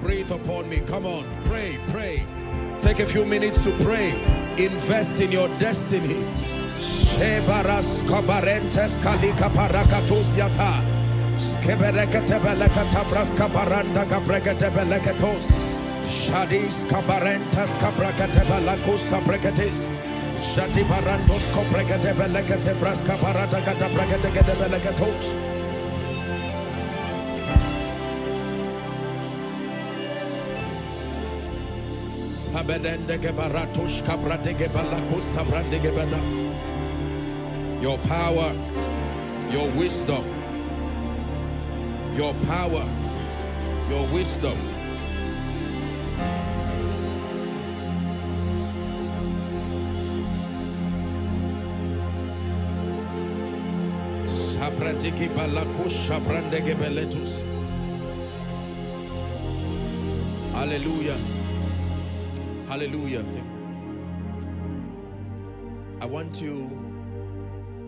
Breathe upon me. Come on. Pray, pray. Take a few minutes to pray. Invest in your destiny. Shebaras kabarentes kalika parakatus yata. Skeberekatebelekata fraskabaranda kabregatebeleketos. Shadis sabregatis. Shati fraska bregate gede belekatos. Sabedende ge baratush kabrate ge balakus sabrande ge bada. Your power, your wisdom, your power, your wisdom. Sabratiki balakush sabrande ge beletus. Hallelujah. Hallelujah. I want you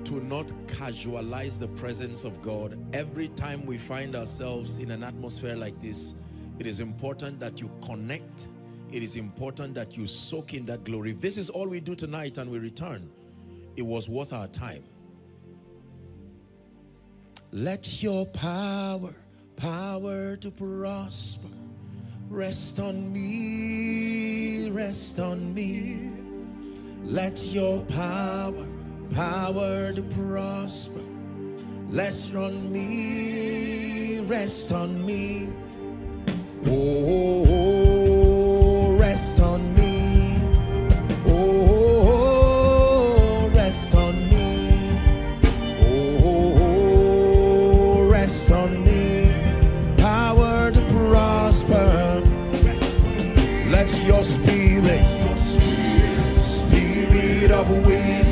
to not casualize the presence of God. Every time we find ourselves in an atmosphere like this, it is important that you connect. It is important that you soak in that glory. If this is all we do tonight and we return, it was worth our time. Let your power, power to prosper, rest on me, rest on me. Let your power, power to prosper, rest on me, rest on me. Oh, oh, oh rest on me. Oh, oh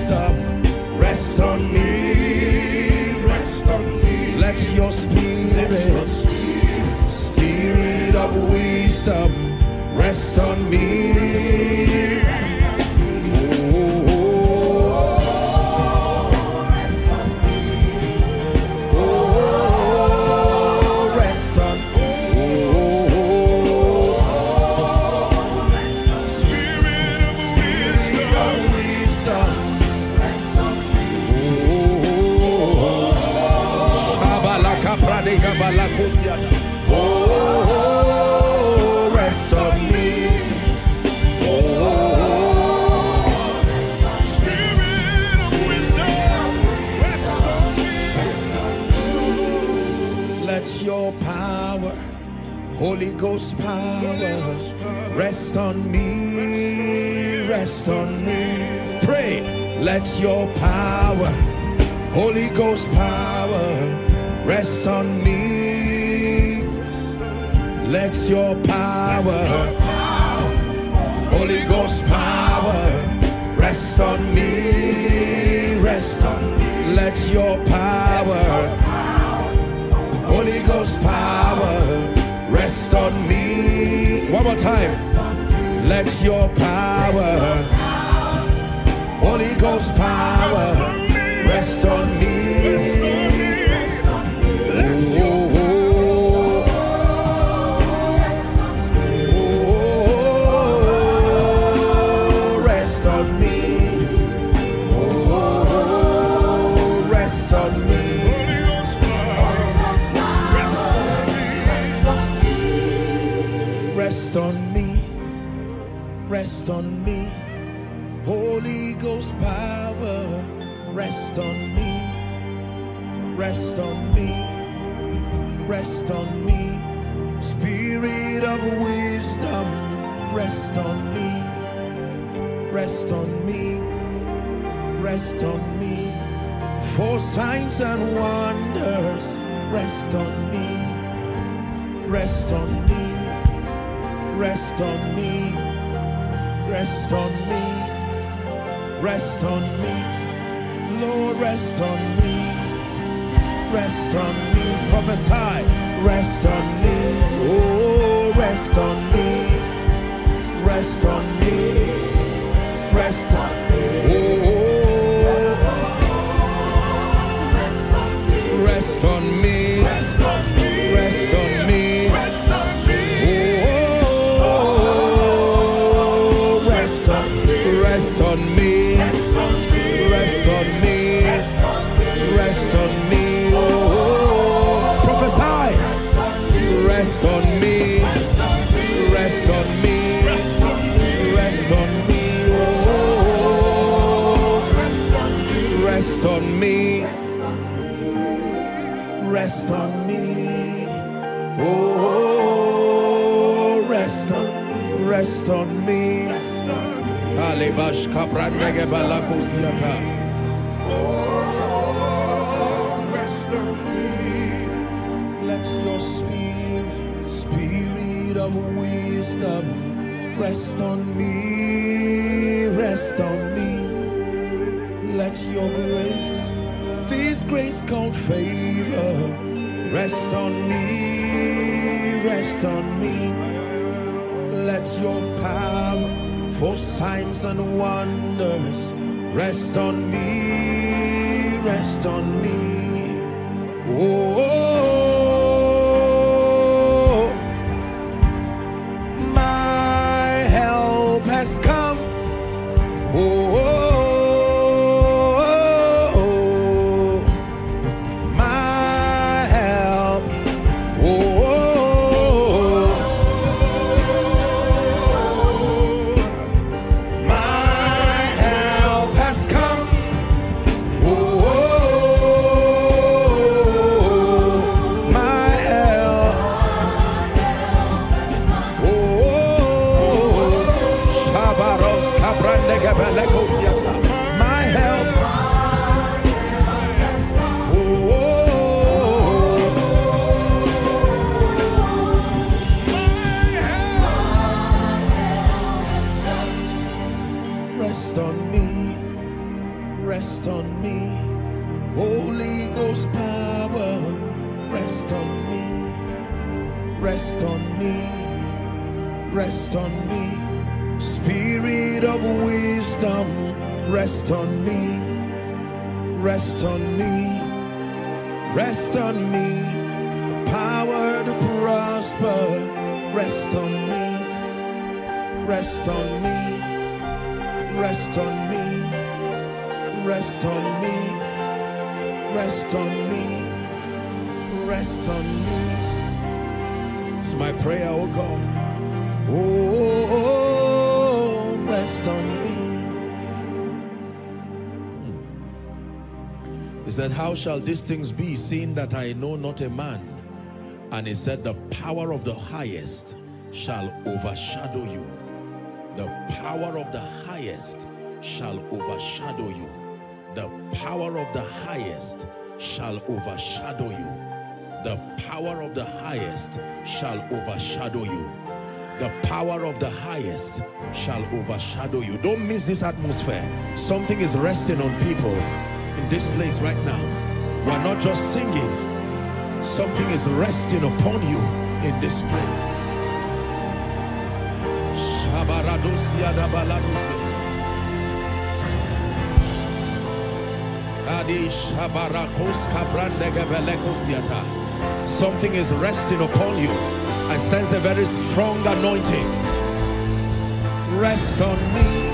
wisdom, rest on me. Rest on me. Let your spirit, spirit of wisdom, rest on me. Oh, rest on me. Spirit of wisdom, rest on me. Let your power, Holy Ghost power, rest on me, rest on me. Pray, let your power, Holy Ghost power, rest on me. Let your power, Holy Ghost power, rest on me, rest on me. Let your power, Holy Ghost power, rest on me. One more time. Let your power, Holy Ghost power, rest on me. Rest on me. Holy Ghost power, rest on me, rest on me, rest on me. Spirit of wisdom, rest on me, rest on me, rest on me. For signs and wonders, rest on me, rest on me, rest on me, rest on me, rest on me. Lord, rest on me, rest on me. Prophesy, rest on me. Oh, rest on me, rest on me, rest on me. Oh, rest on me, rest on me, rest on me. Rest on me. Oh, rest on me, rest on me. Rest on me. Oh, rest on, rest on me. Alebash kaprandege balakosiata. Oh, Let your spirit of wisdom, rest on me, rest on me. Let your grace, this grace called favor, rest on me, rest on me. Let your power for signs and wonders rest on me, rest on me. How shall these things be, seeing that I know not a man? And he said, The power of the highest shall overshadow you the power of the highest shall overshadow you. The power of the highest shall overshadow you. The power of the highest shall overshadow you. The power of the highest shall overshadow you. Don't miss this atmosphere. Something is resting on people in this place right now. We're not just singing. Something is resting upon you in this place. Shabaradosia. Something is resting upon you. I sense a very strong anointing. Rest on me.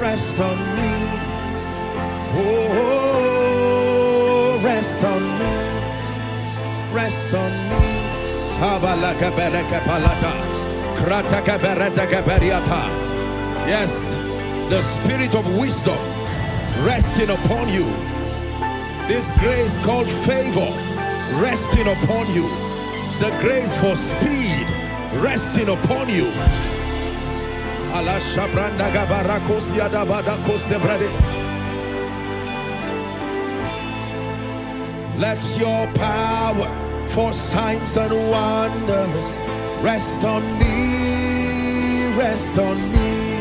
Rest on me. Oh, oh, oh. Rest on me. Rest on me. Sabalaka beleka palata. Yes, the spirit of wisdom resting upon you. This grace called favor resting upon you. The grace for speed resting upon you. Let your power for signs and wonders rest on me, rest on me.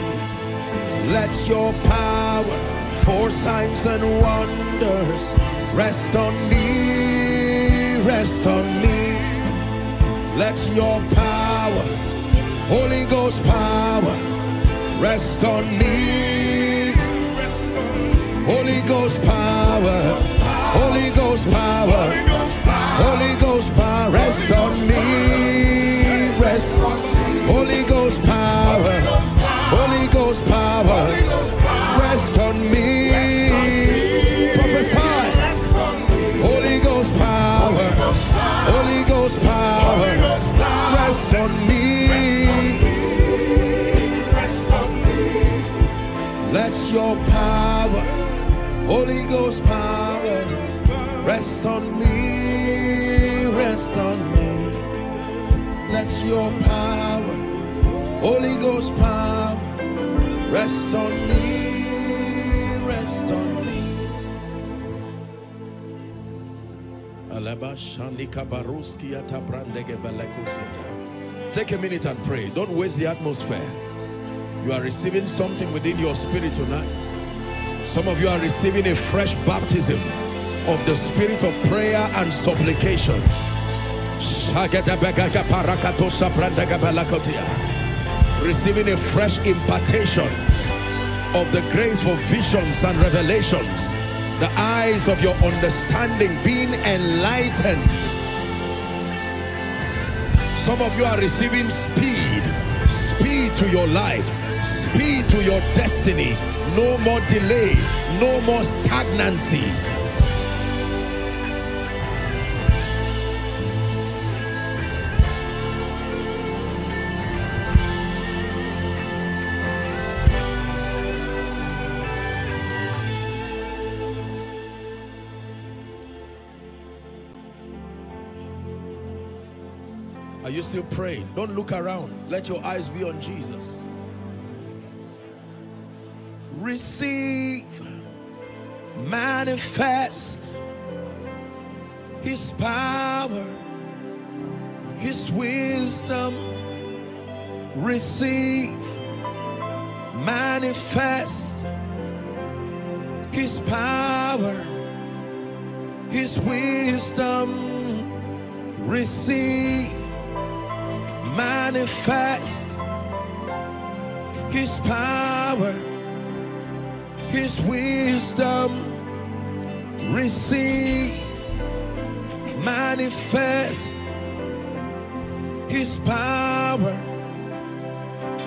Let your power for signs and wonders rest on me, rest on me. Let your power, Holy Ghost power, rest on me. Holy Ghost power, Holy Ghost power, Holy Ghost power, rest on me, rest. Holy Ghost power, Holy Ghost power, rest on me. Prophesy. Holy Ghost power, Holy Ghost power, rest on me. Let your power, Holy Ghost power, rest on me, rest on me. Let your power, Holy Ghost power, rest on me, rest on me. Take a minute and pray. Don't waste the atmosphere. You are receiving something within your spirit tonight. Some of you are receiving a fresh baptism of the spirit of prayer and supplication. Receiving a fresh impartation of the grace for visions and revelations. The eyes of your understanding being enlightened. Some of you are receiving speed, speed to your life, speed to your destiny. No more delay, no more stagnancy. Still praying? Don't look around. Let your eyes be on Jesus. Receive, manifest His power, His wisdom. Receive, manifest His power, His wisdom. Receive manifest his power his wisdom. Receive manifest his power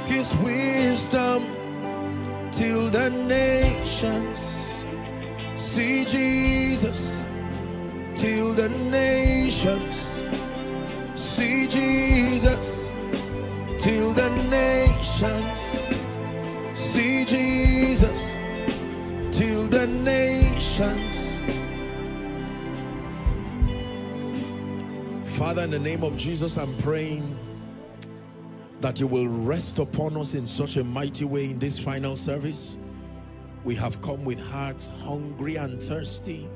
his wisdom. Till the nations see Jesus. Till the nations see Jesus till the nations see Jesus. Till the nations. Father in the name of Jesus I'm praying that you will rest upon us in such a mighty way in this final service. We have come with hearts hungry and thirsty.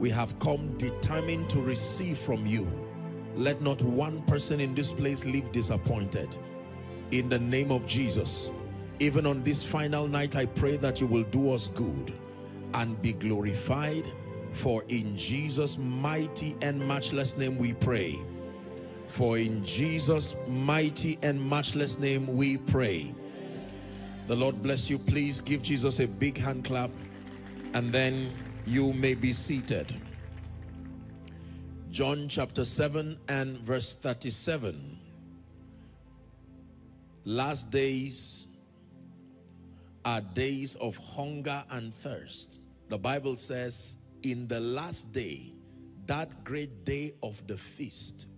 We have come determined to receive from you. Let not one person in this place leave disappointed. In the name of Jesus, even on this final night, I pray that you will do us good and be glorified. For in Jesus' mighty and matchless name we pray. For in Jesus' mighty and matchless name we pray. The Lord bless you. Please give Jesus a big hand clap and then you may be seated. John chapter 7 and verse 37. Last days are days of hunger and thirst. The Bible says, in the last day, that great day of the feast,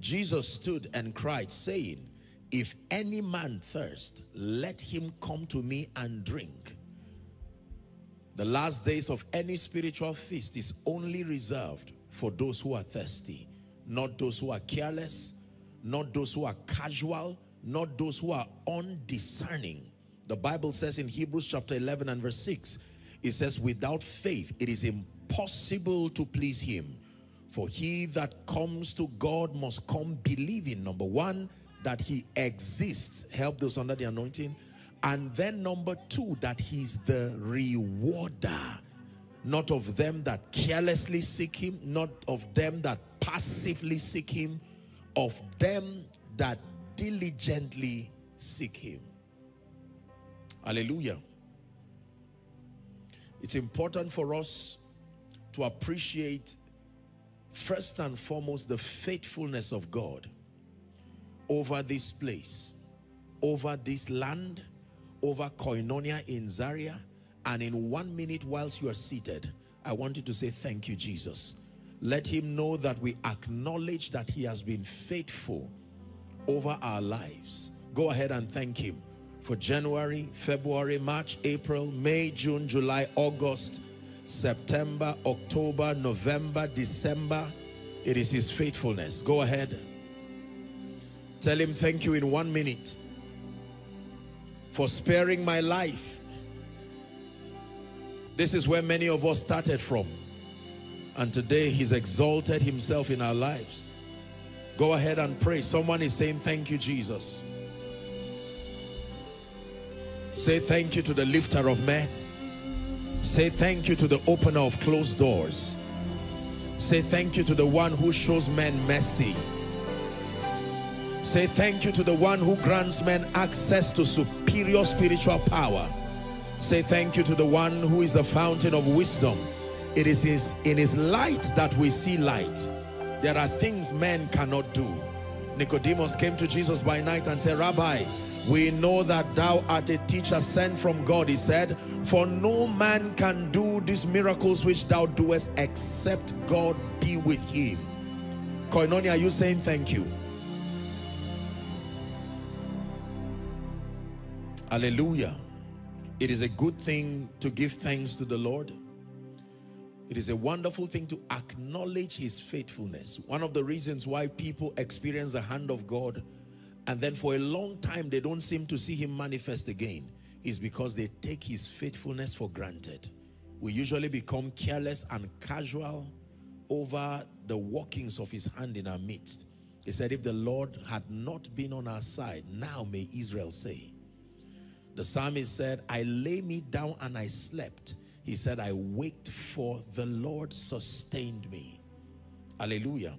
Jesus stood and cried, saying, If any man thirst, let him come to me and drink. The last days of any spiritual feast is only reserved for those who are thirsty, not those who are careless, not those who are casual, not those who are undiscerning. The Bible says in Hebrews chapter 11 and verse 6, it says, without faith, it is impossible to please him. For he that comes to God must come believing, number one, that he exists. Help those under the anointing. And then number two, that he's the rewarder. Not of them that carelessly seek him, not of them that passively seek him, of them that diligently seek him. Hallelujah. It's important for us to appreciate first and foremost the faithfulness of God over this place, over this land, over Koinonia in Zaria. And in one minute whilst you are seated, I want you to say, thank you, Jesus. Let him know that we acknowledge that he has been faithful over our lives. Go ahead and thank him for January, February, March, April, May, June, July, August, September, October, November, December. It is his faithfulness. Go ahead. Tell him thank you in one minute for sparing my life. This is where many of us started from. And today he's exalted himself in our lives. Go ahead and pray. Someone is saying, thank you, Jesus. Say thank you to the lifter of men. Say thank you to the opener of closed doors. Say thank you to the one who shows men mercy. Say thank you to the one who grants men access to superior spiritual power. Say thank you to the one who is the fountain of wisdom. It is his, in his light that we see light. There are things men cannot do. Nicodemus came to Jesus by night and said, Rabbi, we know that thou art a teacher sent from God. He said, for no man can do these miracles which thou doest except God be with him. Koinonia, are you saying thank you? Hallelujah. It is a good thing to give thanks to the Lord. It is a wonderful thing to acknowledge his faithfulness. One of the reasons why people experience the hand of God and then for a long time they don't seem to see him manifest again is because they take his faithfulness for granted. We usually become careless and casual over the workings of his hand in our midst. He said, if the Lord had not been on our side, now may Israel say. The psalmist said, I lay me down and I slept. He said, I waked for the Lord sustained me. Hallelujah.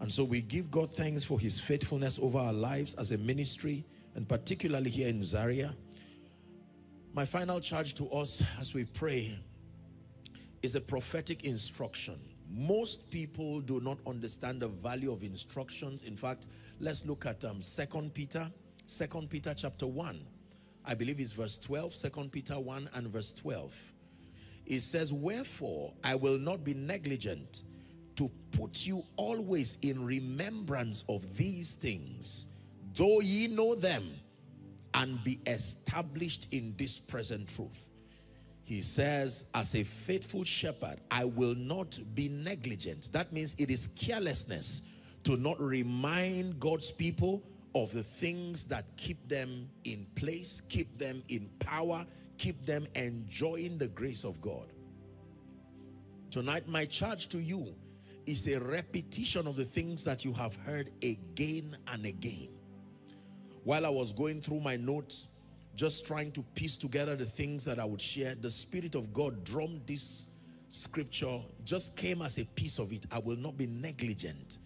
And so we give God thanks for his faithfulness over our lives as a ministry and particularly here in Zaria. My final charge to us as we pray is a prophetic instruction. Most people do not understand the value of instructions. In fact, let's look at um, 2 Peter, 2 Peter chapter 1. I believe it's verse 12, 2 Peter 1 and verse 12. It says, Wherefore I will not be negligent to put you always in remembrance of these things, though ye know them, and be established in this present truth. He says, as a faithful shepherd, I will not be negligent. That means it is carelessness to not remind God's people of the things that keep them in place, keep them in power, keep them enjoying the grace of God. Tonight, my charge to you is a repetition of the things that you have heard again and again. While I was going through my notes, just trying to piece together the things that I would share, the Spirit of God drummed this scripture, just came as a piece of it. I will not be negligent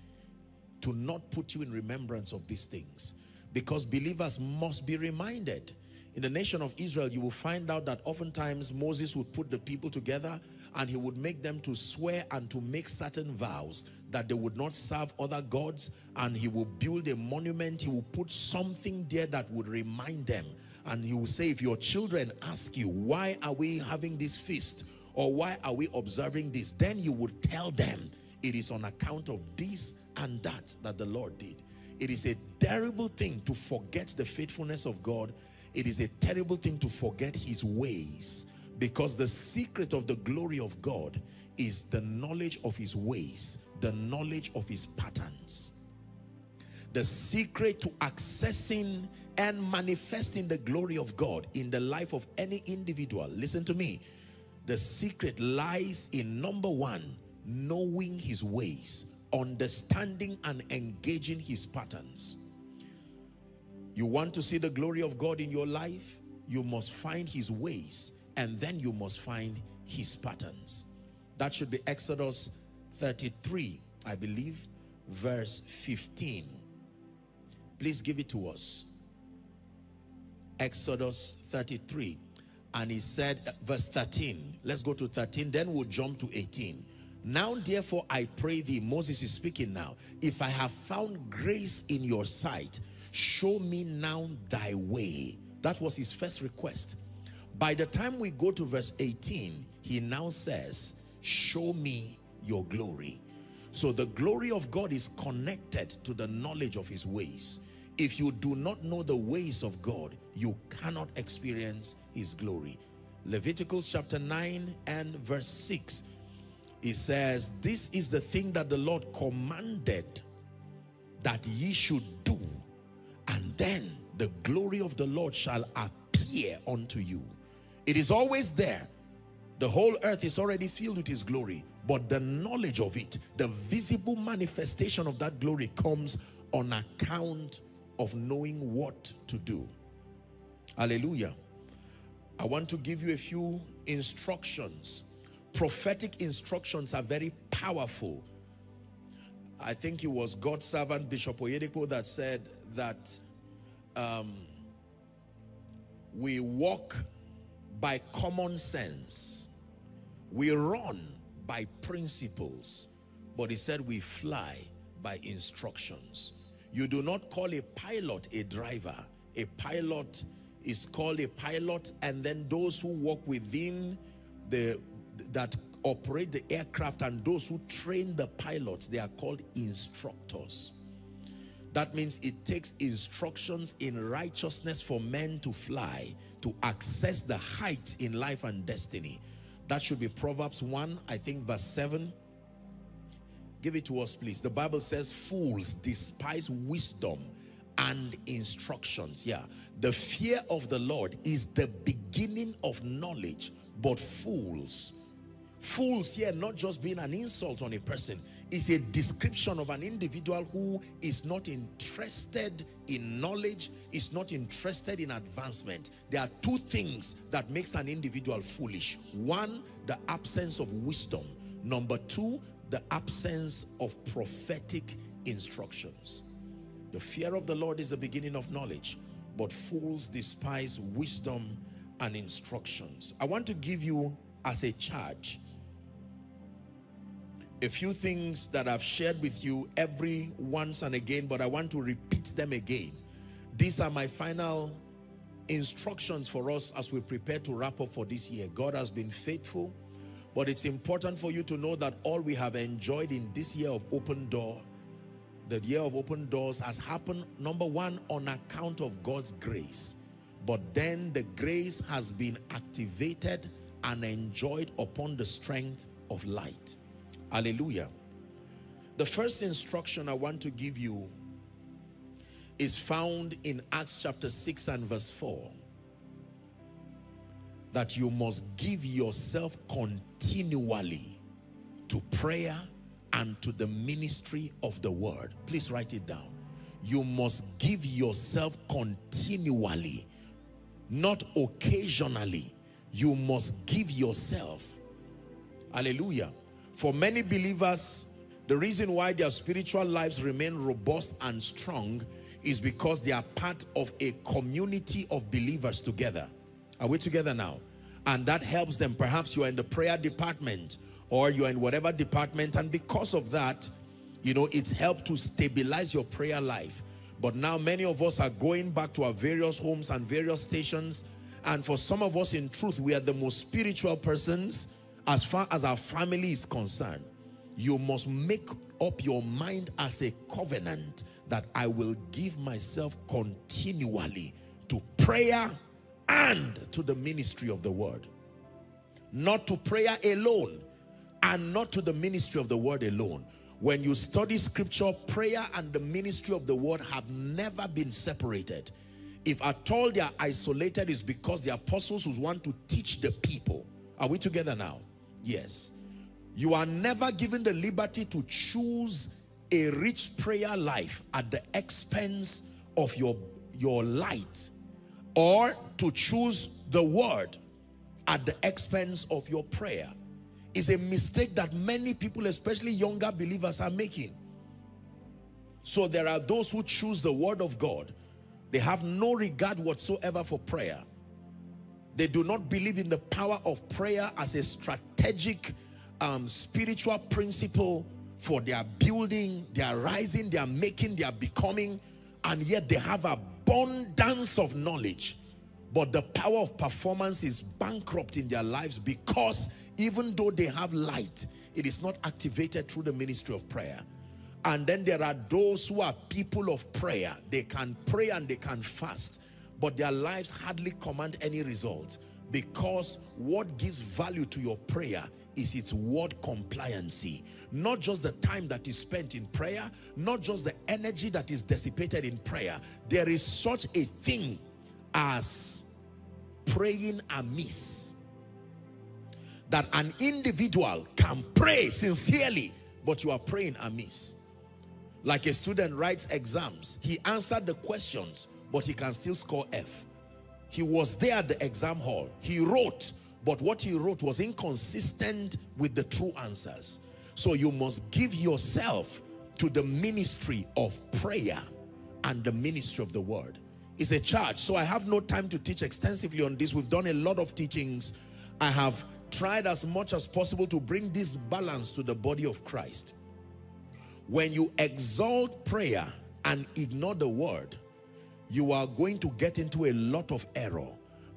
to not put you in remembrance of these things. Because believers must be reminded. In the nation of Israel, you will find out that oftentimes Moses would put the people together and he would make them to swear and to make certain vows that they would not serve other gods and he will build a monument. He will put something there that would remind them. And he will say if your children ask you why are we having this feast? Or why are we observing this? Then you would tell them it is on account of this and that that the Lord did. It is a terrible thing to forget the faithfulness of God. It is a terrible thing to forget his ways because the secret of the glory of God is the knowledge of his ways, the knowledge of his patterns. The secret to accessing and manifesting the glory of God in the life of any individual, listen to me, the secret lies in number one, knowing his ways, understanding and engaging his patterns. You want to see the glory of God in your life? You must find his ways and then you must find his patterns. That should be Exodus 33, I believe, verse 15. Please give it to us. Exodus 33. And he said, uh, verse 13. Let's go to 13, then we'll jump to 18. Now, therefore, I pray thee, Moses is speaking now, if I have found grace in your sight, show me now thy way. That was his first request. By the time we go to verse 18, he now says, show me your glory. So the glory of God is connected to the knowledge of his ways. If you do not know the ways of God, you cannot experience his glory. Leviticus chapter 9 and verse 6. It says, This is the thing that the Lord commanded that ye should do, and then the glory of the Lord shall appear unto you. It is always there. The whole earth is already filled with his glory, but the knowledge of it, the visible manifestation of that glory comes on account of knowing what to do. Hallelujah. I want to give you a few instructions. Prophetic instructions are very powerful. I think it was God's servant Bishop Oyedepo that said that um, we walk by common sense. We run by principles. But he said we fly by instructions. You do not call a pilot a driver. A pilot is called a pilot and then those who work within the that operate the aircraft and those who train the pilots, they are called instructors. That means it takes instructions in righteousness for men to fly, to access the height in life and destiny. That should be Proverbs 1, I think verse 7 Give it to us, please. The Bible says, fools despise wisdom and instructions. Yeah. The fear of the Lord is the beginning of knowledge, but fools, fools here not just being an insult on a person, is a description of an individual who is not interested in knowledge, is not interested in advancement. There are two things that makes an individual foolish. One, the absence of wisdom. Number two, the absence of prophetic instructions. The fear of the Lord is the beginning of knowledge, but fools despise wisdom and instructions. I want to give you as a charge a few things that I've shared with you every once and again, but I want to repeat them again. These are my final instructions for us as we prepare to wrap up for this year. God has been faithful. But it's important for you to know that all we have enjoyed in this year of open door, the year of open doors has happened, number one, on account of God's grace. But then the grace has been activated and enjoyed upon the strength of light. Hallelujah. The first instruction I want to give you is found in Acts chapter 6 and verse 4 that you must give yourself continually to prayer and to the ministry of the word. Please write it down. You must give yourself continually, not occasionally. You must give yourself. Hallelujah. For many believers, the reason why their spiritual lives remain robust and strong is because they are part of a community of believers together. Are we together now? And that helps them. Perhaps you are in the prayer department or you're in whatever department. And because of that, you know, it's helped to stabilize your prayer life. But now many of us are going back to our various homes and various stations. And for some of us, in truth, we are the most spiritual persons as far as our family is concerned. You must make up your mind as a covenant that I will give myself continually to prayer and to the ministry of the word. Not to prayer alone and not to the ministry of the word alone. When you study scripture, prayer and the ministry of the word have never been separated. If at all they are isolated, is because the apostles who want to teach the people. Are we together now? Yes. You are never given the liberty to choose a rich prayer life at the expense of your, your light or to choose the word at the expense of your prayer is a mistake that many people, especially younger believers, are making. So there are those who choose the word of God. They have no regard whatsoever for prayer. They do not believe in the power of prayer as a strategic um, spiritual principle for their building, their rising, their making, their becoming, and yet they have abundance of knowledge but the power of performance is bankrupt in their lives because even though they have light, it is not activated through the ministry of prayer. And then there are those who are people of prayer. They can pray and they can fast, but their lives hardly command any result because what gives value to your prayer is its word compliancy. Not just the time that is spent in prayer, not just the energy that is dissipated in prayer. There is such a thing as praying amiss. That an individual can pray sincerely, but you are praying amiss. Like a student writes exams, he answered the questions, but he can still score F. He was there at the exam hall. He wrote, but what he wrote was inconsistent with the true answers. So you must give yourself to the ministry of prayer and the ministry of the word is a charge. So I have no time to teach extensively on this. We've done a lot of teachings. I have tried as much as possible to bring this balance to the body of Christ. When you exalt prayer and ignore the word, you are going to get into a lot of error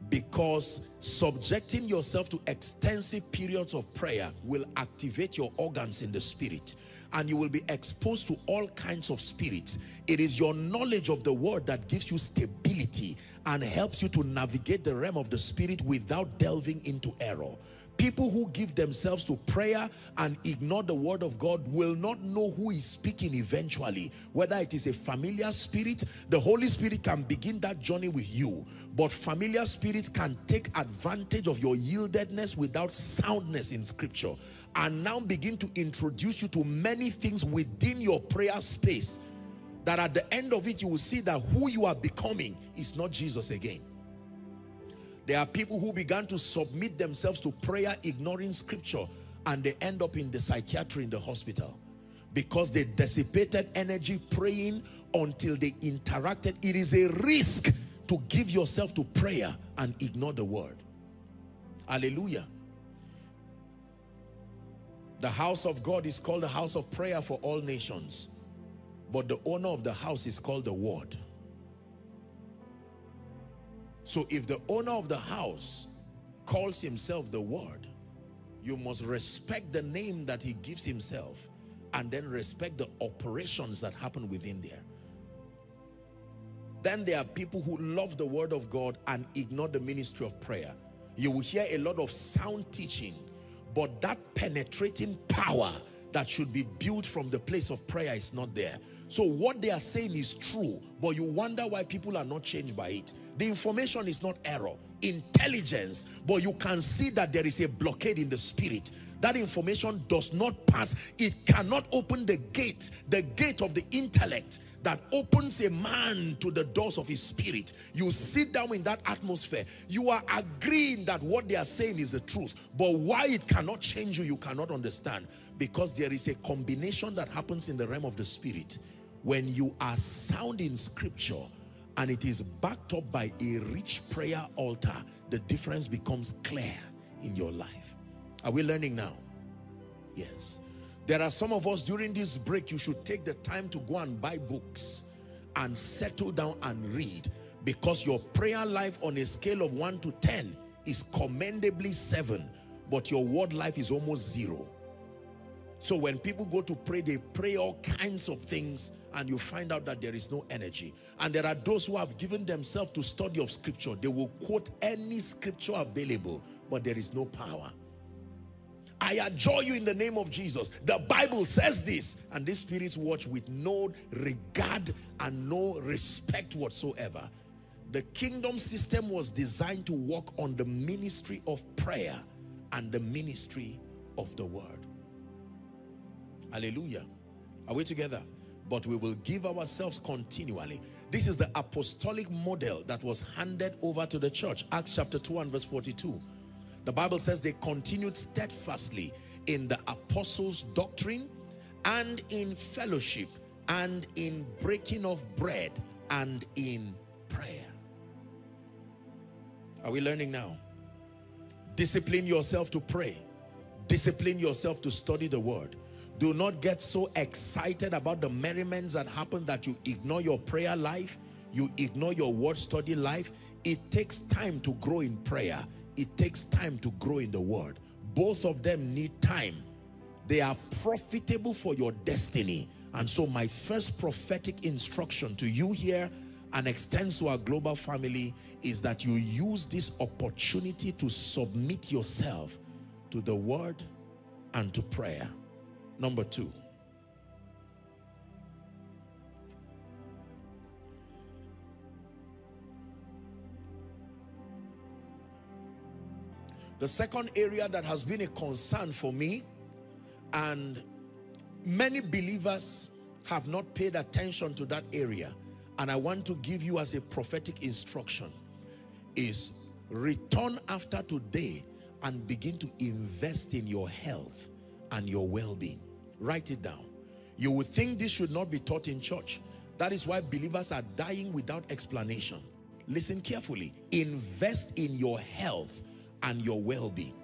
because subjecting yourself to extensive periods of prayer will activate your organs in the spirit and you will be exposed to all kinds of spirits. It is your knowledge of the word that gives you stability and helps you to navigate the realm of the spirit without delving into error. People who give themselves to prayer and ignore the word of God will not know who is speaking eventually. Whether it is a familiar spirit, the Holy Spirit can begin that journey with you. But familiar spirits can take advantage of your yieldedness without soundness in scripture and now begin to introduce you to many things within your prayer space that at the end of it you will see that who you are becoming is not Jesus again. There are people who began to submit themselves to prayer ignoring scripture and they end up in the psychiatry in the hospital because they dissipated energy praying until they interacted. It is a risk to give yourself to prayer and ignore the word. Hallelujah. The house of God is called the house of prayer for all nations. But the owner of the house is called the word. So if the owner of the house calls himself the word, you must respect the name that he gives himself and then respect the operations that happen within there. Then there are people who love the word of God and ignore the ministry of prayer. You will hear a lot of sound teaching but that penetrating power that should be built from the place of prayer is not there. So what they are saying is true, but you wonder why people are not changed by it. The information is not error, intelligence, but you can see that there is a blockade in the spirit. That information does not pass. It cannot open the gate, the gate of the intellect that opens a man to the doors of his spirit. You sit down in that atmosphere. You are agreeing that what they are saying is the truth. But why it cannot change you, you cannot understand. Because there is a combination that happens in the realm of the spirit. When you are sound in scripture and it is backed up by a rich prayer altar, the difference becomes clear in your life. Are we learning now? Yes. There are some of us during this break, you should take the time to go and buy books and settle down and read because your prayer life on a scale of 1 to 10 is commendably 7, but your word life is almost zero. So when people go to pray, they pray all kinds of things and you find out that there is no energy. And there are those who have given themselves to study of scripture. They will quote any scripture available, but there is no power. I adjure you in the name of Jesus. The Bible says this. And these spirits watch with no regard and no respect whatsoever. The kingdom system was designed to work on the ministry of prayer and the ministry of the word. Hallelujah. Are we together? But we will give ourselves continually. This is the apostolic model that was handed over to the church. Acts chapter 2 and verse 42. The Bible says they continued steadfastly in the apostles' doctrine and in fellowship and in breaking of bread and in prayer. Are we learning now? Discipline yourself to pray. Discipline yourself to study the word. Do not get so excited about the merriments that happen that you ignore your prayer life, you ignore your word study life. It takes time to grow in prayer. It takes time to grow in the word. Both of them need time. They are profitable for your destiny. And so my first prophetic instruction to you here and extends to our global family is that you use this opportunity to submit yourself to the word and to prayer. Number two. The second area that has been a concern for me and many believers have not paid attention to that area and I want to give you as a prophetic instruction is return after today and begin to invest in your health and your well-being. Write it down. You would think this should not be taught in church. That is why believers are dying without explanation. Listen carefully. Invest in your health and your well-being.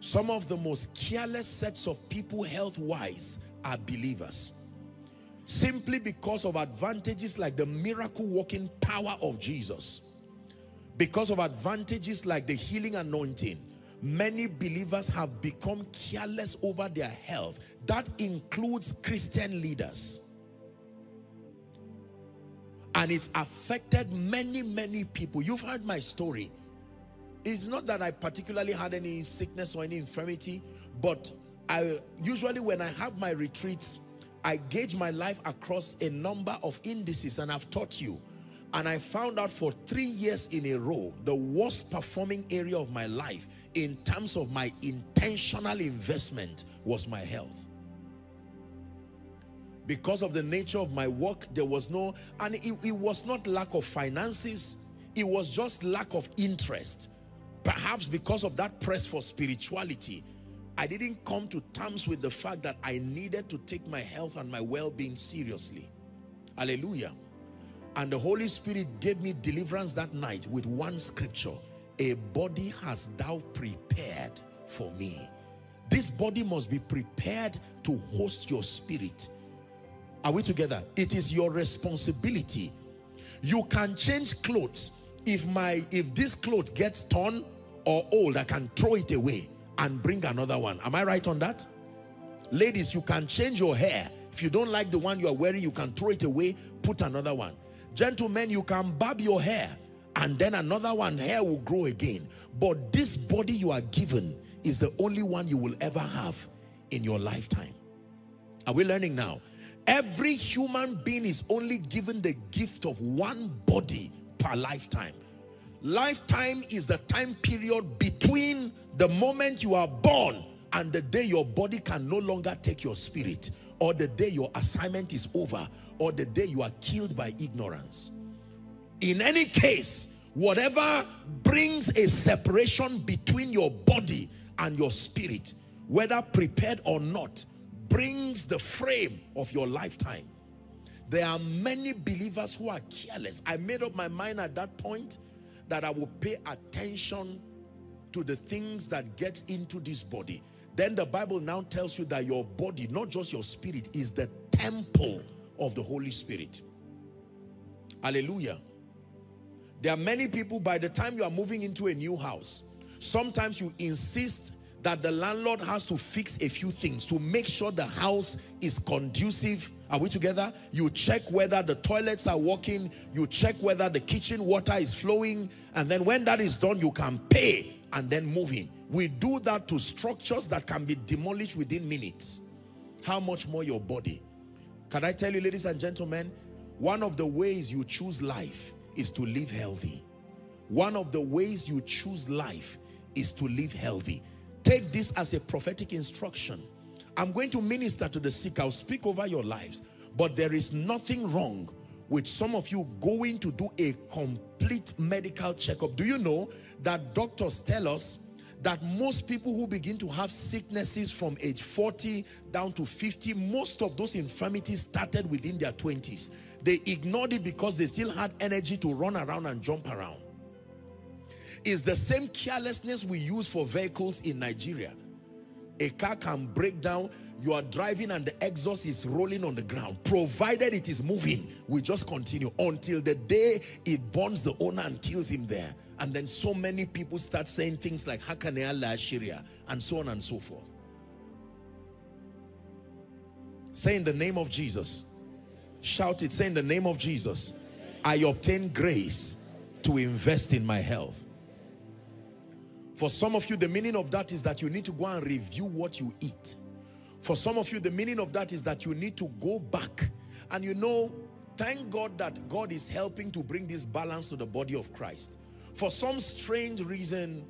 Some of the most careless sets of people health-wise are believers. Simply because of advantages like the miracle working power of Jesus. Because of advantages like the healing anointing many believers have become careless over their health. That includes Christian leaders. And it's affected many, many people. You've heard my story. It's not that I particularly had any sickness or any infirmity, but I usually when I have my retreats, I gauge my life across a number of indices and I've taught you and I found out for three years in a row, the worst performing area of my life in terms of my intentional investment was my health. Because of the nature of my work, there was no, and it, it was not lack of finances, it was just lack of interest. Perhaps because of that press for spirituality, I didn't come to terms with the fact that I needed to take my health and my well-being seriously. Hallelujah. And the Holy Spirit gave me deliverance that night with one scripture. A body has thou prepared for me. This body must be prepared to host your spirit. Are we together? It is your responsibility. You can change clothes. If my if this cloth gets torn or old, I can throw it away and bring another one. Am I right on that? Ladies, you can change your hair. If you don't like the one you are wearing, you can throw it away, put another one. Gentlemen, you can barb your hair and then another one hair will grow again. But this body you are given is the only one you will ever have in your lifetime. Are we learning now? Every human being is only given the gift of one body per lifetime. Lifetime is the time period between the moment you are born and the day your body can no longer take your spirit or the day your assignment is over or the day you are killed by ignorance. In any case, whatever brings a separation between your body and your spirit, whether prepared or not, brings the frame of your lifetime. There are many believers who are careless. I made up my mind at that point that I will pay attention to the things that get into this body. Then the Bible now tells you that your body, not just your spirit, is the temple of the Holy Spirit. Hallelujah. There are many people, by the time you are moving into a new house, sometimes you insist that the landlord has to fix a few things to make sure the house is conducive. Are we together? You check whether the toilets are working. You check whether the kitchen water is flowing. And then when that is done, you can pay and then move in. We do that to structures that can be demolished within minutes. How much more your body? Can I tell you, ladies and gentlemen, one of the ways you choose life is to live healthy. One of the ways you choose life is to live healthy. Take this as a prophetic instruction. I'm going to minister to the sick. I'll speak over your lives. But there is nothing wrong with some of you going to do a complete medical checkup. Do you know that doctors tell us that most people who begin to have sicknesses from age 40 down to 50, most of those infirmities started within their 20s. They ignored it because they still had energy to run around and jump around. It's the same carelessness we use for vehicles in Nigeria. A car can break down, you are driving and the exhaust is rolling on the ground. Provided it is moving, we just continue until the day it burns the owner and kills him there. And then so many people start saying things like Hakanea la Sharia and so on and so forth. Say in the name of Jesus. Shout it. Say in the name of Jesus. I obtain grace to invest in my health. For some of you, the meaning of that is that you need to go and review what you eat. For some of you, the meaning of that is that you need to go back. And you know, thank God that God is helping to bring this balance to the body of Christ. For some strange reason,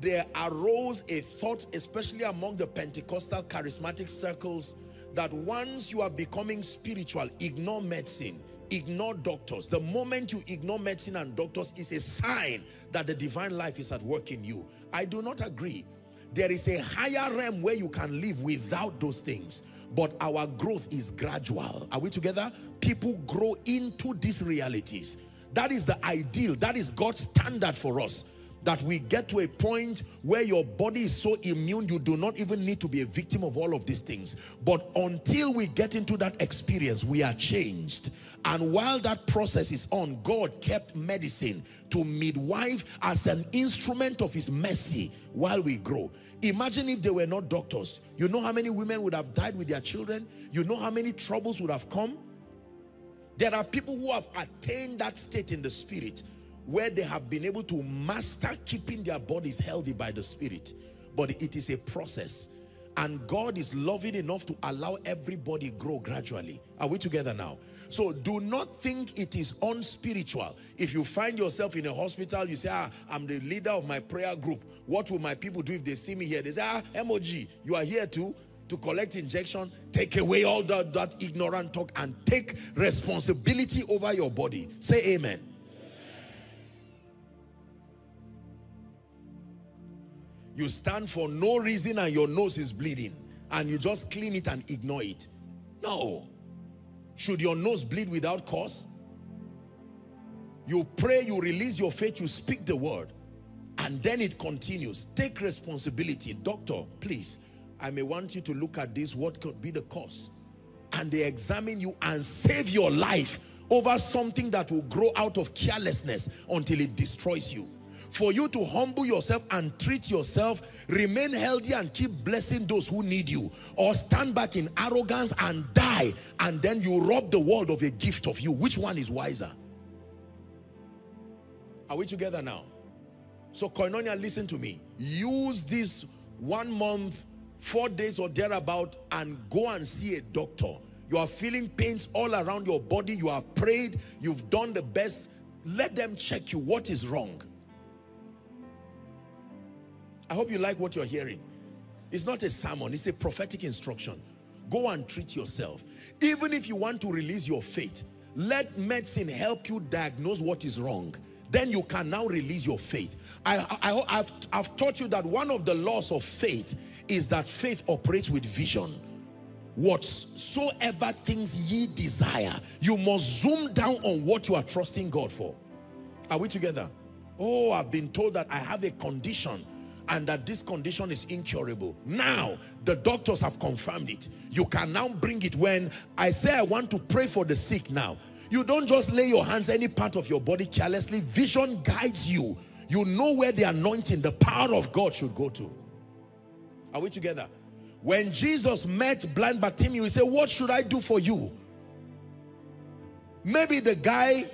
there arose a thought, especially among the Pentecostal charismatic circles, that once you are becoming spiritual, ignore medicine, ignore doctors. The moment you ignore medicine and doctors is a sign that the divine life is at work in you. I do not agree. There is a higher realm where you can live without those things. But our growth is gradual. Are we together? People grow into these realities. That is the ideal. That is God's standard for us. That we get to a point where your body is so immune, you do not even need to be a victim of all of these things. But until we get into that experience, we are changed. And while that process is on, God kept medicine to midwife as an instrument of his mercy while we grow. Imagine if they were not doctors. You know how many women would have died with their children? You know how many troubles would have come? There are people who have attained that state in the spirit where they have been able to master keeping their bodies healthy by the spirit. But it is a process. And God is loving enough to allow everybody grow gradually. Are we together now? So do not think it is unspiritual. If you find yourself in a hospital, you say, ah, I'm the leader of my prayer group. What will my people do if they see me here? They say, ah, MOG, you are here too to collect injection, take away all that, that ignorant talk and take responsibility over your body. Say amen. You stand for no reason and your nose is bleeding and you just clean it and ignore it. No. Should your nose bleed without cause? You pray, you release your faith, you speak the word and then it continues. Take responsibility. Doctor, please, I may want you to look at this. What could be the cause? And they examine you and save your life over something that will grow out of carelessness until it destroys you for you to humble yourself and treat yourself, remain healthy and keep blessing those who need you, or stand back in arrogance and die, and then you rob the world of a gift of you. Which one is wiser? Are we together now? So Koinonia, listen to me. Use this one month, four days or thereabout, and go and see a doctor. You are feeling pains all around your body. You have prayed. You've done the best. Let them check you. What is wrong? I hope you like what you're hearing. It's not a sermon, it's a prophetic instruction. Go and treat yourself. Even if you want to release your faith, let medicine help you diagnose what is wrong. Then you can now release your faith. I, I, have I've taught you that one of the laws of faith is that faith operates with vision. Whatsoever things ye desire, you must zoom down on what you are trusting God for. Are we together? Oh, I've been told that I have a condition and that this condition is incurable. Now, the doctors have confirmed it. You can now bring it when I say I want to pray for the sick now. You don't just lay your hands any part of your body carelessly. Vision guides you. You know where the anointing, the power of God should go to. Are we together? When Jesus met blind Bartimaeus, he said, what should I do for you? Maybe the guy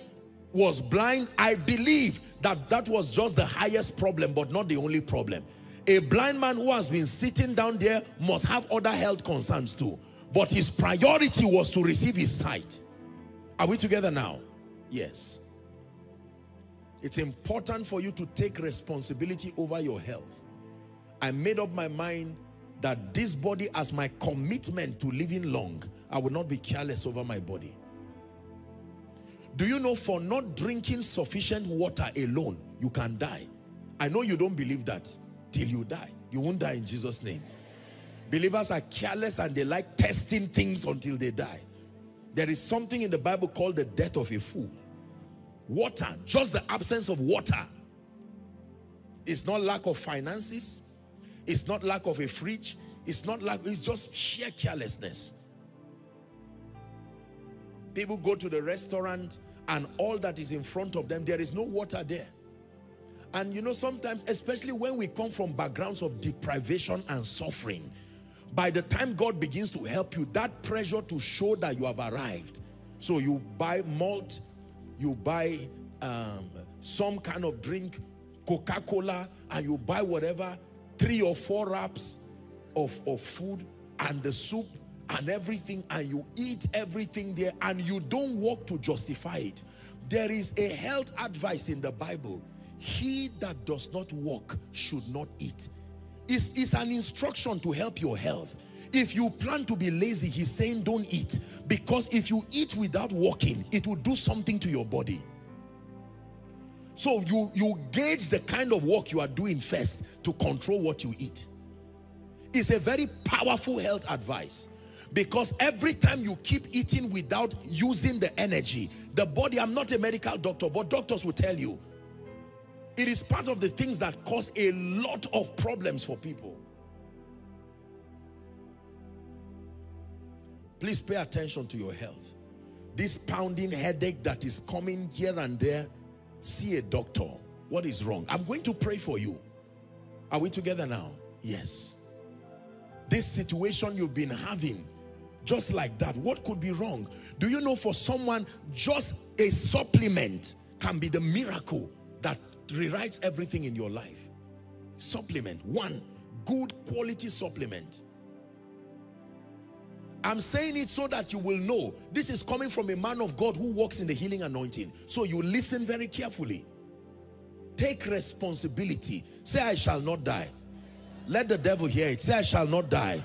was blind. I believe that that was just the highest problem, but not the only problem. A blind man who has been sitting down there must have other health concerns too. But his priority was to receive his sight. Are we together now? Yes. It's important for you to take responsibility over your health. I made up my mind that this body as my commitment to living long, I will not be careless over my body. Do you know for not drinking sufficient water alone, you can die? I know you don't believe that till you die. You won't die in Jesus' name. Believers are careless and they like testing things until they die. There is something in the Bible called the death of a fool. Water, just the absence of water. It's not lack of finances. It's not lack of a fridge. It's not lack, it's just sheer carelessness. People go to the restaurant and all that is in front of them, there is no water there. And you know, sometimes, especially when we come from backgrounds of deprivation and suffering, by the time God begins to help you, that pressure to show that you have arrived. So you buy malt, you buy um, some kind of drink, Coca-Cola, and you buy whatever, three or four wraps of, of food and the soup and everything, and you eat everything there, and you don't work to justify it. There is a health advice in the Bible. He that does not walk should not eat. It's, it's an instruction to help your health. If you plan to be lazy, he's saying don't eat. Because if you eat without walking, it will do something to your body. So you, you gauge the kind of work you are doing first to control what you eat. It's a very powerful health advice. Because every time you keep eating without using the energy, the body, I'm not a medical doctor, but doctors will tell you, it is part of the things that cause a lot of problems for people. Please pay attention to your health. This pounding headache that is coming here and there, see a doctor. What is wrong? I'm going to pray for you. Are we together now? Yes. This situation you've been having, just like that, what could be wrong? Do you know for someone, just a supplement can be the miracle rewrites everything in your life. Supplement. One, good quality supplement. I'm saying it so that you will know this is coming from a man of God who works in the healing anointing. So you listen very carefully. Take responsibility. Say, I shall not die. Let the devil hear it. Say, I shall not die,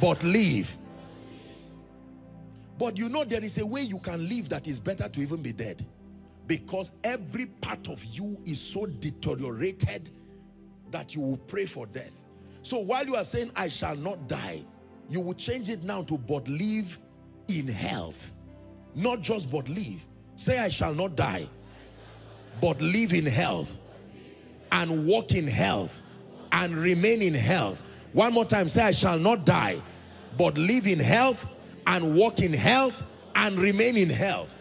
but live. But you know there is a way you can live that is better to even be dead because every part of you is so deteriorated that you will pray for death. So while you are saying, I shall not die, you will change it now to but live in health. Not just but live. Say, I shall not die, but live in health and walk in health and remain in health. One more time, say, I shall not die, but live in health and walk in health and remain in health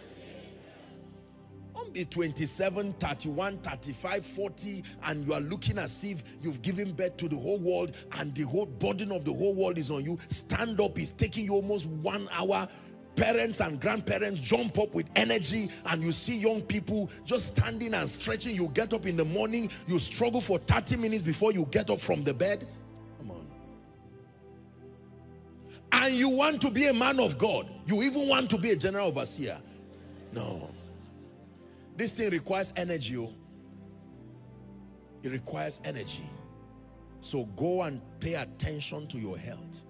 27, 31, 35, 40, and you are looking as if you've given birth to the whole world and the whole burden of the whole world is on you. Stand up. Is taking you almost one hour. Parents and grandparents jump up with energy and you see young people just standing and stretching. You get up in the morning you struggle for 30 minutes before you get up from the bed. Come on. And you want to be a man of God. You even want to be a general overseer. No this thing requires energy. Oh. It requires energy. So go and pay attention to your health.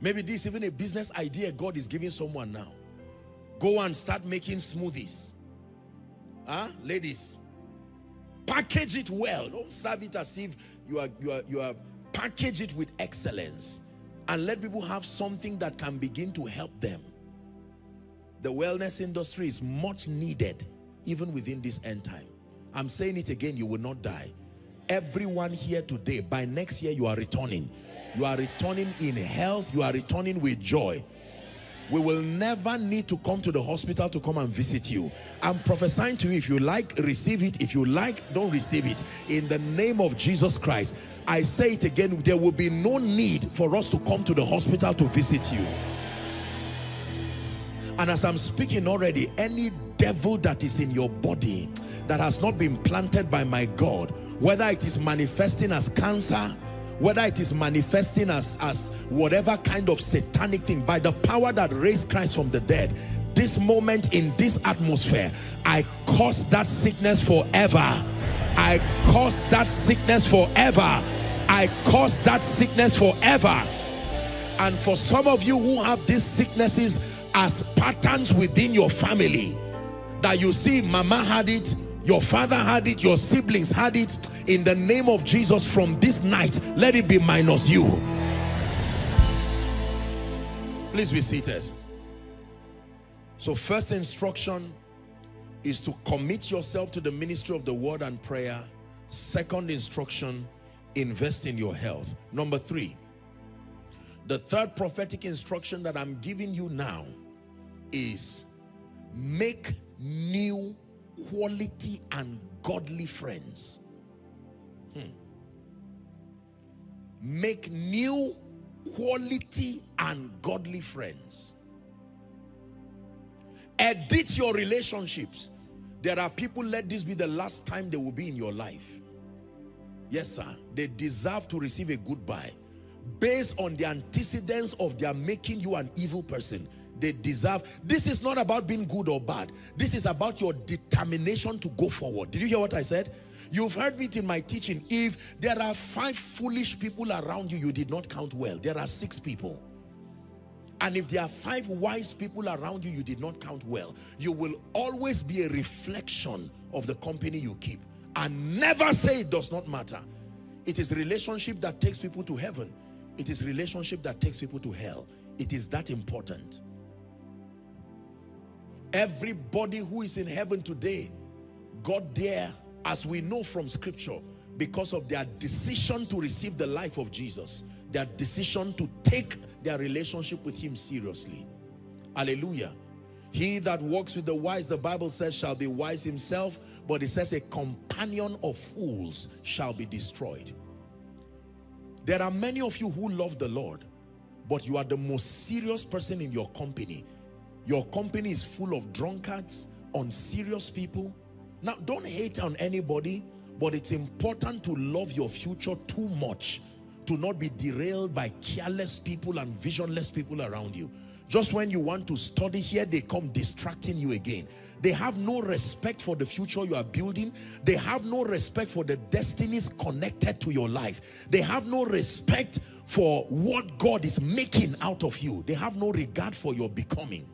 Maybe this even a business idea God is giving someone now. Go and start making smoothies. Huh? Ladies, package it well. Don't serve it as if you are, you are, you are, package it with excellence and let people have something that can begin to help them. The wellness industry is much needed even within this end time. I'm saying it again, you will not die. Everyone here today, by next year you are returning. You are returning in health, you are returning with joy. we will never need to come to the hospital to come and visit you. I'm prophesying to you, if you like, receive it. If you like, don't receive it. In the name of Jesus Christ, I say it again, there will be no need for us to come to the hospital to visit you. And as I'm speaking already, any devil that is in your body that has not been planted by my God, whether it is manifesting as cancer, whether it is manifesting as, as whatever kind of satanic thing, by the power that raised Christ from the dead, this moment in this atmosphere, I curse that sickness forever. I curse that sickness forever. I curse that sickness forever. And for some of you who have these sicknesses as patterns within your family, that you see mama had it, your father had it, your siblings had it, in the name of Jesus from this night let it be minus you. Please be seated. So first instruction is to commit yourself to the ministry of the word and prayer. Second instruction invest in your health. Number three the third prophetic instruction that I'm giving you now is make new quality and godly friends Hmm. Make new quality and godly friends. Edit your relationships. There are people, let this be the last time they will be in your life. Yes, sir. They deserve to receive a goodbye. Based on the antecedents of their making you an evil person, they deserve. This is not about being good or bad. This is about your determination to go forward. Did you hear what I said? You've heard me in my teaching. If there are five foolish people around you, you did not count well. There are six people. And if there are five wise people around you, you did not count well. You will always be a reflection of the company you keep. And never say it does not matter. It is relationship that takes people to heaven. It is relationship that takes people to hell. It is that important. Everybody who is in heaven today got there as we know from scripture, because of their decision to receive the life of Jesus, their decision to take their relationship with him seriously. Hallelujah. He that walks with the wise, the Bible says, shall be wise himself, but it says a companion of fools shall be destroyed. There are many of you who love the Lord, but you are the most serious person in your company. Your company is full of drunkards, unserious people, now, don't hate on anybody, but it's important to love your future too much to not be derailed by careless people and visionless people around you. Just when you want to study here, they come distracting you again. They have no respect for the future you are building. They have no respect for the destinies connected to your life. They have no respect for what God is making out of you. They have no regard for your becoming.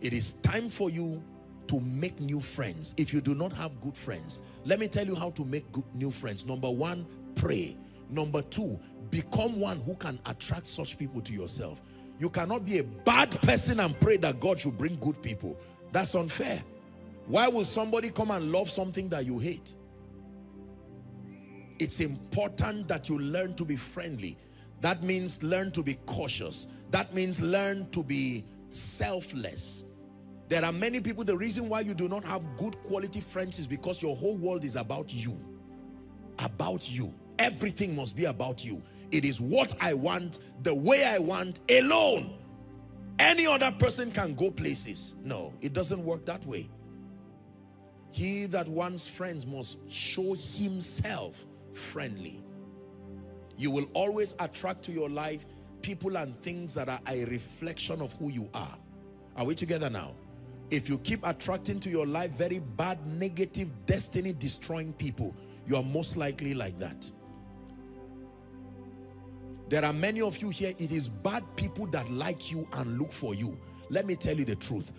It is time for you to make new friends. If you do not have good friends, let me tell you how to make good, new friends. Number one, pray. Number two, become one who can attract such people to yourself. You cannot be a bad person and pray that God should bring good people. That's unfair. Why will somebody come and love something that you hate? It's important that you learn to be friendly. That means learn to be cautious. That means learn to be selfless. There are many people, the reason why you do not have good quality friends is because your whole world is about you. About you. Everything must be about you. It is what I want, the way I want, alone. Any other person can go places. No, it doesn't work that way. He that wants friends must show himself friendly. You will always attract to your life people and things that are a reflection of who you are. Are we together now? If you keep attracting to your life very bad, negative, destiny destroying people, you are most likely like that. There are many of you here, it is bad people that like you and look for you. Let me tell you the truth.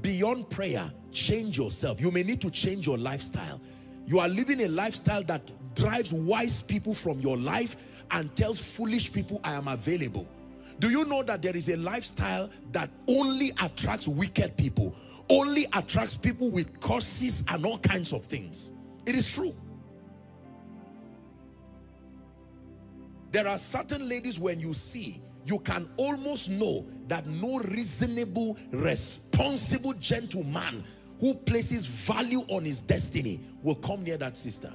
Beyond prayer, change yourself. You may need to change your lifestyle. You are living a lifestyle that drives wise people from your life and tells foolish people, I am available. Do you know that there is a lifestyle that only attracts wicked people? Only attracts people with curses and all kinds of things. It is true. There are certain ladies when you see, you can almost know that no reasonable, responsible gentleman who places value on his destiny will come near that sister.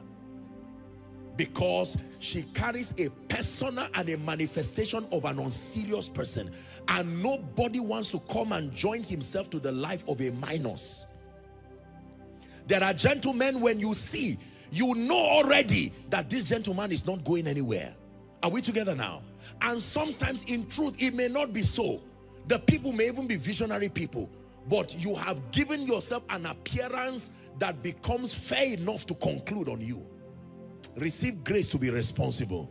Because she carries a persona and a manifestation of an unserious person. And nobody wants to come and join himself to the life of a minus. There are gentlemen when you see, you know already that this gentleman is not going anywhere. Are we together now? And sometimes in truth, it may not be so. The people may even be visionary people, but you have given yourself an appearance that becomes fair enough to conclude on you. Receive grace to be responsible.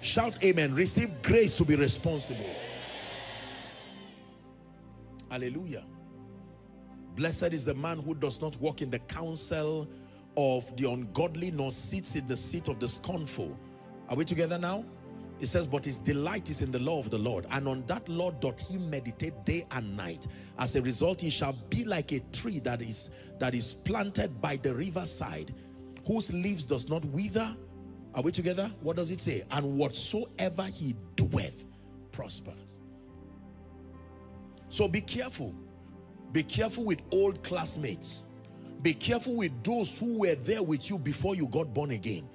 Shout amen. Receive grace to be responsible. Hallelujah. Blessed is the man who does not walk in the counsel of the ungodly, nor sits in the seat of the scornful. Are we together now? It says, but his delight is in the law of the Lord, and on that law doth he meditate day and night. As a result, he shall be like a tree that is, that is planted by the riverside, whose leaves does not wither. Are we together? What does it say? And whatsoever he doeth prospers. So be careful. Be careful with old classmates. Be careful with those who were there with you before you got born again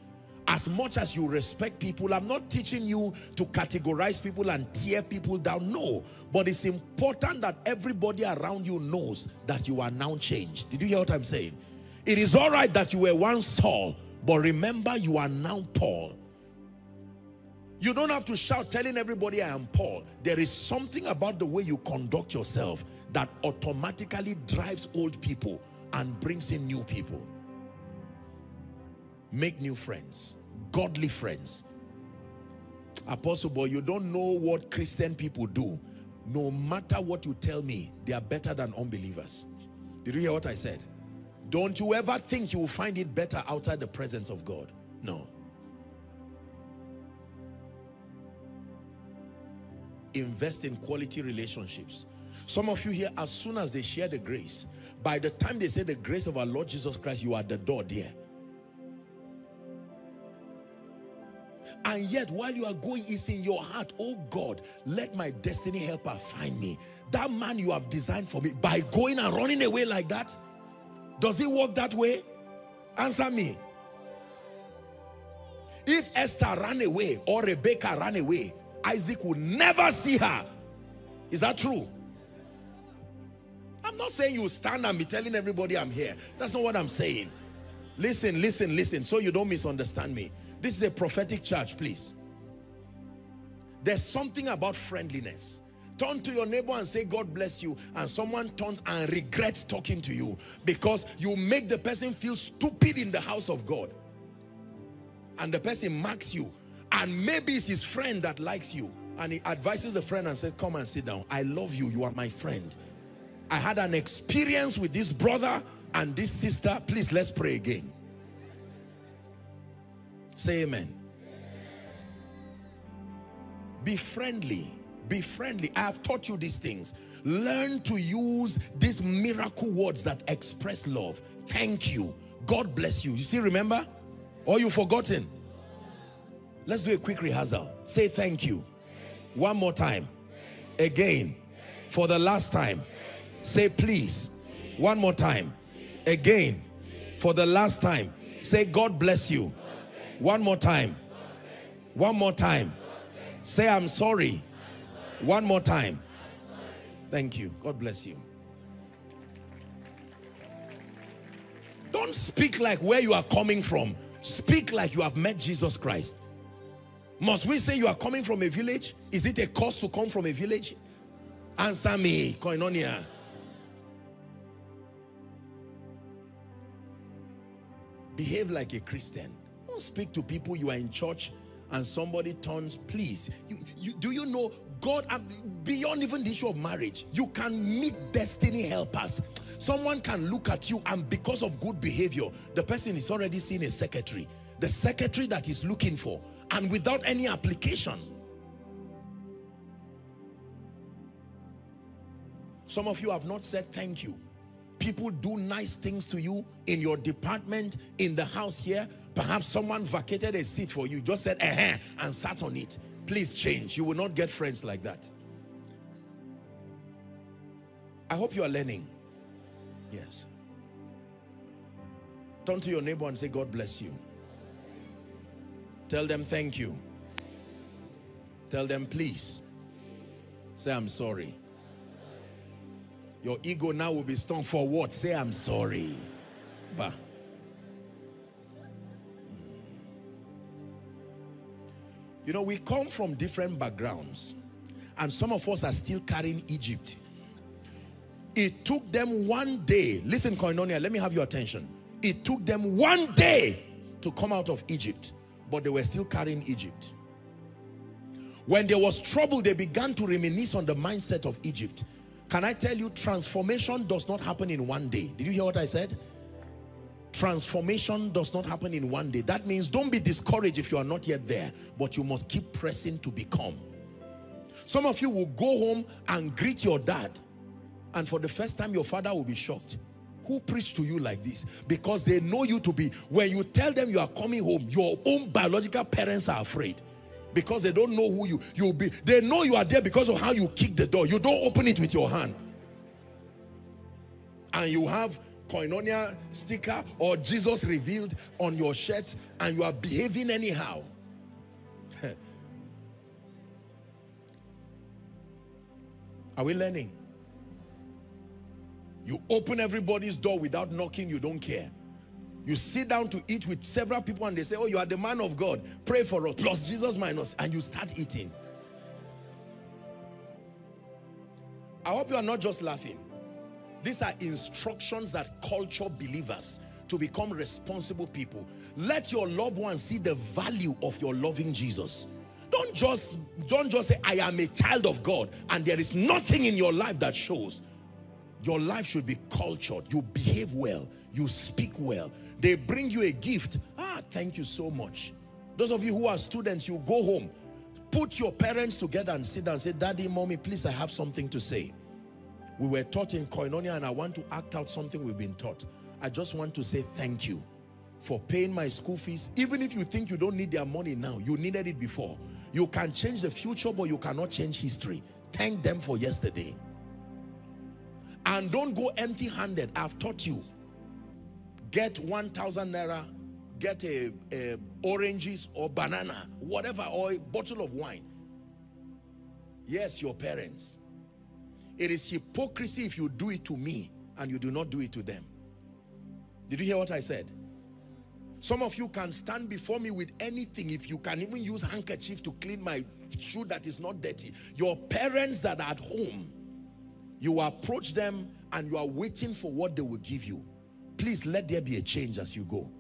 as much as you respect people, I'm not teaching you to categorize people and tear people down. No. But it's important that everybody around you knows that you are now changed. Did you hear what I'm saying? It is all right that you were once Saul, but remember you are now Paul. You don't have to shout telling everybody I am Paul. There is something about the way you conduct yourself that automatically drives old people and brings in new people. Make new friends, godly friends. Apostle boy, you don't know what Christian people do. No matter what you tell me, they are better than unbelievers. Did you hear what I said? Don't you ever think you will find it better outside the presence of God. No. Invest in quality relationships. Some of you here, as soon as they share the grace, by the time they say the grace of our Lord Jesus Christ, you are the door there. And yet, while you are going, it's in your heart, oh God, let my destiny helper find me. That man you have designed for me, by going and running away like that, does it work that way? Answer me. If Esther ran away or Rebecca ran away, Isaac would never see her. Is that true? I'm not saying you stand and be telling everybody I'm here. That's not what I'm saying. Listen, listen, listen, so you don't misunderstand me. This is a prophetic church, please. There's something about friendliness. Turn to your neighbor and say, God bless you. And someone turns and regrets talking to you because you make the person feel stupid in the house of God. And the person marks you. And maybe it's his friend that likes you. And he advises the friend and says, come and sit down. I love you. You are my friend. I had an experience with this brother and this sister. Please, let's pray again. Say amen. Be friendly. Be friendly. I have taught you these things. Learn to use these miracle words that express love. Thank you. God bless you. You see, remember? Or you forgotten? Let's do a quick rehearsal. Say thank you. One more time. Again. For the last time. Say please. One more time. Again. For the last time. Say God bless you. One more time. One more time. Say, I'm sorry. One more time. Thank you. God bless you. Don't speak like where you are coming from. Speak like you have met Jesus Christ. Must we say you are coming from a village? Is it a cost to come from a village? Answer me, Koinonia. Behave like a Christian. Don't speak to people you are in church and somebody turns, please. You, you, do you know God, um, beyond even the issue of marriage, you can meet destiny helpers. Someone can look at you and because of good behavior, the person is already seeing a secretary. The secretary that is looking for and without any application. Some of you have not said thank you. People do nice things to you in your department, in the house here, Perhaps someone vacated a seat for you, just said, eh, and sat on it. Please change. You will not get friends like that. I hope you are learning. Yes. Turn to your neighbor and say, God bless you. Tell them thank you. Tell them please. Say I'm sorry. Your ego now will be strong for what? Say I'm sorry. Bah. You know, we come from different backgrounds and some of us are still carrying Egypt. It took them one day, listen Koinonia, let me have your attention. It took them one day to come out of Egypt, but they were still carrying Egypt. When there was trouble, they began to reminisce on the mindset of Egypt. Can I tell you, transformation does not happen in one day. Did you hear what I said? Transformation does not happen in one day. That means don't be discouraged if you are not yet there, but you must keep pressing to become. Some of you will go home and greet your dad, and for the first time, your father will be shocked. Who preached to you like this? Because they know you to be, when you tell them you are coming home, your own biological parents are afraid. Because they don't know who you you'll be they know you are there because of how you kick the door. You don't open it with your hand. And you have koinonia sticker or jesus revealed on your shirt and you are behaving anyhow. Are we learning you open everybody's door without knocking you don't care you sit down to eat with several people and they say, oh, you are the man of God. Pray for us. Plus Jesus. And you start eating. I hope you are not just laughing. These are instructions that culture believers to become responsible people. Let your loved ones see the value of your loving Jesus. Don't just, don't just say, I am a child of God and there is nothing in your life that shows. Your life should be cultured. You behave well. You speak well. They bring you a gift. Ah, thank you so much. Those of you who are students, you go home. Put your parents together and sit down and say, Daddy, Mommy, please, I have something to say. We were taught in Koinonia and I want to act out something we've been taught. I just want to say thank you for paying my school fees. Even if you think you don't need their money now, you needed it before. You can change the future, but you cannot change history. Thank them for yesterday. And don't go empty-handed. I've taught you get 1,000 naira, get a, a, oranges or banana, whatever, or a bottle of wine. Yes, your parents. It is hypocrisy if you do it to me and you do not do it to them. Did you hear what I said? Some of you can stand before me with anything. If you can even use handkerchief to clean my shoe that is not dirty. Your parents that are at home, you approach them and you are waiting for what they will give you. Please let there be a change as you go.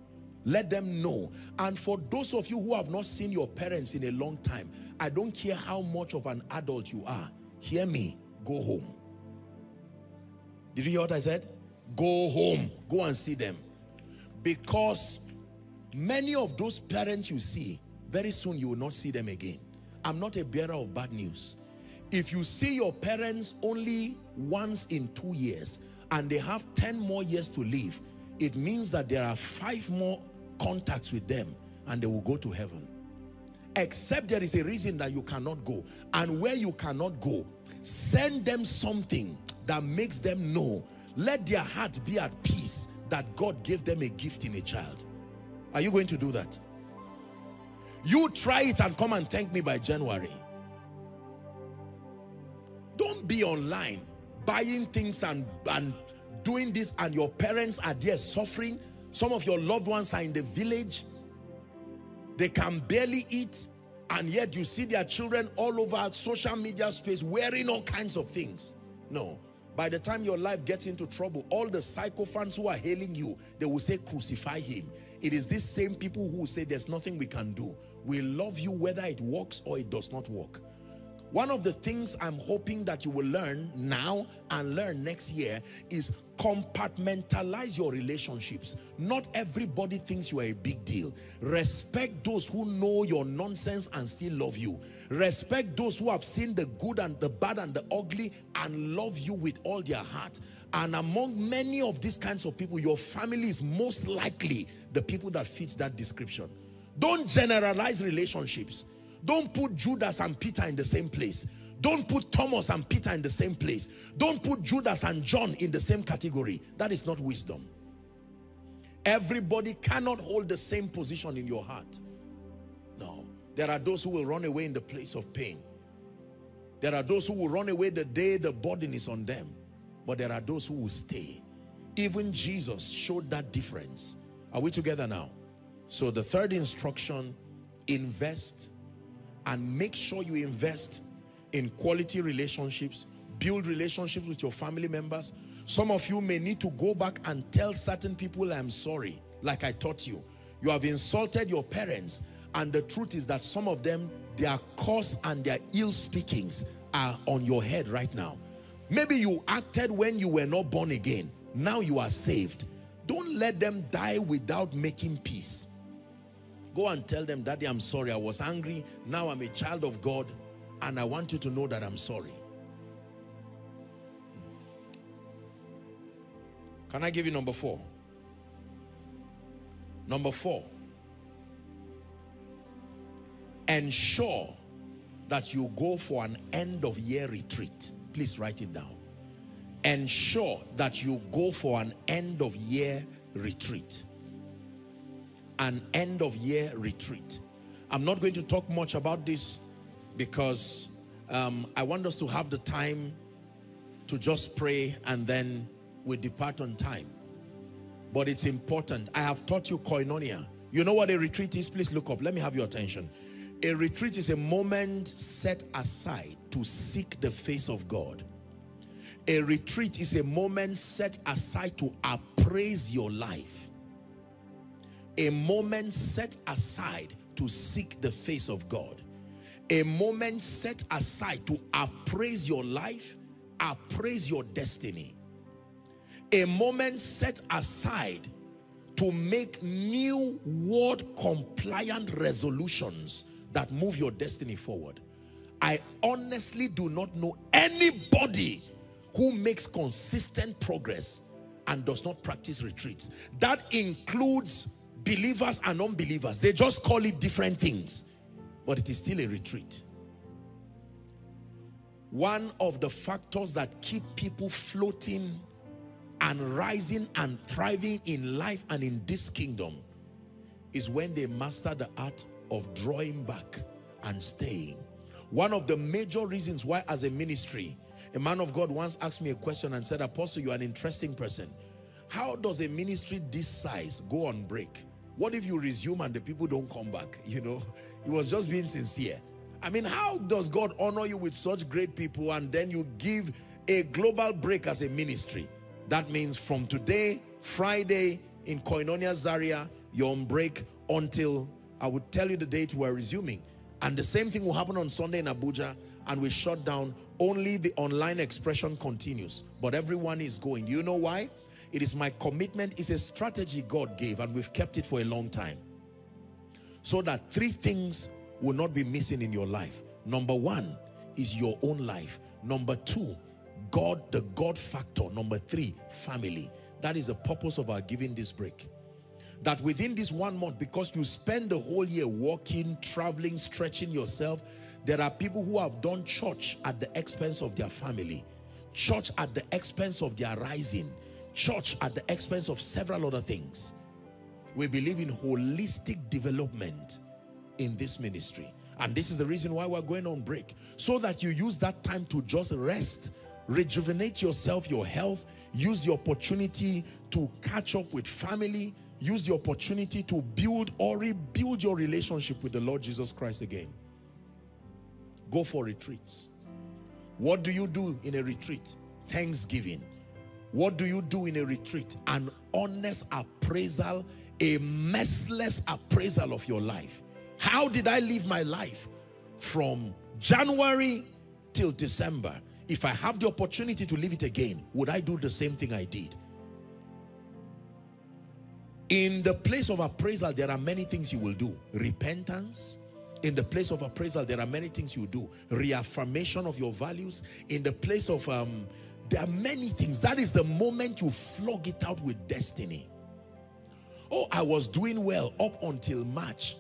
Let them know. And for those of you who have not seen your parents in a long time, I don't care how much of an adult you are. Hear me. Go home. Did you hear what I said? Go home. Go and see them. Because many of those parents you see, very soon you will not see them again. I'm not a bearer of bad news. If you see your parents only once in two years, and they have 10 more years to live, it means that there are five more contacts with them and they will go to heaven. Except there is a reason that you cannot go. And where you cannot go, send them something that makes them know. Let their heart be at peace that God gave them a gift in a child. Are you going to do that? You try it and come and thank me by January. Don't be online buying things and, and doing this and your parents are there suffering. Some of your loved ones are in the village. They can barely eat and yet you see their children all over social media space wearing all kinds of things. No. By the time your life gets into trouble, all the sycophants who are hailing you, they will say, crucify him. It is these same people who say, there's nothing we can do. We love you whether it works or it does not work. One of the things I'm hoping that you will learn now and learn next year is compartmentalize your relationships. Not everybody thinks you are a big deal. Respect those who know your nonsense and still love you. Respect those who have seen the good and the bad and the ugly and love you with all their heart. And among many of these kinds of people, your family is most likely the people that fit that description. Don't generalize relationships. Don't put Judas and Peter in the same place. Don't put Thomas and Peter in the same place. Don't put Judas and John in the same category. That is not wisdom. Everybody cannot hold the same position in your heart. No. There are those who will run away in the place of pain. There are those who will run away the day the burden is on them. But there are those who will stay. Even Jesus showed that difference. Are we together now? So the third instruction, invest and make sure you invest in quality relationships, build relationships with your family members. Some of you may need to go back and tell certain people, I'm sorry, like I taught you. You have insulted your parents and the truth is that some of them, their curse and their ill speakings are on your head right now. Maybe you acted when you were not born again. Now you are saved. Don't let them die without making peace. Go and tell them, Daddy, I'm sorry. I was angry. Now I'm a child of God and I want you to know that I'm sorry. Can I give you number four? Number four. Ensure that you go for an end of year retreat. Please write it down. Ensure that you go for an end of year retreat. An end of year retreat. I'm not going to talk much about this because um, I want us to have the time to just pray and then we depart on time. But it's important. I have taught you koinonia. You know what a retreat is? Please look up. Let me have your attention. A retreat is a moment set aside to seek the face of God. A retreat is a moment set aside to appraise your life. A moment set aside to seek the face of God a moment set aside to appraise your life, appraise your destiny. A moment set aside to make new word compliant resolutions that move your destiny forward. I honestly do not know anybody who makes consistent progress and does not practice retreats. That includes believers and unbelievers. They just call it different things but it is still a retreat. One of the factors that keep people floating and rising and thriving in life and in this kingdom is when they master the art of drawing back and staying. One of the major reasons why as a ministry, a man of God once asked me a question and said, Apostle, you're an interesting person. How does a ministry this size go on break? What if you resume and the people don't come back? You know, he was just being sincere. I mean, how does God honor you with such great people and then you give a global break as a ministry? That means from today, Friday in Koinonia Zaria, you're on break until I would tell you the date we're resuming. And the same thing will happen on Sunday in Abuja and we shut down. Only the online expression continues, but everyone is going. Do You know why? It is my commitment. It's a strategy God gave and we've kept it for a long time so that three things will not be missing in your life. Number one is your own life. Number two, God, the God factor. Number three, family. That is the purpose of our giving this break. That within this one month, because you spend the whole year walking, traveling, stretching yourself, there are people who have done church at the expense of their family, church at the expense of their rising, church at the expense of several other things. We believe in holistic development in this ministry. And this is the reason why we're going on break. So that you use that time to just rest, rejuvenate yourself, your health, use the opportunity to catch up with family, use the opportunity to build or rebuild your relationship with the Lord Jesus Christ again. Go for retreats. What do you do in a retreat? Thanksgiving. What do you do in a retreat? An honest appraisal a messless appraisal of your life. How did I live my life from January till December? If I have the opportunity to live it again, would I do the same thing I did? In the place of appraisal, there are many things you will do. Repentance. In the place of appraisal, there are many things you do. Reaffirmation of your values. In the place of, um, there are many things. That is the moment you flog it out with destiny. Oh, I was doing well up until March,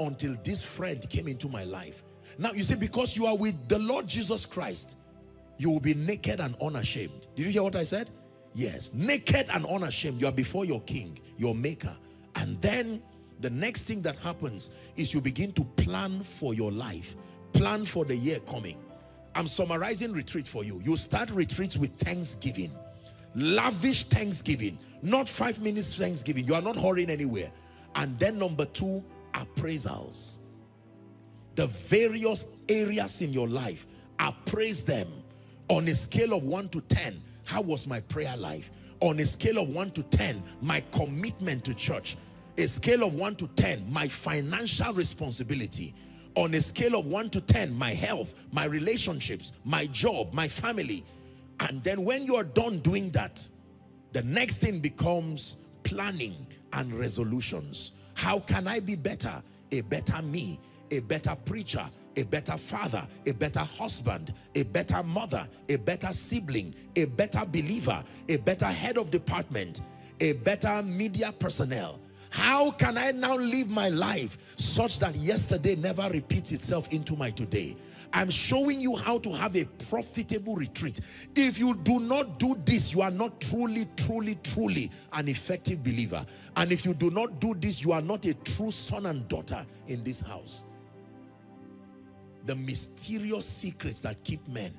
until this friend came into my life. Now, you see, because you are with the Lord Jesus Christ, you will be naked and unashamed. Did you hear what I said? Yes, naked and unashamed. You are before your king, your maker. And then the next thing that happens is you begin to plan for your life, plan for the year coming. I'm summarizing retreat for you. You start retreats with thanksgiving, lavish thanksgiving, not five minutes thanksgiving. You are not hurrying anywhere. And then number two, appraisals. The various areas in your life, appraise them on a scale of one to 10. How was my prayer life? On a scale of one to 10, my commitment to church. A scale of one to 10, my financial responsibility. On a scale of one to 10, my health, my relationships, my job, my family. And then when you are done doing that, the next thing becomes planning and resolutions. How can I be better? A better me, a better preacher, a better father, a better husband, a better mother, a better sibling, a better believer, a better head of department, a better media personnel. How can I now live my life such that yesterday never repeats itself into my today? I'm showing you how to have a profitable retreat. If you do not do this, you are not truly, truly, truly an effective believer. And if you do not do this, you are not a true son and daughter in this house. The mysterious secrets that keep men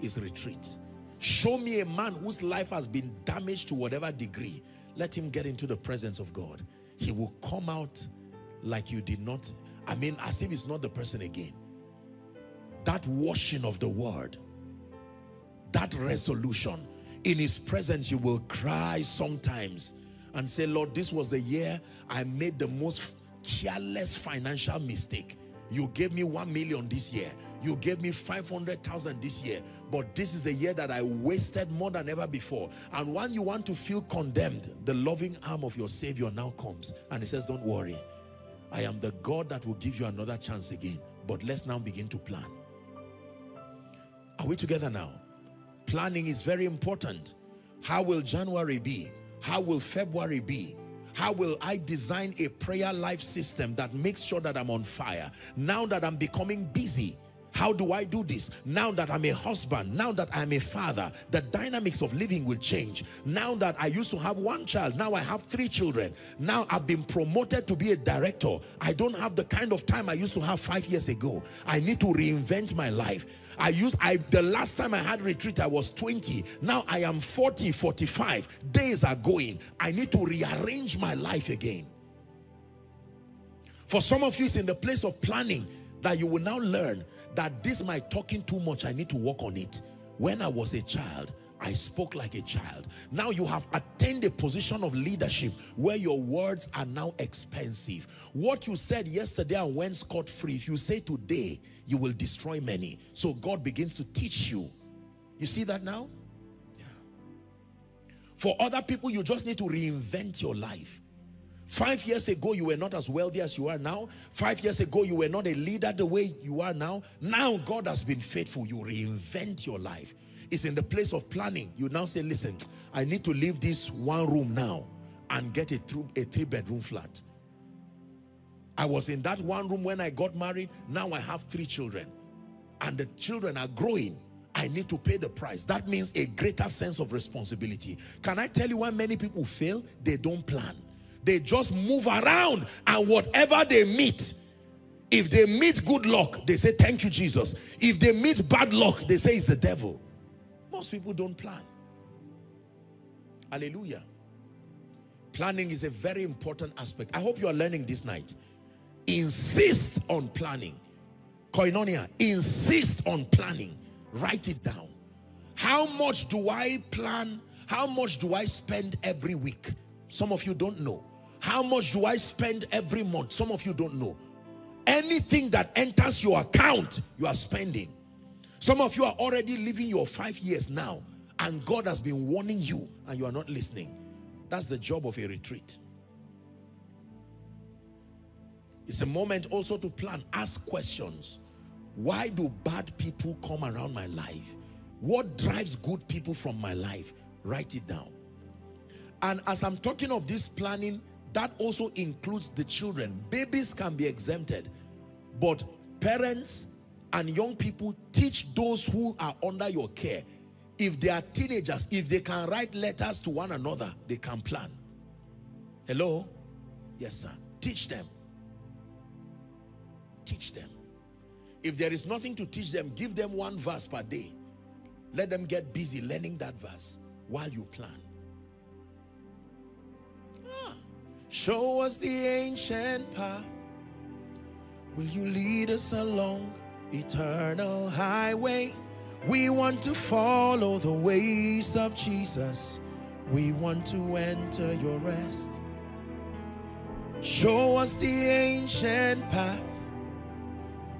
is retreat. Show me a man whose life has been damaged to whatever degree. Let him get into the presence of God. He will come out like you did not, I mean, as if it's not the person again that washing of the word, that resolution, in his presence you will cry sometimes and say, Lord, this was the year I made the most careless financial mistake. You gave me one million this year. You gave me 500,000 this year. But this is the year that I wasted more than ever before. And when you want to feel condemned, the loving arm of your Savior now comes. And he says, don't worry. I am the God that will give you another chance again. But let's now begin to plan. Are we together now? Planning is very important. How will January be? How will February be? How will I design a prayer life system that makes sure that I'm on fire? Now that I'm becoming busy, how do I do this? Now that I'm a husband, now that I'm a father, the dynamics of living will change. Now that I used to have one child, now I have three children. Now I've been promoted to be a director. I don't have the kind of time I used to have five years ago. I need to reinvent my life. I used, I the last time I had retreat, I was 20. Now I am 40, 45. Days are going. I need to rearrange my life again. For some of you, it's in the place of planning that you will now learn that this my talking too much, I need to work on it. When I was a child, I spoke like a child. Now you have attained a position of leadership where your words are now expensive. What you said yesterday and went scot-free, if you say today, you will destroy many. So God begins to teach you. You see that now? Yeah. For other people, you just need to reinvent your life. Five years ago, you were not as wealthy as you are now. Five years ago, you were not a leader the way you are now. Now, God has been faithful. You reinvent your life. It's in the place of planning. You now say, listen, I need to leave this one room now and get a, a three-bedroom flat. I was in that one room when I got married. Now I have three children. And the children are growing. I need to pay the price. That means a greater sense of responsibility. Can I tell you why many people fail? They don't plan. They just move around and whatever they meet, if they meet good luck, they say, thank you, Jesus. If they meet bad luck, they say it's the devil. Most people don't plan. Hallelujah. Planning is a very important aspect. I hope you are learning this night. Insist on planning. Koinonia, insist on planning. Write it down. How much do I plan? How much do I spend every week? Some of you don't know. How much do I spend every month? Some of you don't know. Anything that enters your account, you are spending. Some of you are already living your five years now and God has been warning you and you are not listening. That's the job of a retreat. It's a moment also to plan. Ask questions. Why do bad people come around my life? What drives good people from my life? Write it down. And as I'm talking of this planning, that also includes the children. Babies can be exempted, but parents and young people teach those who are under your care. If they are teenagers, if they can write letters to one another, they can plan. Hello? Yes, sir. Teach them. Teach them. If there is nothing to teach them, give them one verse per day. Let them get busy learning that verse while you plan. Show us the ancient path. Will you lead us along eternal highway? We want to follow the ways of Jesus. We want to enter your rest. Show us the ancient path.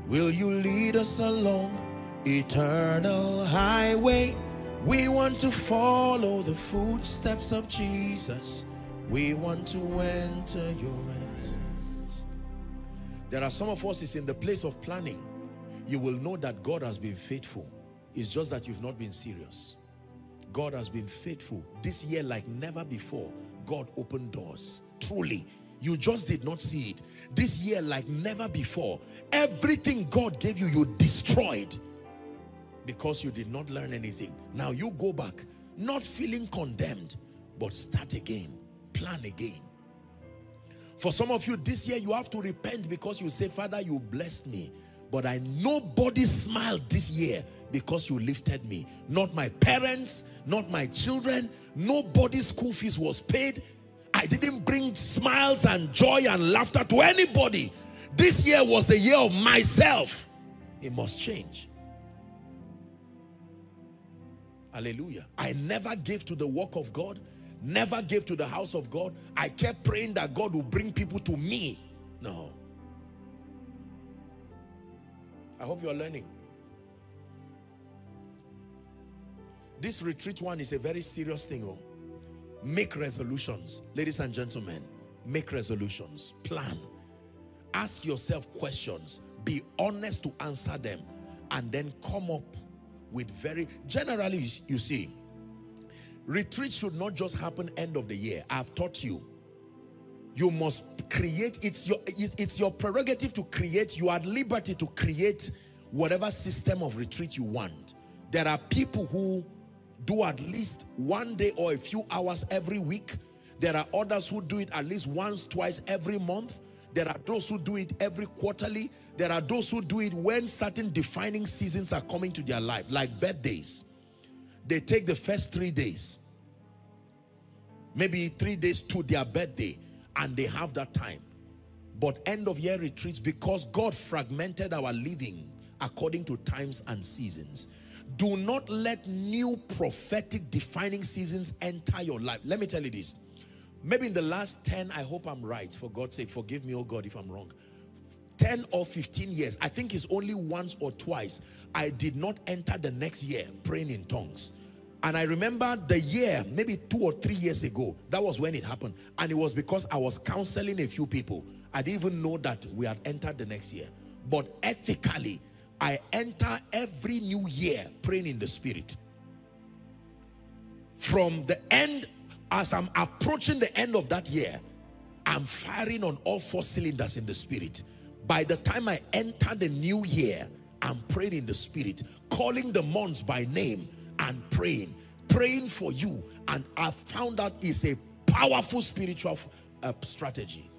Will you lead us along eternal highway? We want to follow the footsteps of Jesus. We want to enter your rest. There are some of us is in the place of planning. You will know that God has been faithful. It's just that you've not been serious. God has been faithful. This year like never before, God opened doors. Truly, you just did not see it. This year like never before, everything God gave you, you destroyed because you did not learn anything. Now you go back, not feeling condemned, but start again, plan again. For some of you this year, you have to repent because you say, Father, you blessed me. But I nobody smiled this year because you lifted me. Not my parents, not my children. Nobody's school fees was paid. I didn't bring smiles and joy and laughter to anybody. This year was the year of myself. It must change. Hallelujah. I never gave to the work of God, never gave to the house of God. I kept praying that God will bring people to me. No. I hope you are learning. This retreat one is a very serious thing. Oh. Make resolutions. Ladies and gentlemen, make resolutions. Plan. Ask yourself questions. Be honest to answer them. And then come up with very, generally you see, retreat should not just happen end of the year. I've taught you. You must create, it's your, it's your prerogative to create, you are at liberty to create whatever system of retreat you want. There are people who do at least one day or a few hours every week. There are others who do it at least once, twice every month. There are those who do it every quarterly. There are those who do it when certain defining seasons are coming to their life, like birthdays. They take the first three days, maybe three days to their birthday, and they have that time. But end of year retreats, because God fragmented our living according to times and seasons. Do not let new prophetic defining seasons enter your life. Let me tell you this. Maybe in the last 10, I hope I'm right. For God's sake, forgive me, oh God, if I'm wrong. 10 or 15 years, I think it's only once or twice, I did not enter the next year praying in tongues. And I remember the year, maybe two or three years ago, that was when it happened. And it was because I was counseling a few people. I didn't even know that we had entered the next year. But ethically, I enter every new year praying in the spirit. From the end as I'm approaching the end of that year, I'm firing on all four cylinders in the spirit. By the time I enter the new year, I'm praying in the spirit, calling the months by name and praying, praying for you. And I found out it's a powerful spiritual uh, strategy.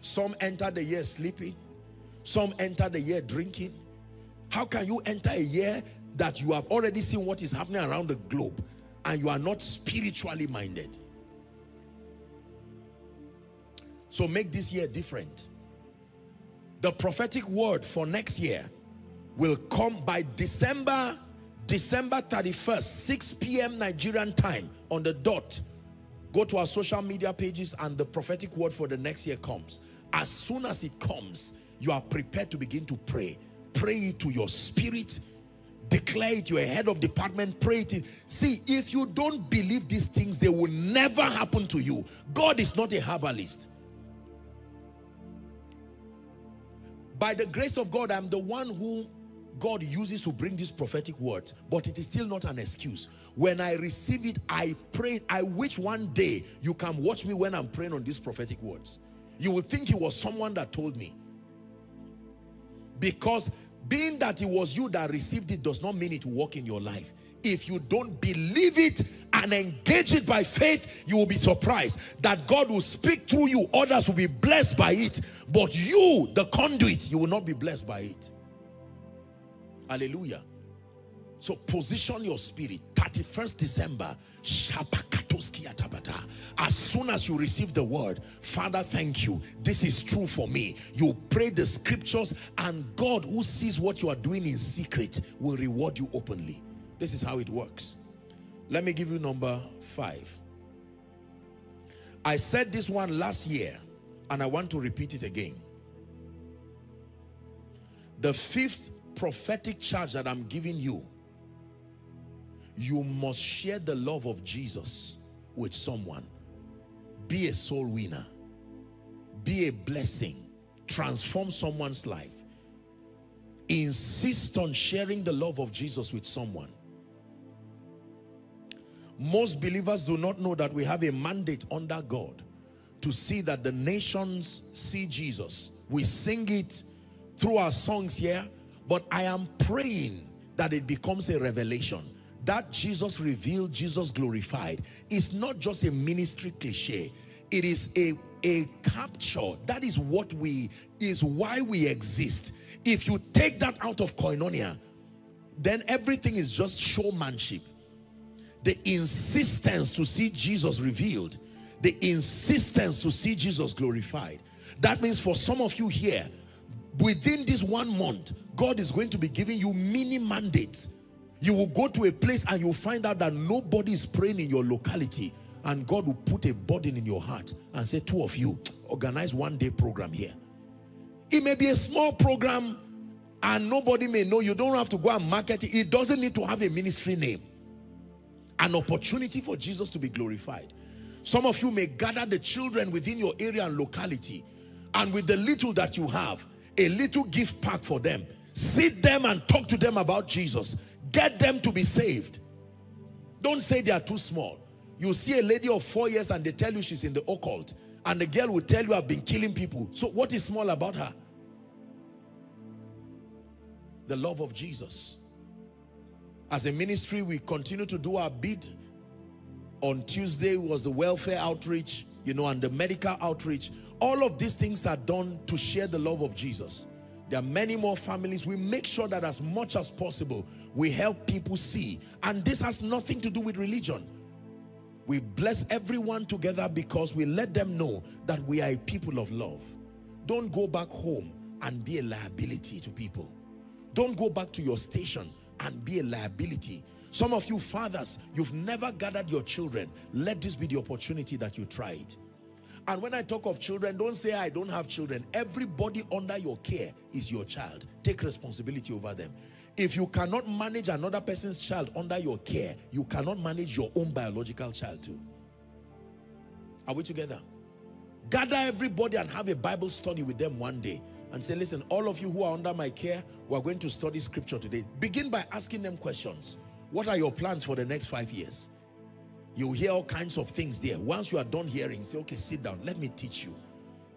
Some enter the year sleeping, some enter the year drinking. How can you enter a year that you have already seen what is happening around the globe? and you are not spiritually minded. So make this year different. The prophetic word for next year will come by December, December 31st, 6 p.m. Nigerian time on the dot. Go to our social media pages and the prophetic word for the next year comes. As soon as it comes, you are prepared to begin to pray. Pray it to your spirit, declare it you're a head of department pray it see if you don't believe these things they will never happen to you god is not a herbalist by the grace of god i'm the one who god uses to bring these prophetic words but it is still not an excuse. When i receive it i pray i wish one day you can watch me when i'm praying on these prophetic words. You will think it was someone that told me. Because being that it was you that received it does not mean it will work in your life. If you don't believe it and engage it by faith, you will be surprised that God will speak through you. Others will be blessed by it. But you, the conduit, you will not be blessed by it. Hallelujah. So position your spirit. 31st December. As soon as you receive the word, Father, thank you. This is true for me. You pray the scriptures and God who sees what you are doing in secret will reward you openly. This is how it works. Let me give you number five. I said this one last year and I want to repeat it again. The fifth prophetic charge that I'm giving you you must share the love of Jesus with someone. Be a soul winner. Be a blessing. Transform someone's life. Insist on sharing the love of Jesus with someone. Most believers do not know that we have a mandate under God to see that the nations see Jesus. We sing it through our songs here, but I am praying that it becomes a revelation that Jesus revealed, Jesus glorified is not just a ministry cliche. It is a, a capture. That is what we, is why we exist. If you take that out of koinonia, then everything is just showmanship. The insistence to see Jesus revealed, the insistence to see Jesus glorified. That means for some of you here, within this one month, God is going to be giving you mini mandates you will go to a place and you'll find out that nobody is praying in your locality and God will put a burden in your heart and say, two of you, organize one day program here. It may be a small program and nobody may know. You don't have to go and market it. It doesn't need to have a ministry name. An opportunity for Jesus to be glorified. Some of you may gather the children within your area and locality and with the little that you have, a little gift pack for them. Sit them and talk to them about Jesus. Get them to be saved. Don't say they are too small. You see a lady of four years and they tell you she's in the occult. And the girl will tell you I've been killing people. So what is small about her? The love of Jesus. As a ministry, we continue to do our bid. On Tuesday was the welfare outreach, you know, and the medical outreach. All of these things are done to share the love of Jesus. There are many more families. We make sure that as much as possible, we help people see. And this has nothing to do with religion. We bless everyone together because we let them know that we are a people of love. Don't go back home and be a liability to people. Don't go back to your station and be a liability. Some of you fathers, you've never gathered your children. Let this be the opportunity that you try it. And when I talk of children, don't say I don't have children. Everybody under your care is your child. Take responsibility over them. If you cannot manage another person's child under your care, you cannot manage your own biological child too. Are we together? Gather everybody and have a Bible study with them one day and say, listen, all of you who are under my care, we're going to study scripture today. Begin by asking them questions. What are your plans for the next five years? You hear all kinds of things there. Once you are done hearing, say, okay, sit down. Let me teach you.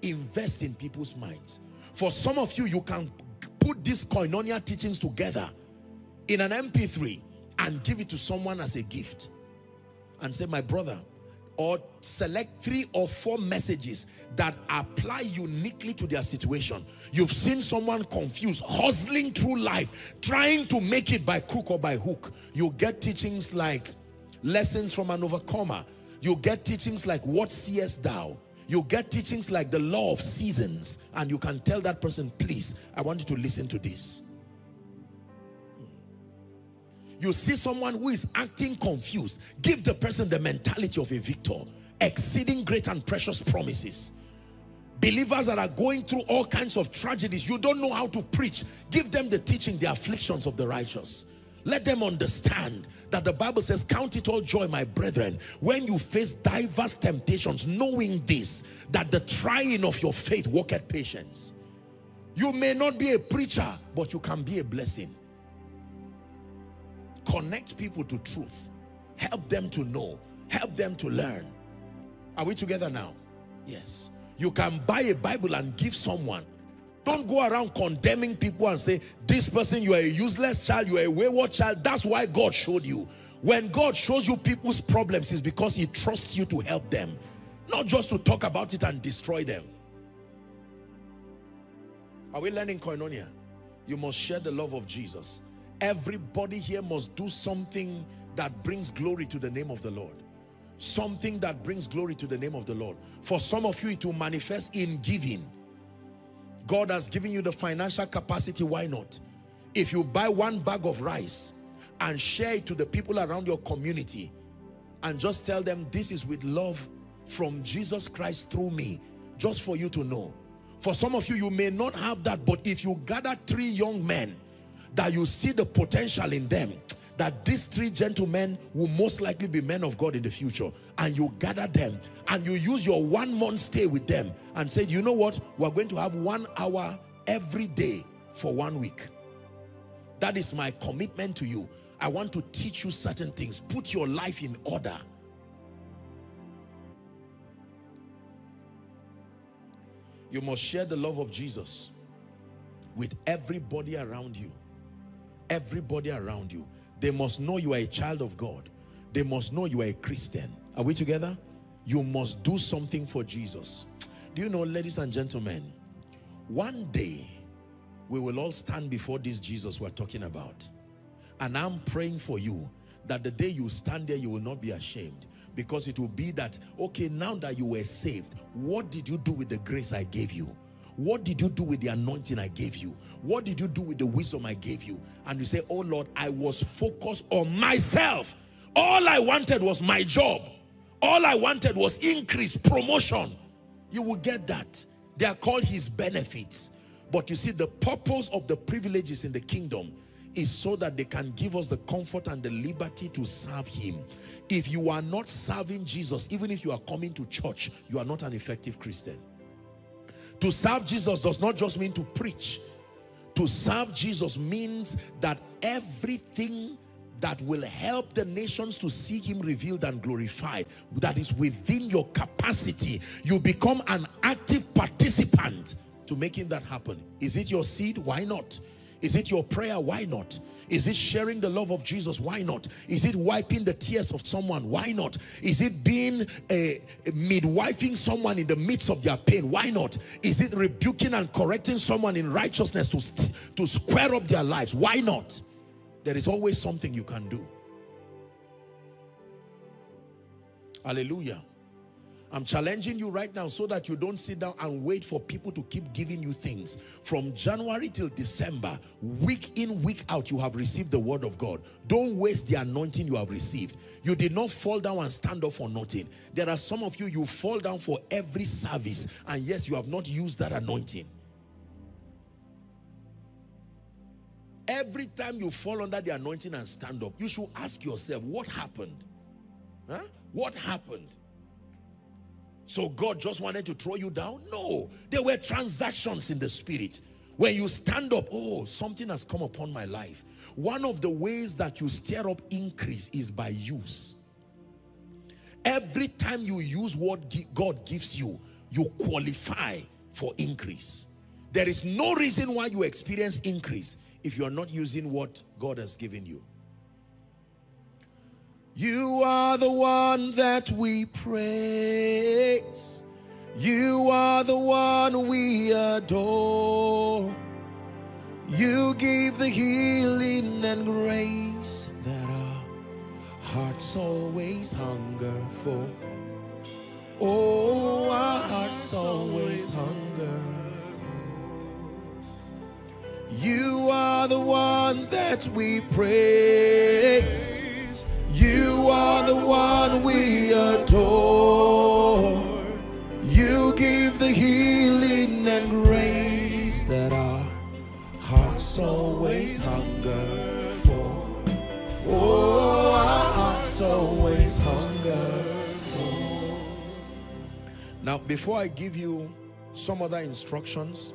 Invest in people's minds. For some of you, you can put these koinonia teachings together in an MP3 and give it to someone as a gift. And say, my brother, or select three or four messages that apply uniquely to their situation. You've seen someone confused, hustling through life, trying to make it by crook or by hook. You get teachings like lessons from an overcomer. You get teachings like what seest thou? You get teachings like the law of seasons and you can tell that person, please, I want you to listen to this. You see someone who is acting confused. Give the person the mentality of a victor. Exceeding great and precious promises. Believers that are going through all kinds of tragedies. You don't know how to preach. Give them the teaching, the afflictions of the righteous. Let them understand that the Bible says, count it all joy, my brethren, when you face diverse temptations, knowing this, that the trying of your faith worketh patience. You may not be a preacher, but you can be a blessing. Connect people to truth. Help them to know. Help them to learn. Are we together now? Yes. You can buy a Bible and give someone Don't go around condemning people and say, this person, you are a useless child, you are a wayward child. That's why God showed you. When God shows you people's problems, it's because he trusts you to help them. Not just to talk about it and destroy them. Are we learning koinonia? You must share the love of Jesus. Everybody here must do something that brings glory to the name of the Lord. Something that brings glory to the name of the Lord. For some of you, it will manifest in giving. God has given you the financial capacity, why not? If you buy one bag of rice and share it to the people around your community and just tell them this is with love from Jesus Christ through me, just for you to know. For some of you, you may not have that, but if you gather three young men that you see the potential in them, that these three gentlemen will most likely be men of God in the future, and you gather them, and you use your one month stay with them, and say, you know what, we're going to have one hour every day for one week. That is my commitment to you. I want to teach you certain things. Put your life in order. You must share the love of Jesus with everybody around you. Everybody around you. They must know you are a child of God. They must know you are a Christian. Are we together? You must do something for Jesus. Do you know, ladies and gentlemen, one day we will all stand before this Jesus we're talking about. And I'm praying for you that the day you stand there, you will not be ashamed because it will be that, okay, now that you were saved, what did you do with the grace I gave you? What did you do with the anointing I gave you? What did you do with the wisdom I gave you? And you say, oh Lord, I was focused on myself. All I wanted was my job. All I wanted was increase, promotion. You will get that. They are called his benefits. But you see, the purpose of the privileges in the kingdom is so that they can give us the comfort and the liberty to serve him. If you are not serving Jesus, even if you are coming to church, you are not an effective Christian. To serve Jesus does not just mean to preach. To serve Jesus means that everything that will help the nations to see him revealed and glorified, that is within your capacity, you become an active participant to making that happen. Is it your seed? Why not? Is it your prayer? Why not? Is it sharing the love of Jesus? Why not? Is it wiping the tears of someone? Why not? Is it being a, a midwifing someone in the midst of their pain? Why not? Is it rebuking and correcting someone in righteousness to, to square up their lives? Why not? There is always something you can do. Hallelujah. I'm challenging you right now so that you don't sit down and wait for people to keep giving you things. From January till December, week in, week out, you have received the word of God. Don't waste the anointing you have received. You did not fall down and stand up for nothing. There are some of you, you fall down for every service, and yes, you have not used that anointing. Every time you fall under the anointing and stand up, you should ask yourself, what happened? Huh? What happened? So God just wanted to throw you down? No. There were transactions in the spirit. When you stand up, oh, something has come upon my life. One of the ways that you stir up increase is by use. Every time you use what God gives you, you qualify for increase. There is no reason why you experience increase if you are not using what God has given you. You are the one that we praise. You are the one we adore. You give the healing and grace that our hearts always hunger for. Oh, our hearts always hunger. for. You are the one that we praise. You are the one we adore. You give the healing and grace that our hearts always hunger for. Oh, our hearts always hunger for. Now, before I give you some other instructions,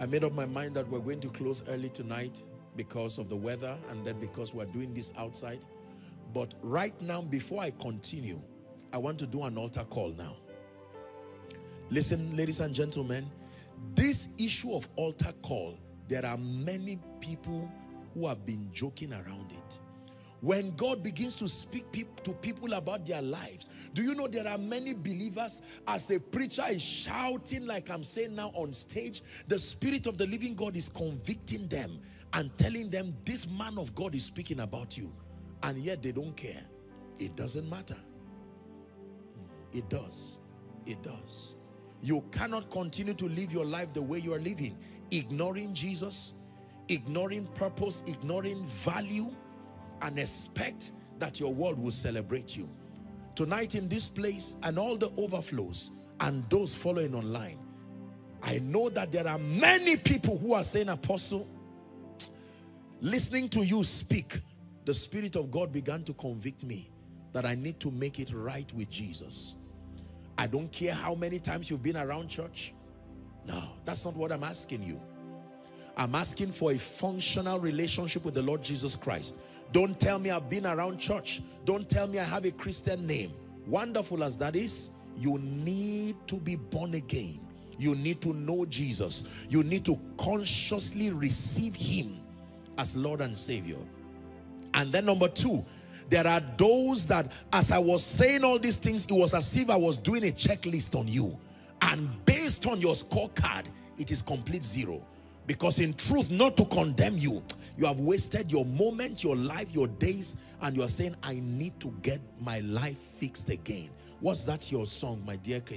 I made up my mind that we're going to close early tonight because of the weather and then because we're doing this outside. But right now, before I continue, I want to do an altar call now. Listen, ladies and gentlemen, This issue of altar call, there are many people who have been joking around it. When God begins to speak to people about their lives, do you know there are many believers as a preacher is shouting like I'm saying now on stage, the spirit of the living God is convicting them and telling them this man of God is speaking about you and yet they don't care. It doesn't matter. Hmm, it does. It does. You cannot continue to live your life the way you are living, ignoring Jesus, ignoring purpose, ignoring value, and expect that your world will celebrate you. Tonight in this place and all the overflows and those following online, I know that there are many people who are saying, Apostle, listening to you speak, the Spirit of God began to convict me that I need to make it right with Jesus. I don't care how many times you've been around church. No, that's not what I'm asking you. I'm asking for a functional relationship with the Lord Jesus Christ. Don't tell me I've been around church. Don't tell me I have a Christian name. Wonderful as that is, you need to be born again. You need to know Jesus. You need to consciously receive him as Lord and Savior. And then number two, there are those that as I was saying all these things, it was as if I was doing a checklist on you. And based on your scorecard, it is complete zero. Because in truth, not to condemn you, you have wasted your moment, your life, your days, and you are saying, I need to get my life fixed again. What's that your song, my dear K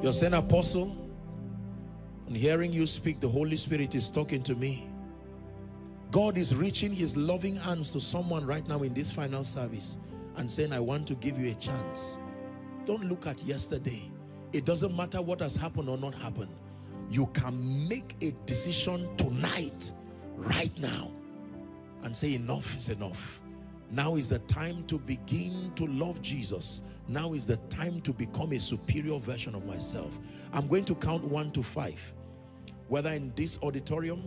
You're saying apostle and hearing you speak the Holy Spirit is talking to me. God is reaching his loving hands to someone right now in this final service and saying, I want to give you a chance. Don't look at yesterday. It doesn't matter what has happened or not happened. You can make a decision tonight, right now, and say enough is enough. Now is the time to begin to love Jesus. Now is the time to become a superior version of myself. I'm going to count one to five. Whether in this auditorium,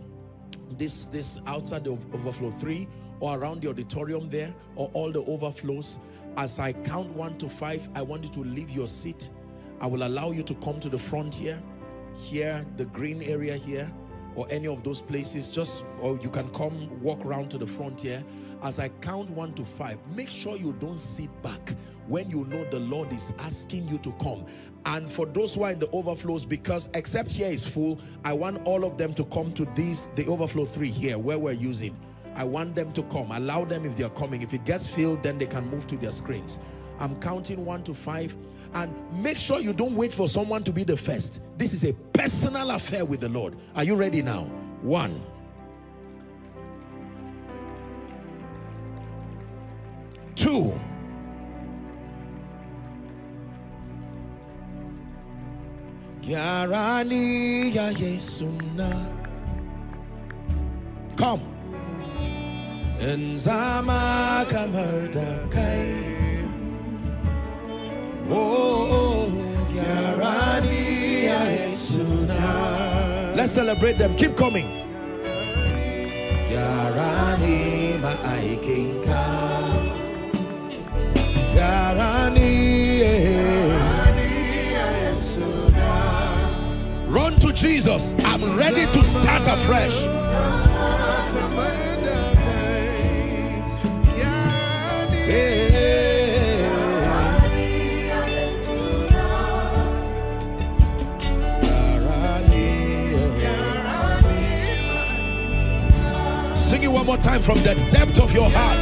this this outside the overflow three or around the auditorium there or all the overflows as I count one to five I want you to leave your seat. I will allow you to come to the front here here the green area here or any of those places. Just or you can come walk around to the front here. As I count one to five make sure you don't sit back when you know the Lord is asking you to come. And for those who are in the overflows because except here is full I want all of them to come to this the overflow three here. Where we're using I want them to come. Allow them if they're coming. If it gets filled then they can move to their screens. I'm counting one to five. And make sure you don't wait for someone to be the first. This is a personal affair with the Lord. Are you ready now? One. Two. Yarani Oh Let's celebrate them. Keep coming. Yarani Yarani eh. Run to Jesus. I'm ready to start afresh. Time from the depth of your heart.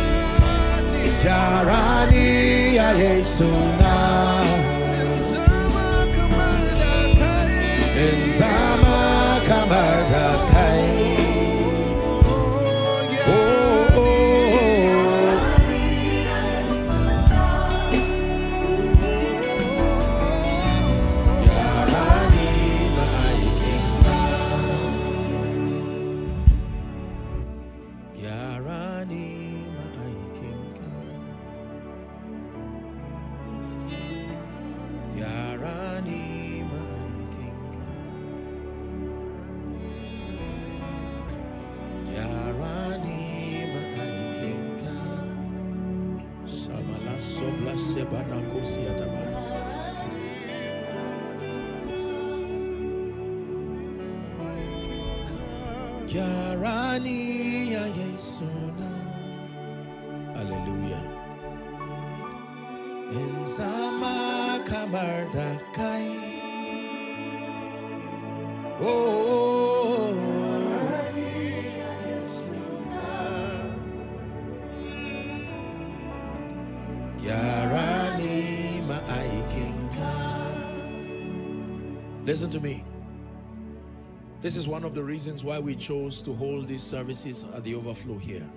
One of the reasons why we chose to hold these services at the overflow here.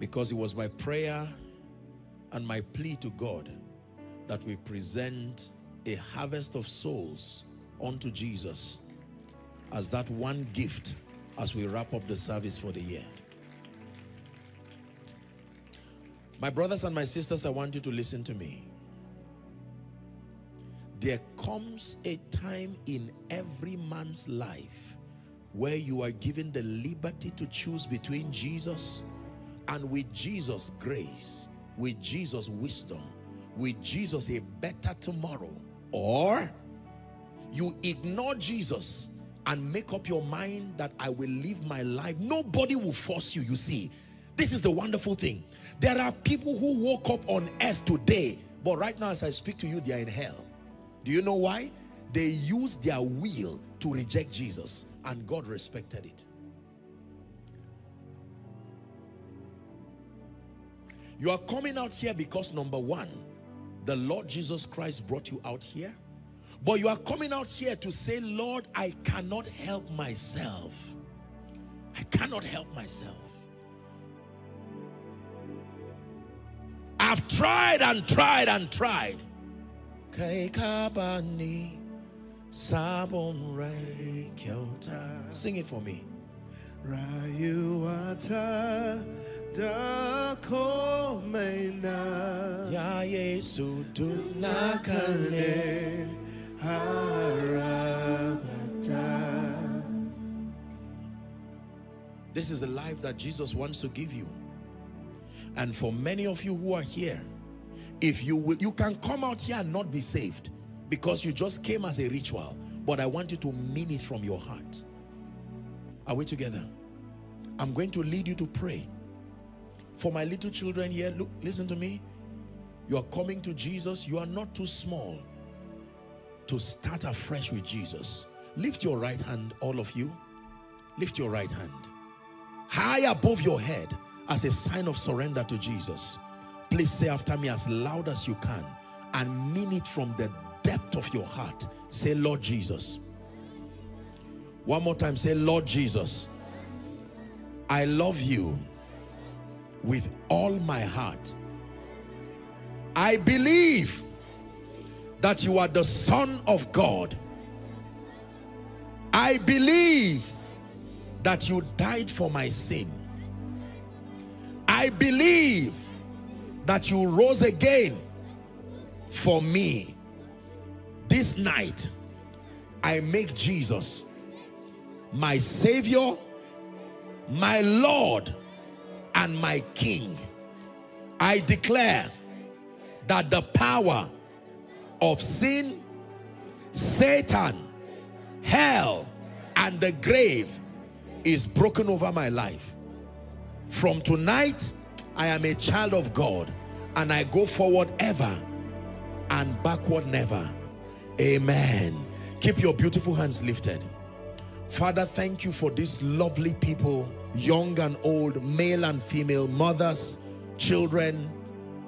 Because it was my prayer and my plea to God that we present a harvest of souls unto Jesus as that one gift as we wrap up the service for the year. My brothers and my sisters, I want you to listen to me. There comes a time in every man's life where you are given the liberty to choose between Jesus and with Jesus grace, with Jesus wisdom, with Jesus a better tomorrow, or you ignore Jesus and make up your mind that I will live my life. Nobody will force you, you see. This is the wonderful thing. There are people who woke up on earth today, but right now as I speak to you, they are in hell. Do you know why? They used their will to reject Jesus and God respected it. You are coming out here because number one, the Lord Jesus Christ brought you out here. But you are coming out here to say, Lord, I cannot help myself. I cannot help myself. I've tried and tried and tried. Sing it for me. Rayuata dakomena Ya Yesu nakane dunakane. harabata. This is the life that Jesus wants to give you. And for many of you who are here, if you will, you can come out here and not be saved because you just came as a ritual. But I want you to mean it from your heart. Are we together? I'm going to lead you to pray. For my little children here, look, listen to me. You are coming to Jesus. You are not too small to start afresh with Jesus. Lift your right hand, all of you. Lift your right hand high above your head as a sign of surrender to Jesus. Please say after me as loud as you can and mean it from the depth of your heart. Say, Lord Jesus. One more time, say, Lord Jesus, I love you with all my heart. I believe that you are the Son of God. I believe that you died for my sin. I believe that you rose again for me. This night, I make Jesus my Savior, my Lord, and my King. I declare that the power of sin, Satan, hell, and the grave is broken over my life. From tonight, I am a child of God and I go forward ever and backward never. Amen. Keep your beautiful hands lifted. Father, thank you for these lovely people young and old, male and female, mothers, children,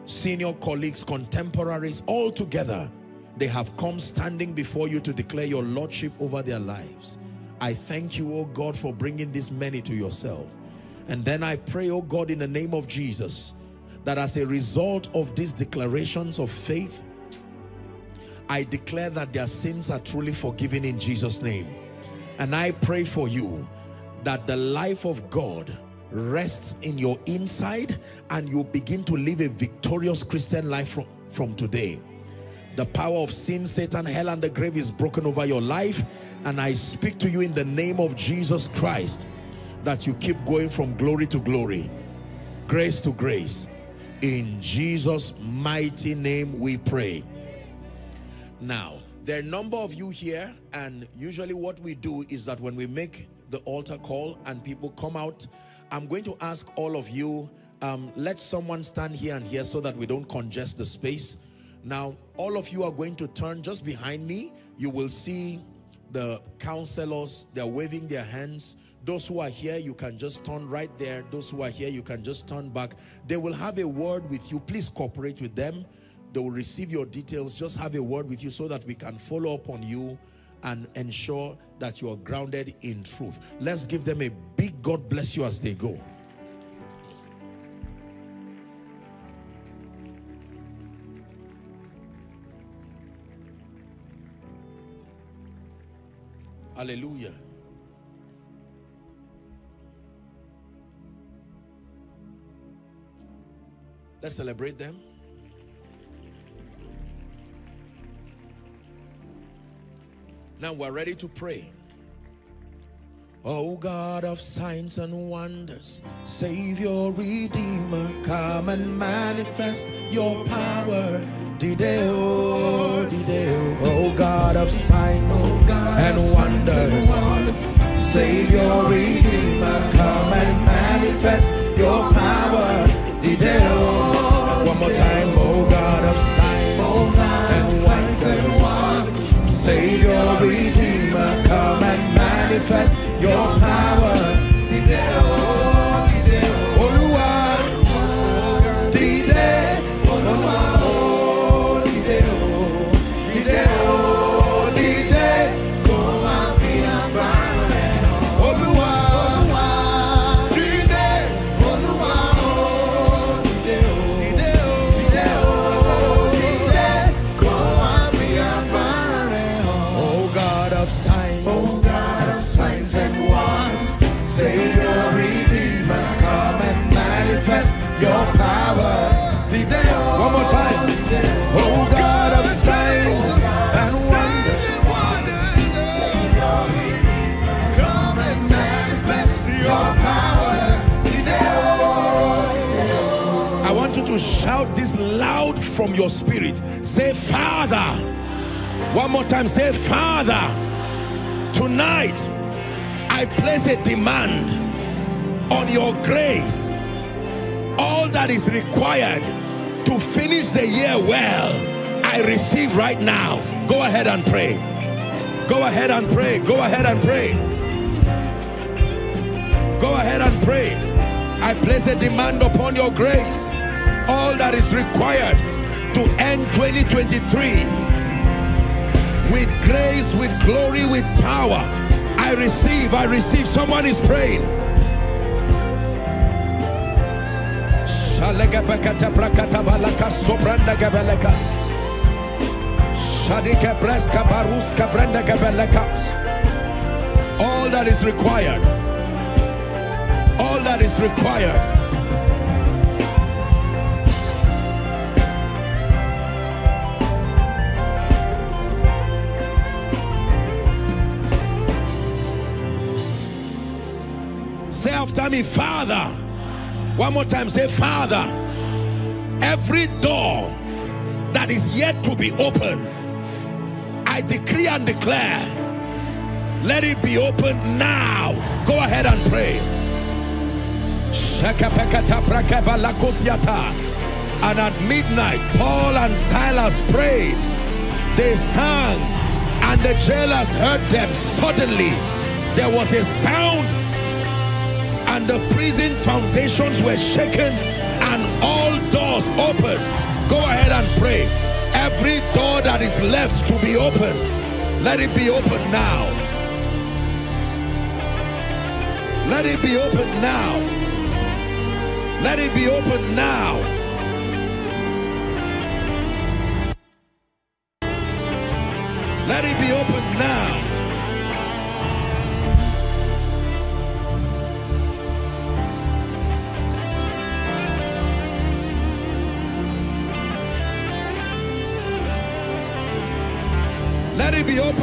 senior colleagues, contemporaries, all together, they have come standing before you to declare your lordship over their lives. I thank you, oh God, for bringing this many to yourself. And then I pray, oh God, in the name of Jesus, that as a result of these declarations of faith, I declare that their sins are truly forgiven in Jesus' name. And I pray for you that the life of God rests in your inside and you begin to live a victorious Christian life from, from today. The power of sin, Satan, hell and the grave is broken over your life. And I speak to you in the name of Jesus Christ that you keep going from glory to glory, grace to grace. In Jesus' mighty name we pray. Now, there are a number of you here and usually what we do is that when we make the altar call and people come out, I'm going to ask all of you, um, let someone stand here and here so that we don't congest the space. Now, all of you are going to turn just behind me. You will see the counselors, they're waving their hands. Those who are here, you can just turn right there. Those who are here, you can just turn back. They will have a word with you. Please cooperate with them. They will receive your details. Just have a word with you so that we can follow up on you and ensure that you are grounded in truth. Let's give them a big God bless you as they go. Hallelujah. Let's celebrate them. Now we're ready to pray. Oh God of signs and wonders, Savior, Redeemer, come and manifest your power. Dideo, Dideo, oh God of signs and wonders, Savior, Redeemer, come and manifest your power. Dideo, one more time, oh God of signs and wonders, Savior, Redeemer, come and manifest your power. From your spirit. Say, Father. One more time, say, Father, tonight I place a demand on your grace. All that is required to finish the year well, I receive right now. Go ahead and pray. Go ahead and pray. Go ahead and pray. Go ahead and pray. I place a demand upon your grace. All that is required to end 2023 with grace, with glory, with power. I receive, I receive. Someone is praying. All that is required. All that is required. After me, Father. One more time, say, Father. Every door that is yet to be opened, I decree and declare, let it be open now. Go ahead and pray. And at midnight, Paul and Silas prayed. They sang, and the jailers heard them. Suddenly, there was a sound and the prison foundations were shaken and all doors opened. Go ahead and pray. Every door that is left to be open, let it be open now. Let it be open now. Let it be open now.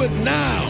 Now.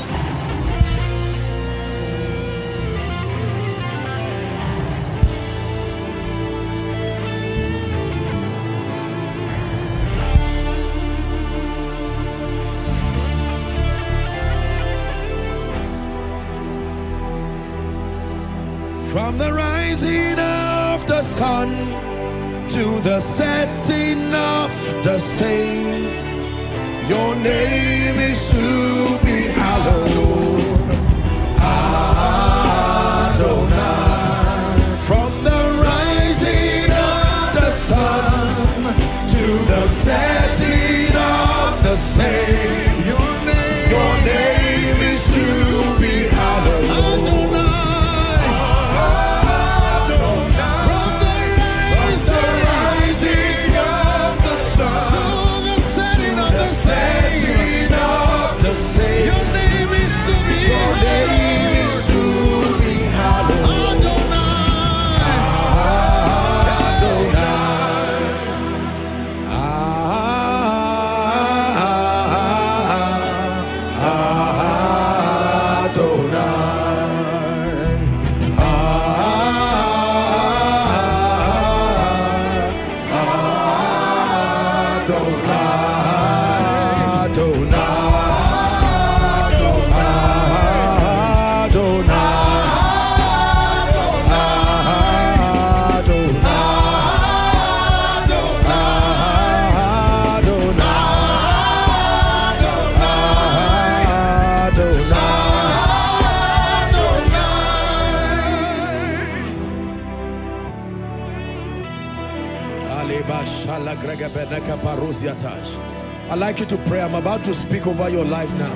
Over your life now.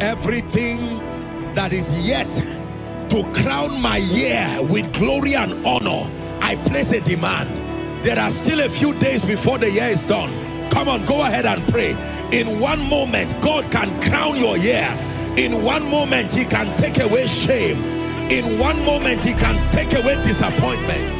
Everything that is yet to crown my year with glory and honor, I place a demand. There are still a few days before the year is done. Come on, go ahead and pray. In one moment, God can crown your year. In one moment, He can take away shame. In one moment, He can take away disappointment.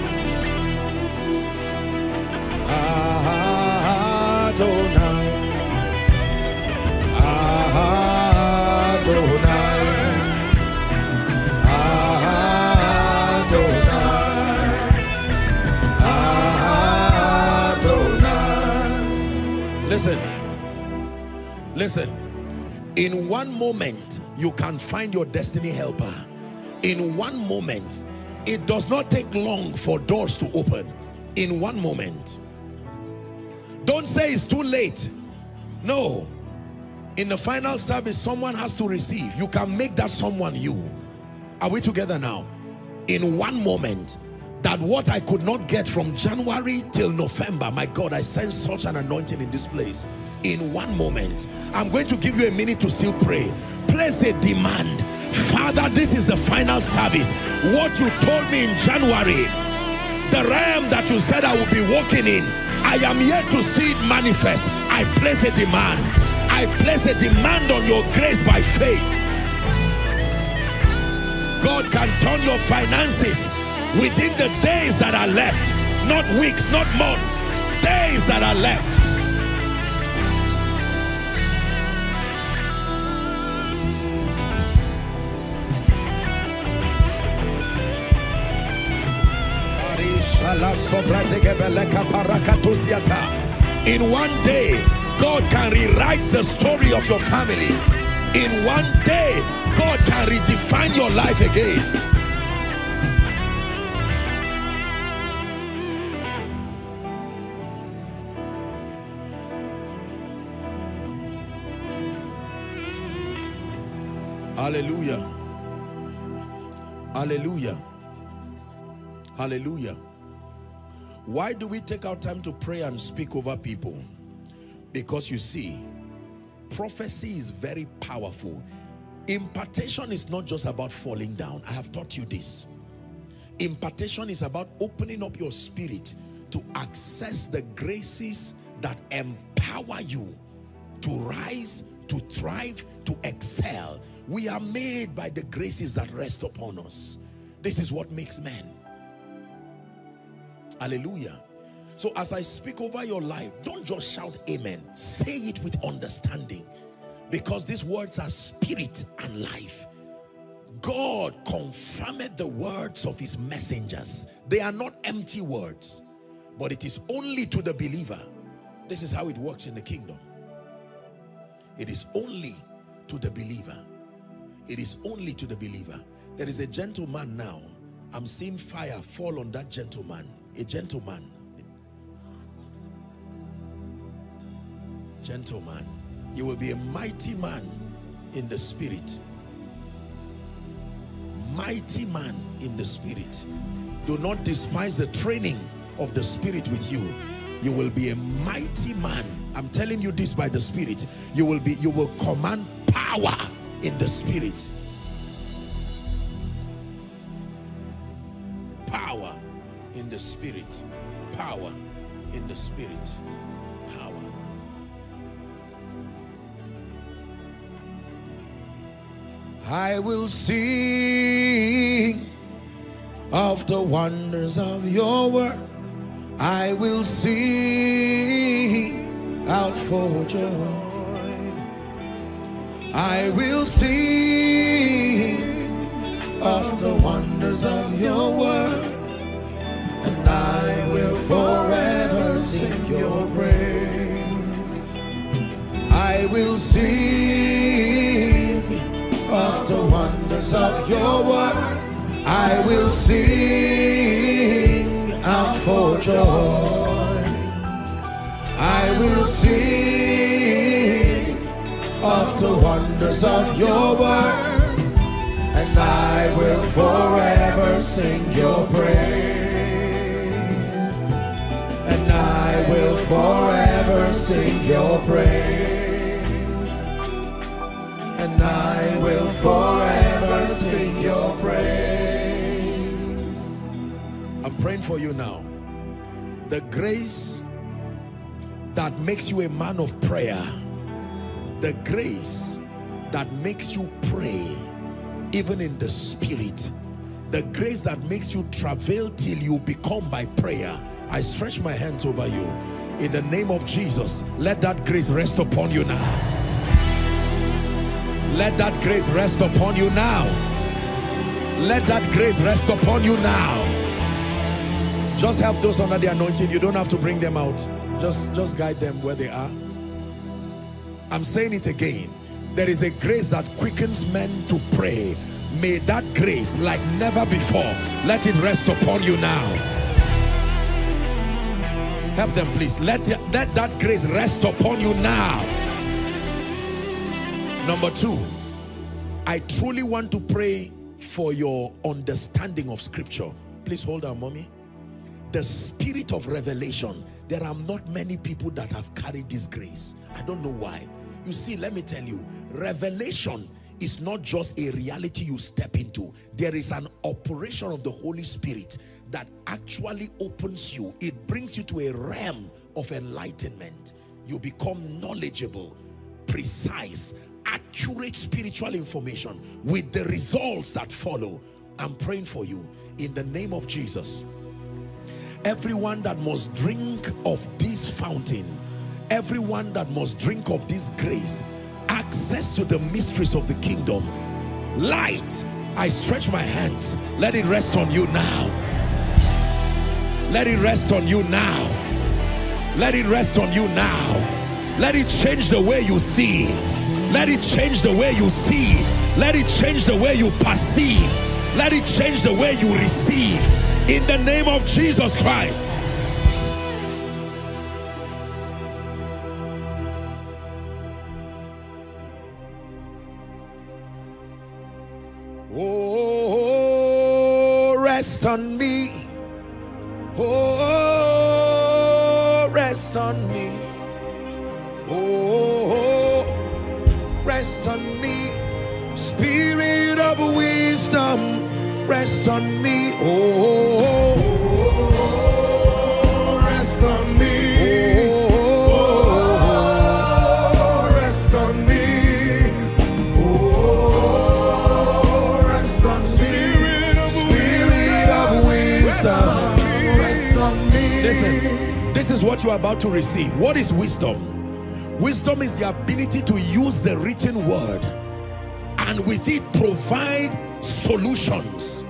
Listen. In one moment, you can find your destiny helper. In one moment, it does not take long for doors to open. In one moment. Don't say it's too late. No. In the final service, someone has to receive. You can make that someone you. Are we together now? In one moment, that what I could not get from January till November, my God, I sense such an anointing in this place. In one moment, I'm going to give you a minute to still pray. Place a demand. Father, this is the final service. What you told me in January, the realm that you said I will be walking in, I am yet to see it manifest. I place a demand. I place a demand on your grace by faith. God can turn your finances within the days that are left. Not weeks, not months. Days that are left. In one day, God can rewrite the story of your family. In one day, God can redefine your life again. Hallelujah. Hallelujah. Hallelujah. Why do we take our time to pray and speak over people? Because you see, prophecy is very powerful. Impartation is not just about falling down. I have taught you this. Impartation is about opening up your spirit to access the graces that empower you to rise, to thrive, to excel. We are made by the graces that rest upon us. This is what makes men. Hallelujah. So as I speak over your life, don't just shout amen. Say it with understanding because these words are spirit and life. God confirmed the words of his messengers. They are not empty words, but it is only to the believer. This is how it works in the kingdom. It is only to the believer. It is only to the believer. There is a gentleman now. I'm seeing fire fall on that gentleman. A gentleman. Gentleman. You will be a mighty man in the spirit. Mighty man in the spirit. Do not despise the training of the spirit with you. You will be a mighty man. I'm telling you this by the spirit. You will be you will command power in the spirit. Power in the spirit. Power in the spirit. Power. I will sing of the wonders of your work. I will sing out for joy. I will sing of the wonders of your word, and I will forever sing your praise. I will sing of the wonders of your word, I will sing out for joy. I will sing of the wonders of your word. And I will forever sing your praise. And I will forever sing your praise. And I will forever sing your praise. I'm praying for you now. The grace that makes you a man of prayer the grace that makes you pray even in the spirit. The grace that makes you travail till you become by prayer. I stretch my hands over you. In the name of jesus let that grace rest upon you now. Let that grace rest upon you now. Let that grace rest upon you now. Just help those under the anointing. You don't have to bring them out. Just just guide them where they are. I'm saying it again. There is a grace that quickens men to pray. May that grace, like never before, let it rest upon you now. Help them, please. Let, the, let that grace rest upon you now. Number two, I truly want to pray for your understanding of scripture. Please hold on, mommy. The spirit of revelation. There are not many people that have carried this grace. I don't know why. You see, let me tell you, revelation is not just a reality you step into. There is an operation of the Holy Spirit that actually opens you. It brings you to a realm of enlightenment. You become knowledgeable, precise, accurate spiritual information with the results that follow. I'm praying for you in the name of Jesus. Everyone that must drink of this fountain everyone that must drink of this grace access to the mysteries of the kingdom. Light I stretch my hands. Let it rest on you now. Let it rest on you now. Let it rest on you now. Let it change the way you see. Let it change the way you see. Let it change the way you perceive. Let it change the way you receive. In the name of Jesus Christ. Rest on me. Oh, rest on me. Oh, rest on me. Spirit of wisdom, rest on me. Oh, Listen, this is what you are about to receive. What is wisdom? Wisdom is the ability to use the written word and with it provide solutions,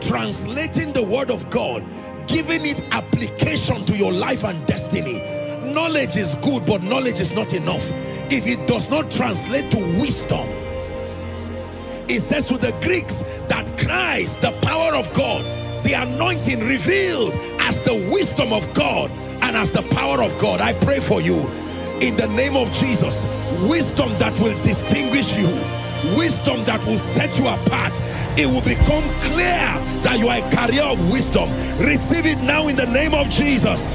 translating the word of God, giving it application to your life and destiny. Knowledge is good, but knowledge is not enough. If it does not translate to wisdom, it says to the Greeks that Christ, the power of God, the anointing revealed as the wisdom of God and as the power of God. I pray for you in the name of Jesus, wisdom that will distinguish you, wisdom that will set you apart. It will become clear that you are a carrier of wisdom. Receive it now in the name of Jesus.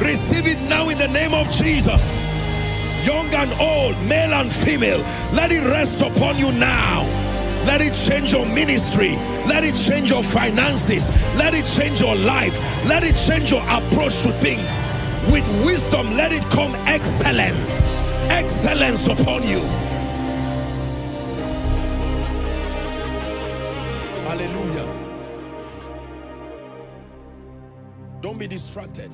Receive it now in the name of Jesus young and old, male and female, let it rest upon you now. Let it change your ministry. Let it change your finances. Let it change your life. Let it change your approach to things. With wisdom, let it come excellence. Excellence upon you. Hallelujah. Don't be distracted.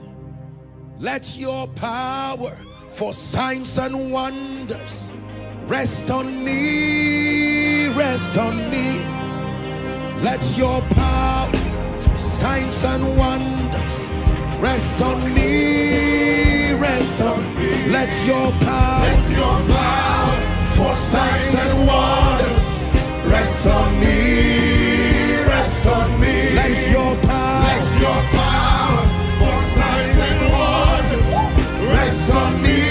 Let your power for signs and wonders rest on me, rest on me. Let your power for signs and wonders rest on me, rest on me. Let your power Your power for signs and wonders rest on me, rest on me. Let your power Your power for signs and wonders rest on me.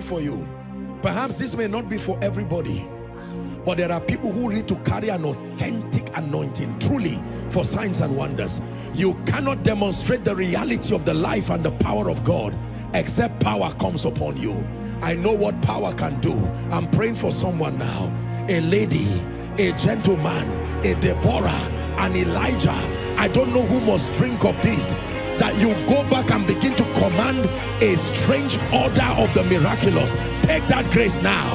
Pray for you. Perhaps this may not be for everybody, but there are people who need to carry an authentic anointing, truly, for signs and wonders. You cannot demonstrate the reality of the life and the power of God except power comes upon you. I know what power can do. I'm praying for someone now. A lady, a gentleman, a Deborah, an Elijah. I don't know who must drink of this that you go back and begin to command a strange order of the miraculous. Take that grace now.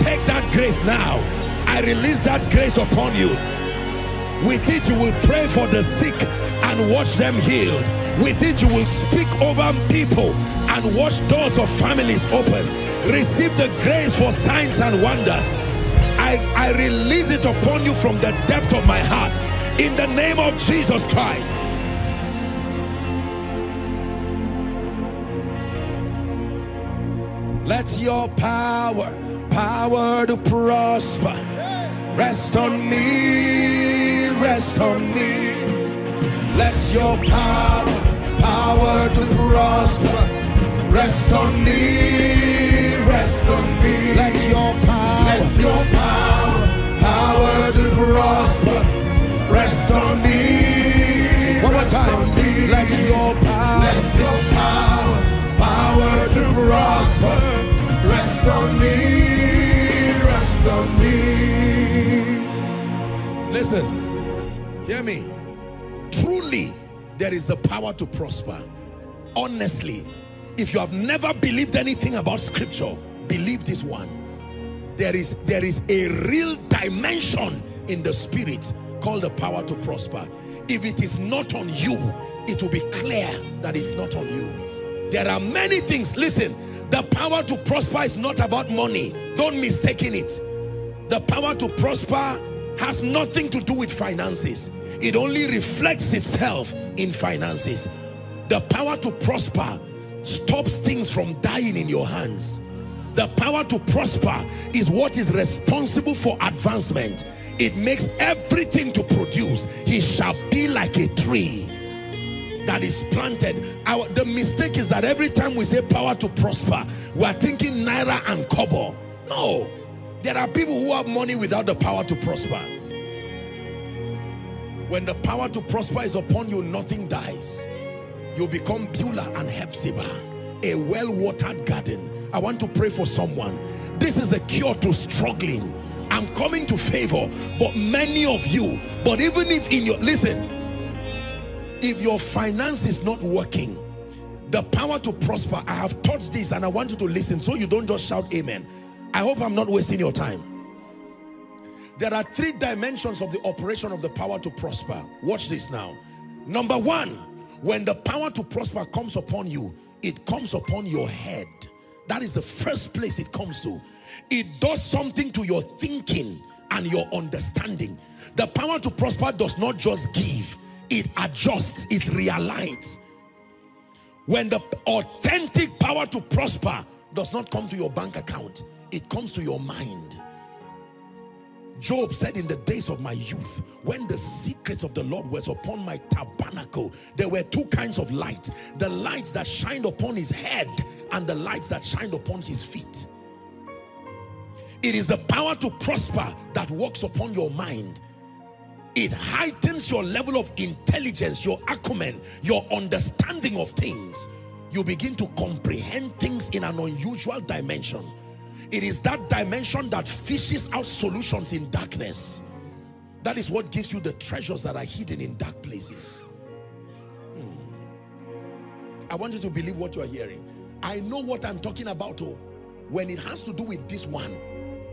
Take that grace now. I release that grace upon you. With it, you will pray for the sick and watch them healed. With it, you will speak over people and watch doors of families open. Receive the grace for signs and wonders. I, I release it upon you from the depth of my heart in the name of Jesus Christ. Let your power, power to prosper, rest on me, rest on me. Let your power, power to prosper, rest on me, rest on me. Let your power, Let your power, power to prosper, rest on me. One more time. Let your rest on me, rest on me. Listen, hear me. Truly, there is the power to prosper. Honestly, if you have never believed anything about scripture, believe this one. There is, there is a real dimension in the spirit called the power to prosper. If it is not on you, it will be clear that it's not on you. There are many things. Listen, the power to prosper is not about money. Don't mistake in it. The power to prosper has nothing to do with finances. It only reflects itself in finances. The power to prosper stops things from dying in your hands. The power to prosper is what is responsible for advancement. It makes everything to produce. He shall be like a tree that is planted. Our, the mistake is that every time we say power to prosper, we are thinking naira and kobo. No. There are people who have money without the power to prosper. When the power to prosper is upon you, nothing dies. You become Beulah and Hephzibah, a well-watered garden. I want to pray for someone. This is the cure to struggling. I'm coming to favor, but many of you, but even if in your, listen, if your finance is not working, the power to prosper, I have taught this and I want you to listen so you don't just shout amen. I hope I'm not wasting your time. There are three dimensions of the operation of the power to prosper. Watch this now. Number one, when the power to prosper comes upon you, it comes upon your head. That is the first place it comes to. It does something to your thinking and your understanding. The power to prosper does not just give, it adjusts, it realigned. When the authentic power to prosper does not come to your bank account, it comes to your mind. Job said in the days of my youth, when the secrets of the Lord was upon my tabernacle, there were two kinds of light. The lights that shined upon his head and the lights that shined upon his feet. It is the power to prosper that works upon your mind. It heightens your level of intelligence, your acumen, your understanding of things. You begin to comprehend things in an unusual dimension. It is that dimension that fishes out solutions in darkness. That is what gives you the treasures that are hidden in dark places. Hmm. I want you to believe what you are hearing. I know what I'm talking about. Oh, when it has to do with this one,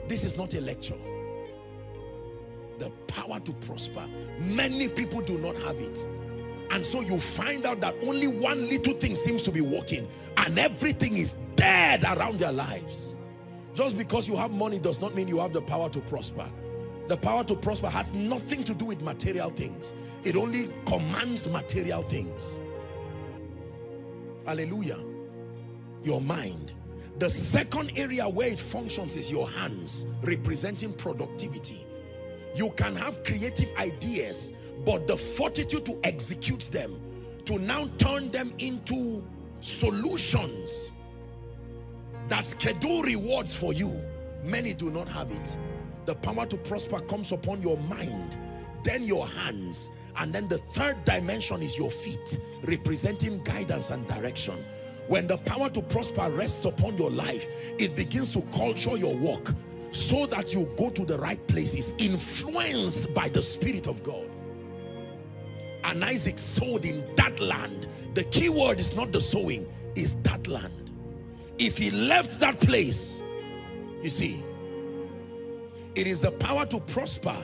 this is not a lecture. The power to prosper. Many people do not have it. And so you find out that only one little thing seems to be working and everything is dead around their lives. Just because you have money does not mean you have the power to prosper. The power to prosper has nothing to do with material things. It only commands material things. Hallelujah. Your mind. The second area where it functions is your hands, representing productivity. You can have creative ideas, but the fortitude to execute them, to now turn them into solutions that schedule rewards for you many do not have it. The power to prosper comes upon your mind then your hands and then the third dimension is your feet representing guidance and direction. When the power to prosper rests upon your life it begins to culture your walk so that you go to the right places influenced by the spirit of God and Isaac sowed in that land the key word is not the sowing is that land if he left that place, you see, it is the power to prosper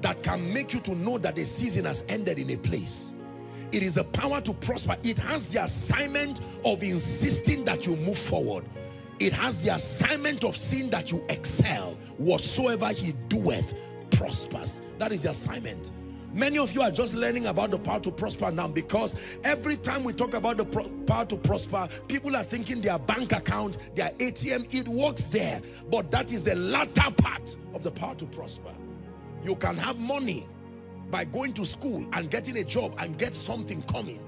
that can make you to know that the season has ended in a place. It is the power to prosper. It has the assignment of insisting that you move forward. It has the assignment of seeing that you excel. Whatsoever he doeth prospers. That is the assignment. Many of you are just learning about the power to prosper now because every time we talk about the power to prosper, people are thinking their bank account, their ATM, it works there. But that is the latter part of the power to prosper. You can have money by going to school and getting a job and get something coming.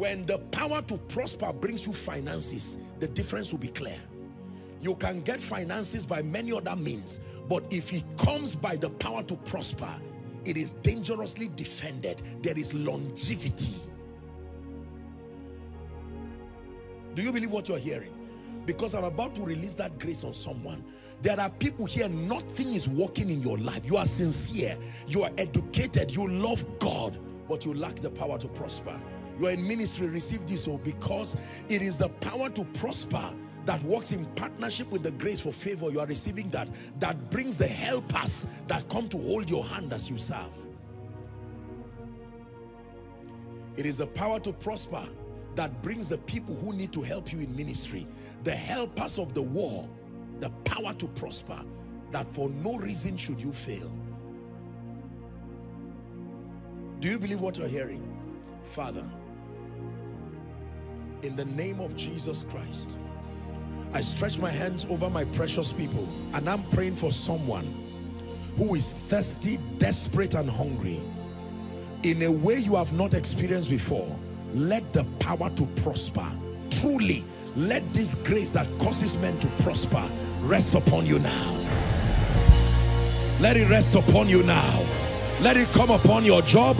When the power to prosper brings you finances, the difference will be clear. You can get finances by many other means, but if it comes by the power to prosper, it is dangerously defended. There is longevity. Do you believe what you're hearing? Because I'm about to release that grace on someone. There are people here, nothing is working in your life. You are sincere, you are educated, you love God, but you lack the power to prosper. You are in ministry, receive this oh, because it is the power to prosper that works in partnership with the grace for favor. You are receiving that. That brings the helpers that come to hold your hand as you serve. It is the power to prosper that brings the people who need to help you in ministry. The helpers of the war the power to prosper that for no reason should you fail. Do you believe what you're hearing? Father In the name of Jesus Christ, I stretch my hands over my precious people and I'm praying for someone who is thirsty, desperate, and hungry in a way you have not experienced before. Let the power to prosper truly let this grace that causes men to prosper rest upon you now. Let it rest upon you now. Let it come upon your job.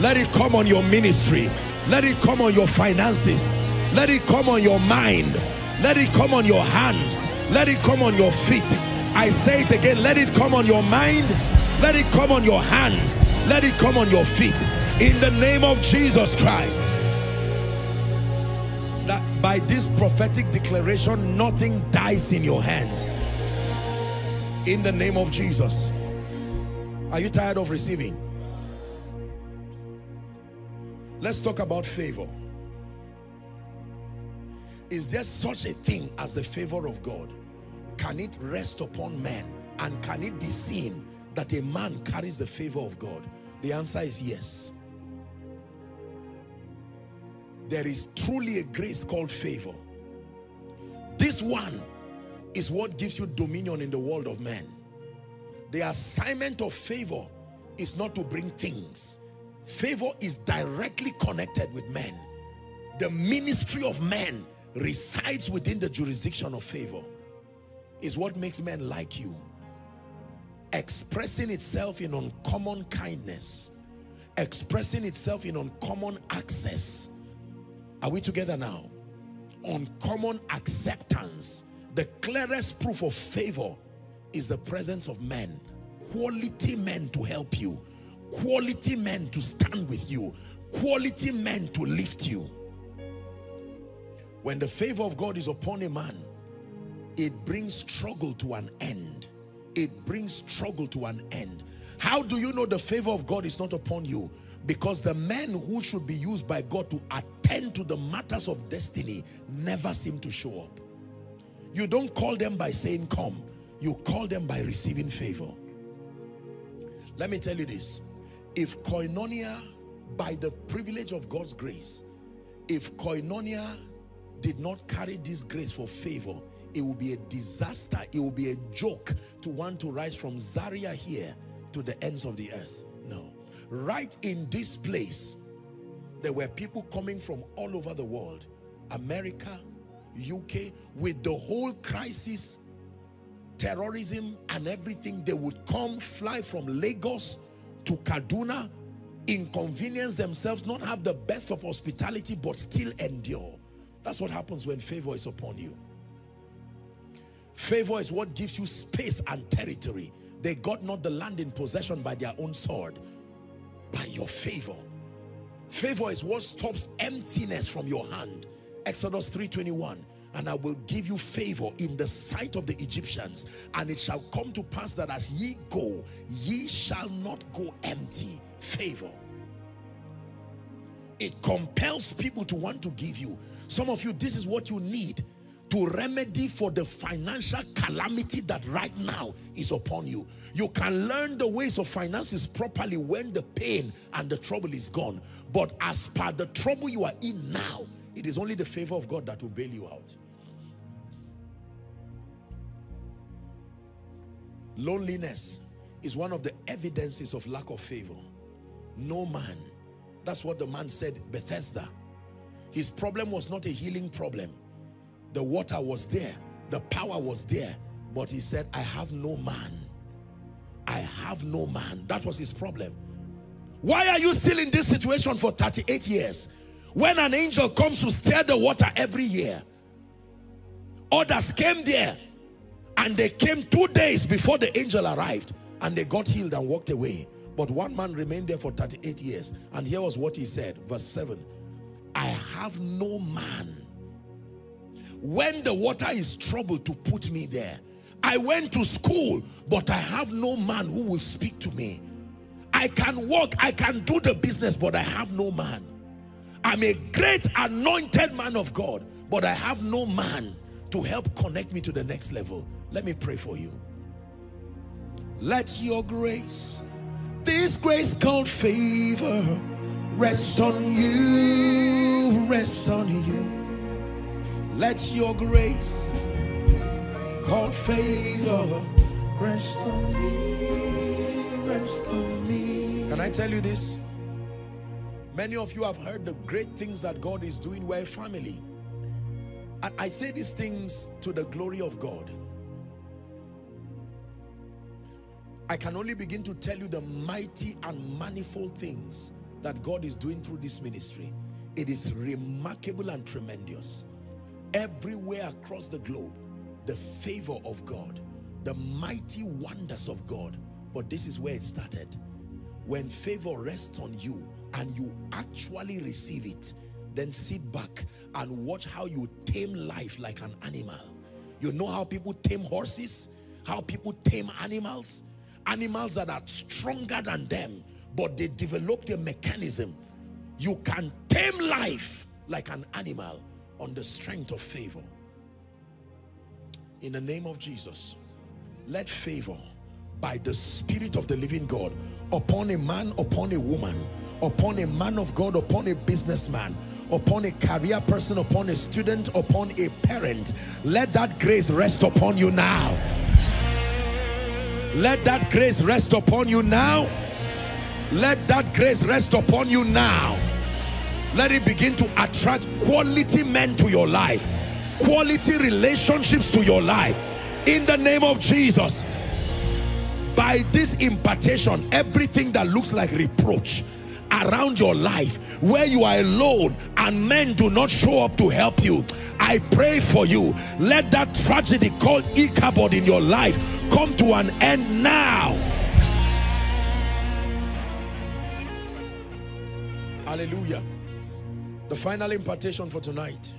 Let it come on your ministry. Let it come on your finances. Let it come on your mind. Let it come on your hands. Let it come on your feet. I say it again. Let it come on your mind. Let it come on your hands. Let it come on your feet. In the name of Jesus Christ. That by this prophetic declaration, nothing dies in your hands. In the name of Jesus. Are you tired of receiving? Let's talk about favor. Is there such a thing as the favor of God? Can it rest upon men? And can it be seen that a man carries the favor of God? The answer is yes. There is truly a grace called favor. This one is what gives you dominion in the world of men. The assignment of favor is not to bring things. Favor is directly connected with men. The ministry of men resides within the jurisdiction of favor. Is what makes men like you. Expressing itself in uncommon kindness. Expressing itself in uncommon access. Are we together now? Uncommon acceptance. The clearest proof of favor is the presence of men. Quality men to help you. Quality men to stand with you. Quality men to lift you. When the favor of God is upon a man, it brings struggle to an end. It brings struggle to an end. How do you know the favor of God is not upon you? Because the men who should be used by God to attend to the matters of destiny never seem to show up. You don't call them by saying come. You call them by receiving favor. Let me tell you this. If koinonia, by the privilege of God's grace, if koinonia did not carry this grace for favor, it will be a disaster. It will be a joke to want to rise from Zaria here to the ends of the earth. No. Right in this place, there were people coming from all over the world. America, UK, with the whole crisis, terrorism and everything, they would come, fly from Lagos to Kaduna, inconvenience themselves, not have the best of hospitality, but still endure. That's what happens when favor is upon you. Favor is what gives you space and territory. They got not the land in possession by their own sword, by your favor. Favor is what stops emptiness from your hand. Exodus 3.21 and I will give you favor in the sight of the Egyptians and it shall come to pass that as ye go ye shall not go empty favor it compels people to want to give you some of you this is what you need to remedy for the financial calamity that right now is upon you. You can learn the ways of finances properly when the pain and the trouble is gone. But as per the trouble you are in now, it is only the favor of God that will bail you out. Loneliness is one of the evidences of lack of favor. No man. That's what the man said, Bethesda. His problem was not a healing problem. The water was there. The power was there. But he said, I have no man. I have no man. That was his problem. Why are you still in this situation for 38 years? When an angel comes to stir the water every year, others came there and they came two days before the angel arrived and they got healed and walked away. But one man remained there for 38 years. And here was what he said, verse 7. I have no man when the water is troubled to put me there. I went to school, but I have no man who will speak to me. I can work, I can do the business, but I have no man. I'm a great anointed man of God, but I have no man to help connect me to the next level. Let me pray for you. Let your grace, this grace called favor, rest on you, rest on you. Let your grace called favor rest on me, rest on me. Can I tell you this? Many of you have heard the great things that God is doing. We're a family. And I say these things to the glory of God. I can only begin to tell you the mighty and manifold things that God is doing through this ministry. It is remarkable and tremendous. Everywhere across the globe, the favor of God, the mighty wonders of God. But this is where it started. When favor rests on you and you actually receive it, then sit back and watch how you tame life like an animal. You know how people tame horses? How people tame animals? Animals that are stronger than them, but they developed a mechanism. You can tame life like an animal on the strength of favor. In the name of Jesus, let favor by the Spirit of the living God upon a man, upon a woman, upon a man of God, upon a businessman, upon a career person, upon a student, upon a parent. Let that grace rest upon you now. Let that grace rest upon you now. Let that grace rest upon you now. Let it begin to attract quality men to your life, quality relationships to your life. In the name of Jesus, by this impartation, everything that looks like reproach around your life, where you are alone and men do not show up to help you, I pray for you. Let that tragedy called Ichabod in your life come to an end now. Hallelujah. The final impartation for tonight.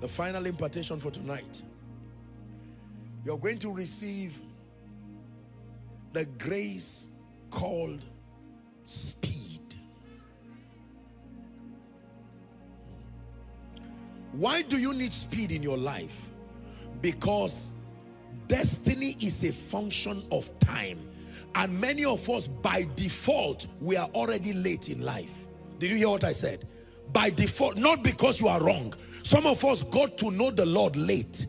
The final impartation for tonight. You're going to receive the grace called speed. Why do you need speed in your life? Because destiny is a function of time. And many of us, by default, we are already late in life. Did you hear what I said? By default, not because you are wrong. Some of us got to know the Lord late.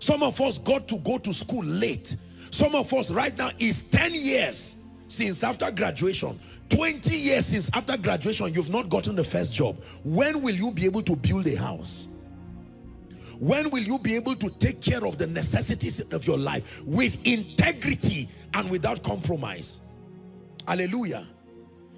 Some of us got to go to school late. Some of us right now is 10 years since after graduation. 20 years since after graduation, you've not gotten the first job. When will you be able to build a house? When will you be able to take care of the necessities of your life with integrity and without compromise? Hallelujah.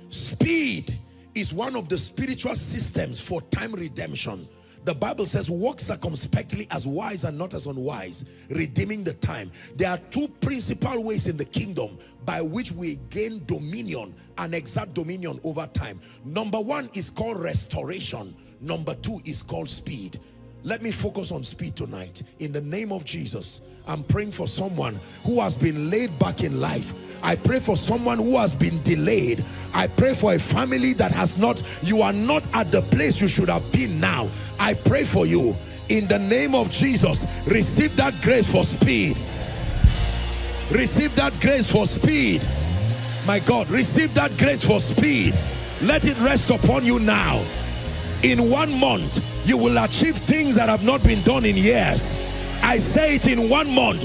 Speed is one of the spiritual systems for time redemption. The Bible says, walk circumspectly as wise and not as unwise, redeeming the time. There are two principal ways in the kingdom by which we gain dominion and exert dominion over time. Number one is called restoration. Number two is called speed. Let me focus on speed tonight. In the name of Jesus, I'm praying for someone who has been laid back in life. I pray for someone who has been delayed. I pray for a family that has not, you are not at the place you should have been now. I pray for you. In the name of Jesus, receive that grace for speed. Receive that grace for speed. My God, receive that grace for speed. Let it rest upon you now. In one month, you will achieve things that have not been done in years. I say it in one month.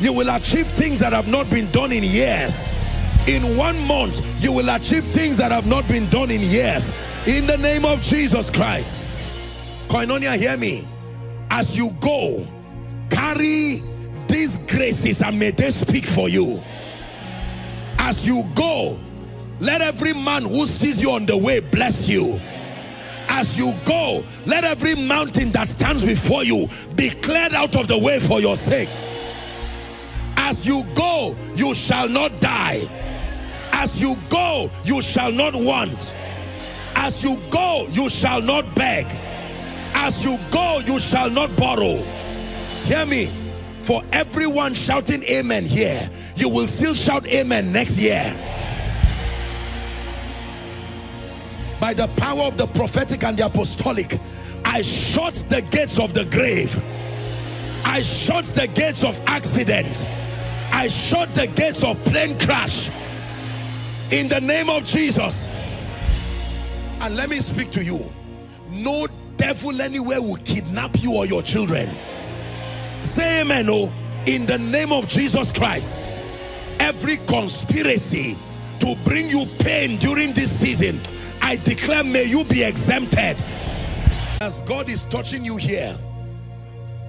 You will achieve things that have not been done in years. In one month, you will achieve things that have not been done in years. In the name of Jesus Christ. Koinonia, hear me. As you go, carry these graces and may they speak for you. As you go, let every man who sees you on the way bless you. As you go, let every mountain that stands before you be cleared out of the way for your sake. As you go, you shall not die. As you go, you shall not want. As you go, you shall not beg. As you go, you shall not borrow. Hear me. For everyone shouting amen here, you will still shout amen next year. By the power of the prophetic and the apostolic, I shut the gates of the grave. I shut the gates of accident. I shut the gates of plane crash. In the name of Jesus. And let me speak to you. No devil anywhere will kidnap you or your children. Say amen, oh, in the name of Jesus Christ. Every conspiracy to bring you pain during this season, I declare may you be exempted. As God is touching you here,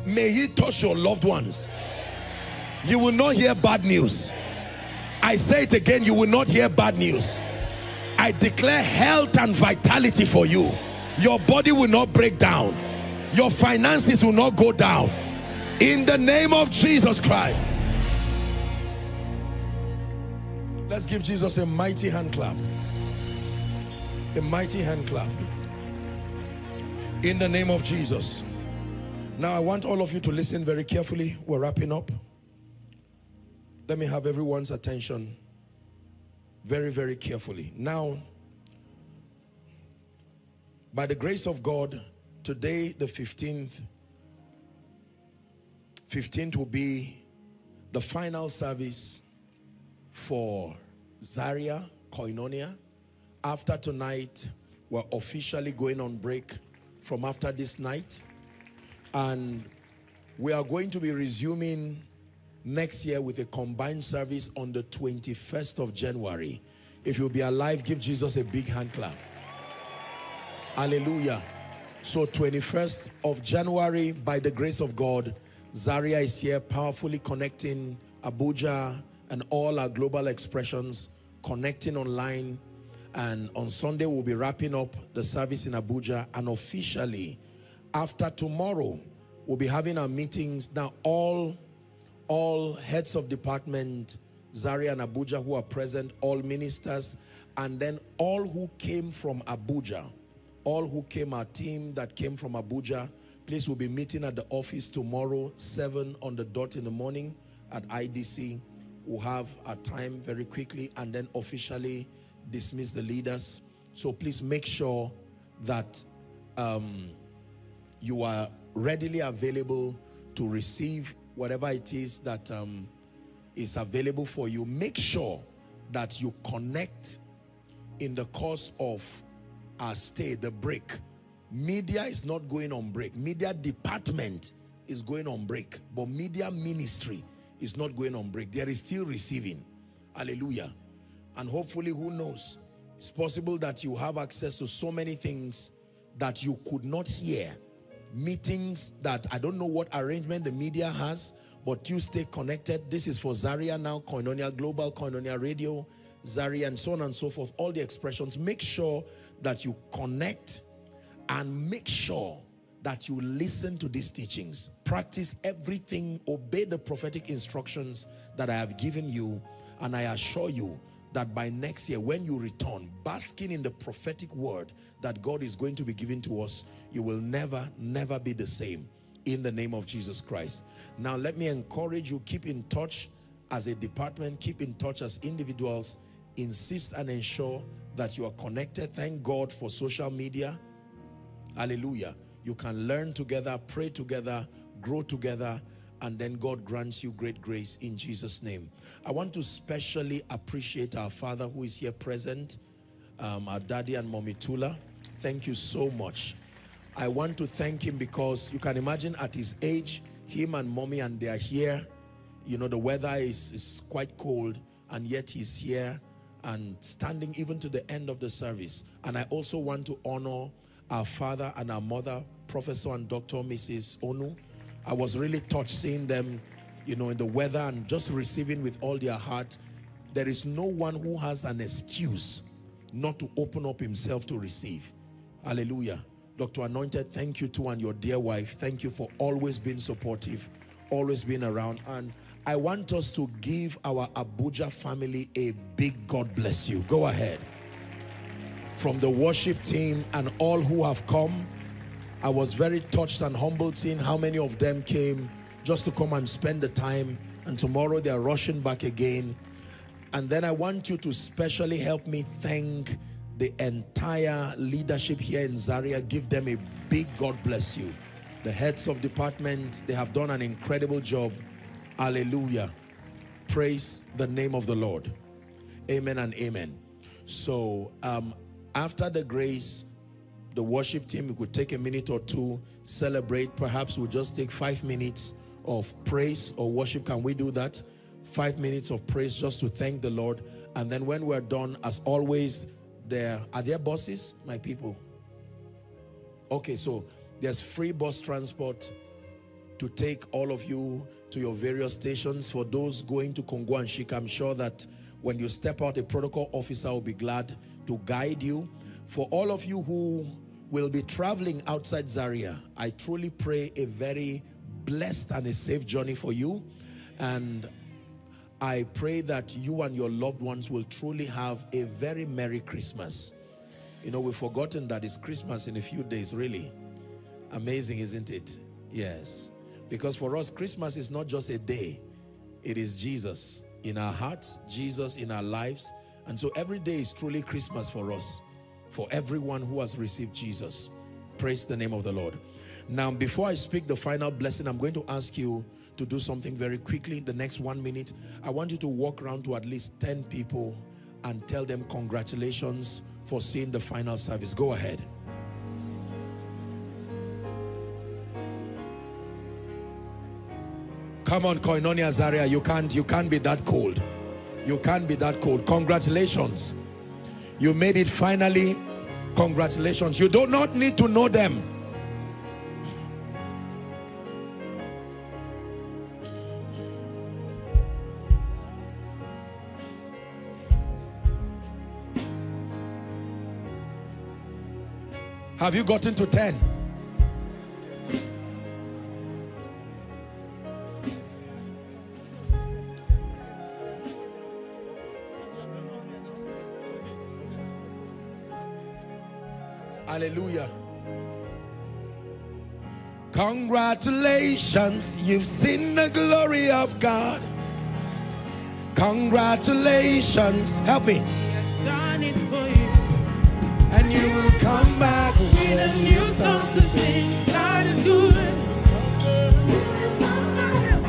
may he touch your loved ones. You will not hear bad news. I say it again, you will not hear bad news. I declare health and vitality for you. Your body will not break down. Your finances will not go down. In the name of Jesus Christ. Let's give Jesus a mighty hand clap. A mighty hand clap. In the name of Jesus. Now I want all of you to listen very carefully. We're wrapping up. Let me have everyone's attention very, very carefully. Now, by the grace of God, today the 15th, 15th will be the final service for Zaria, Koinonia. After tonight, we're officially going on break from after this night. And we are going to be resuming next year with a combined service on the 21st of January. If you'll be alive, give Jesus a big hand clap. Hallelujah. So 21st of January, by the grace of God, Zaria is here powerfully connecting Abuja and all our global expressions, connecting online. And on Sunday, we'll be wrapping up the service in Abuja. And officially, after tomorrow, we'll be having our meetings. Now, all, all heads of department, Zaria and Abuja who are present, all ministers, and then all who came from Abuja, all who came, our team that came from Abuja, please we'll be meeting at the office tomorrow, 7 on the dot in the morning at IDC. We'll have our time very quickly and then officially dismiss the leaders. So please make sure that um, you are readily available to receive whatever it is that um, is available for you. Make sure that you connect in the course of our stay, the break. Media is not going on break. Media department is going on break. But media ministry is not going on break. There is still receiving. Hallelujah. And hopefully, who knows? It's possible that you have access to so many things that you could not hear. Meetings that I don't know what arrangement the media has, but you stay connected. This is for Zaria now, Koinonia Global, Koinonia Radio, Zaria, and so on and so forth. All the expressions. Make sure that you connect and make sure that you listen to these teachings. Practice everything, obey the prophetic instructions that I have given you, and I assure you that by next year, when you return, basking in the prophetic word that God is going to be giving to us, you will never, never be the same in the name of Jesus Christ. Now, let me encourage you, keep in touch as a department, keep in touch as individuals, insist and ensure that you are connected. Thank God for social media. Hallelujah. You can learn together, pray together, grow together, and then God grants you great grace in Jesus' name. I want to specially appreciate our father who is here present, um, our daddy and mommy Tula. Thank you so much. I want to thank him because you can imagine at his age, him and mommy and they are here. You know, the weather is, is quite cold and yet he's here and standing even to the end of the service. And I also want to honor our father and our mother, Professor and Dr. Mrs. Onu. I was really touched seeing them, you know, in the weather and just receiving with all their heart. There is no one who has an excuse not to open up himself to receive. Hallelujah. Dr. Anointed, thank you too and your dear wife. Thank you for always being supportive, always being around. And I want us to give our Abuja family a big God bless you. Go ahead. From the worship team and all who have come, I was very touched and humbled seeing how many of them came just to come and spend the time. And tomorrow they are rushing back again. And then I want you to specially help me thank the entire leadership here in Zaria. Give them a big God bless you. The heads of department, they have done an incredible job. Hallelujah. Praise the name of the Lord. Amen and amen. So um, after the grace, the worship team, we could take a minute or two, celebrate. Perhaps we'll just take five minutes of praise or worship. Can we do that? Five minutes of praise just to thank the Lord. And then when we're done, as always, there are there buses, my people? Okay, so there's free bus transport to take all of you to your various stations. For those going to Kongo and Shika, I'm sure that when you step out, a protocol officer will be glad to guide you. For all of you who will be traveling outside Zaria, I truly pray a very blessed and a safe journey for you. And I pray that you and your loved ones will truly have a very Merry Christmas. You know, we've forgotten that it's Christmas in a few days, really. Amazing, isn't it? Yes. Because for us, Christmas is not just a day. It is Jesus in our hearts, Jesus in our lives. And so every day is truly Christmas for us, for everyone who has received Jesus. Praise the name of the Lord. Now, before I speak the final blessing, I'm going to ask you to do something very quickly in the next one minute. I want you to walk around to at least 10 people and tell them congratulations for seeing the final service. Go ahead. Come on, Koinonia Zaria, you can't, you can't be that cold. You can't be that cold. Congratulations. You made it finally. Congratulations. You do not need to know them. Have you gotten to 10? Hallelujah. Congratulations, you've seen the glory of God. Congratulations, help me. done it for you. And you will come back With a new song to sing, God is good.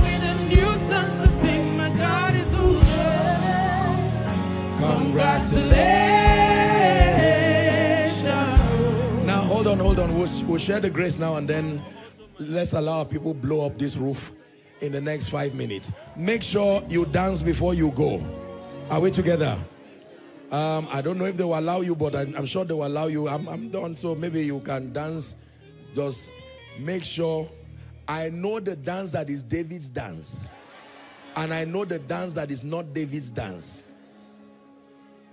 With a new song to sing, my God is good. Congratulations. We'll, we'll share the grace now and then let's allow people blow up this roof in the next five minutes. Make sure you dance before you go. Are we together? Um, I don't know if they will allow you, but I'm, I'm sure they will allow you. I'm, I'm done, so maybe you can dance. Just make sure. I know the dance that is David's dance, and I know the dance that is not David's dance.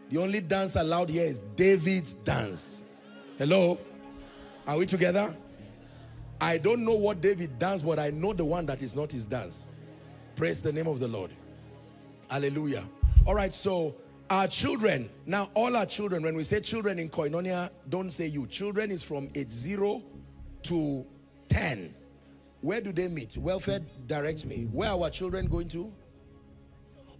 The only dance allowed here is David's dance. Hello? Are we together? I don't know what David does, but I know the one that is not his dance. Praise the name of the Lord. Hallelujah. All right, so our children, now all our children, when we say children in Koinonia, don't say you. Children is from age 0 to 10. Where do they meet? Welfare, directs me. Where are our children going to?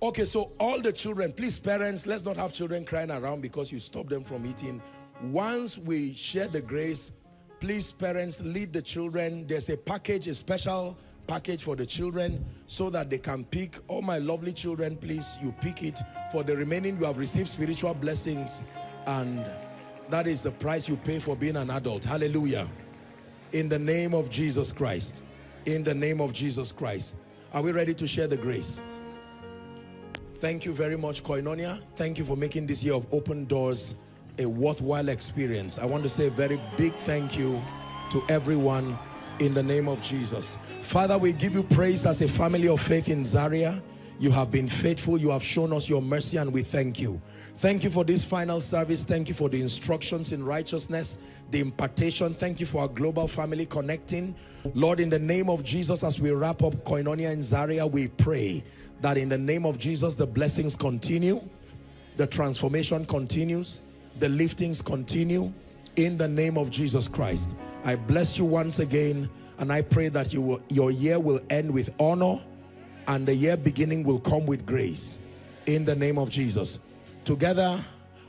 Okay, so all the children, please parents, let's not have children crying around because you stop them from eating. Once we share the grace, please parents lead the children. There's a package, a special package for the children so that they can pick. All my lovely children, please, you pick it. For the remaining, you have received spiritual blessings and that is the price you pay for being an adult. Hallelujah. In the name of Jesus Christ. In the name of Jesus Christ. Are we ready to share the grace? Thank you very much, Koinonia. Thank you for making this year of open doors a worthwhile experience. I want to say a very big thank you to everyone in the name of Jesus. Father, we give you praise as a family of faith in Zaria. You have been faithful. You have shown us your mercy and we thank you. Thank you for this final service. Thank you for the instructions in righteousness, the impartation. Thank you for our global family connecting. Lord, in the name of Jesus, as we wrap up Koinonia in Zaria, we pray that in the name of Jesus, the blessings continue, the transformation continues, the liftings continue in the name of Jesus Christ. I bless you once again and I pray that you will, your year will end with honor and the year beginning will come with grace in the name of Jesus. Together,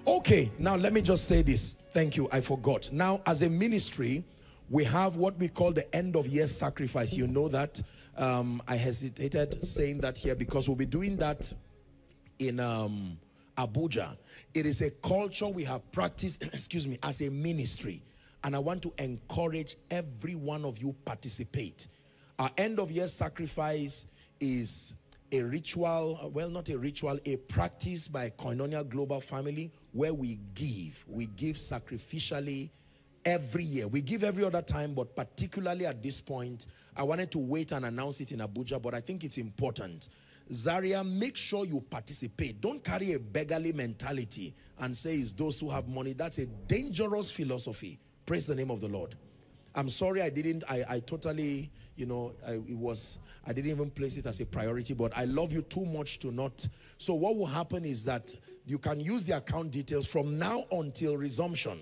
okay, now let me just say this. Thank you, I forgot. Now, as a ministry, we have what we call the end of year sacrifice. You know that. Um, I hesitated saying that here because we'll be doing that in um, Abuja. It is a culture we have practiced, excuse me, as a ministry. And I want to encourage every one of you participate. Our end of year sacrifice is a ritual, well, not a ritual, a practice by Koinonia Global Family where we give. We give sacrificially every year. We give every other time, but particularly at this point, I wanted to wait and announce it in Abuja, but I think it's important. Zaria, make sure you participate. Don't carry a beggarly mentality and say it's those who have money. That's a dangerous philosophy. Praise the name of the Lord. I'm sorry I didn't, I, I totally, you know, I, it was, I didn't even place it as a priority, but I love you too much to not. So what will happen is that you can use the account details from now until resumption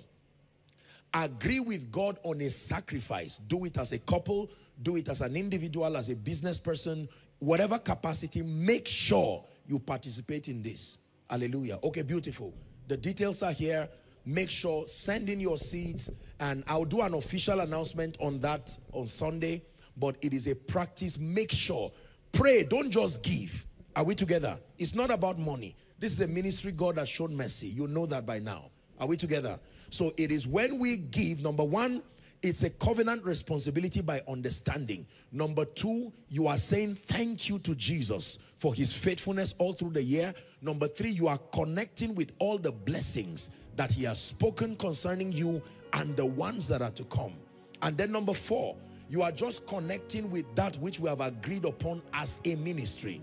agree with God on a sacrifice. Do it as a couple, do it as an individual, as a business person, whatever capacity, make sure you participate in this. Hallelujah. Okay, beautiful. The details are here. Make sure, send in your seeds, and I'll do an official announcement on that on Sunday. But it is a practice. Make sure. Pray, don't just give. Are we together? It's not about money. This is a ministry God has shown mercy. You know that by now. Are we together? So it is when we give, number one, it's a covenant responsibility by understanding. Number two, you are saying thank you to Jesus for his faithfulness all through the year. Number three, you are connecting with all the blessings that he has spoken concerning you and the ones that are to come. And then number four, you are just connecting with that which we have agreed upon as a ministry.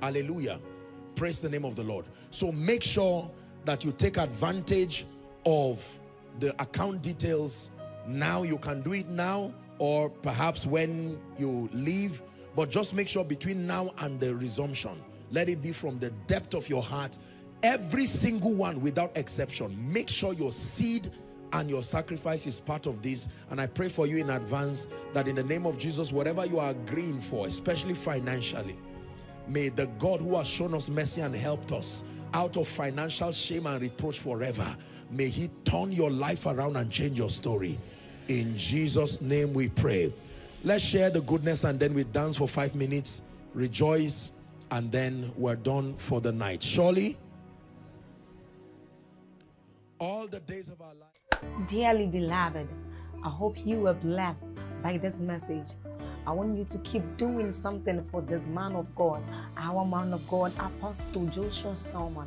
Hallelujah. Praise the name of the Lord. So make sure that you take advantage of the account details now you can do it now or perhaps when you leave but just make sure between now and the resumption let it be from the depth of your heart every single one without exception make sure your seed and your sacrifice is part of this and I pray for you in advance that in the name of Jesus whatever you are agreeing for especially financially may the God who has shown us mercy and helped us out of financial shame and reproach forever May he turn your life around and change your story. In Jesus' name we pray. Let's share the goodness and then we dance for five minutes, rejoice, and then we're done for the night. Surely, all the days of our life. Dearly beloved, I hope you were blessed by this message. I want you to keep doing something for this man of God, our man of God, Apostle Joshua Selman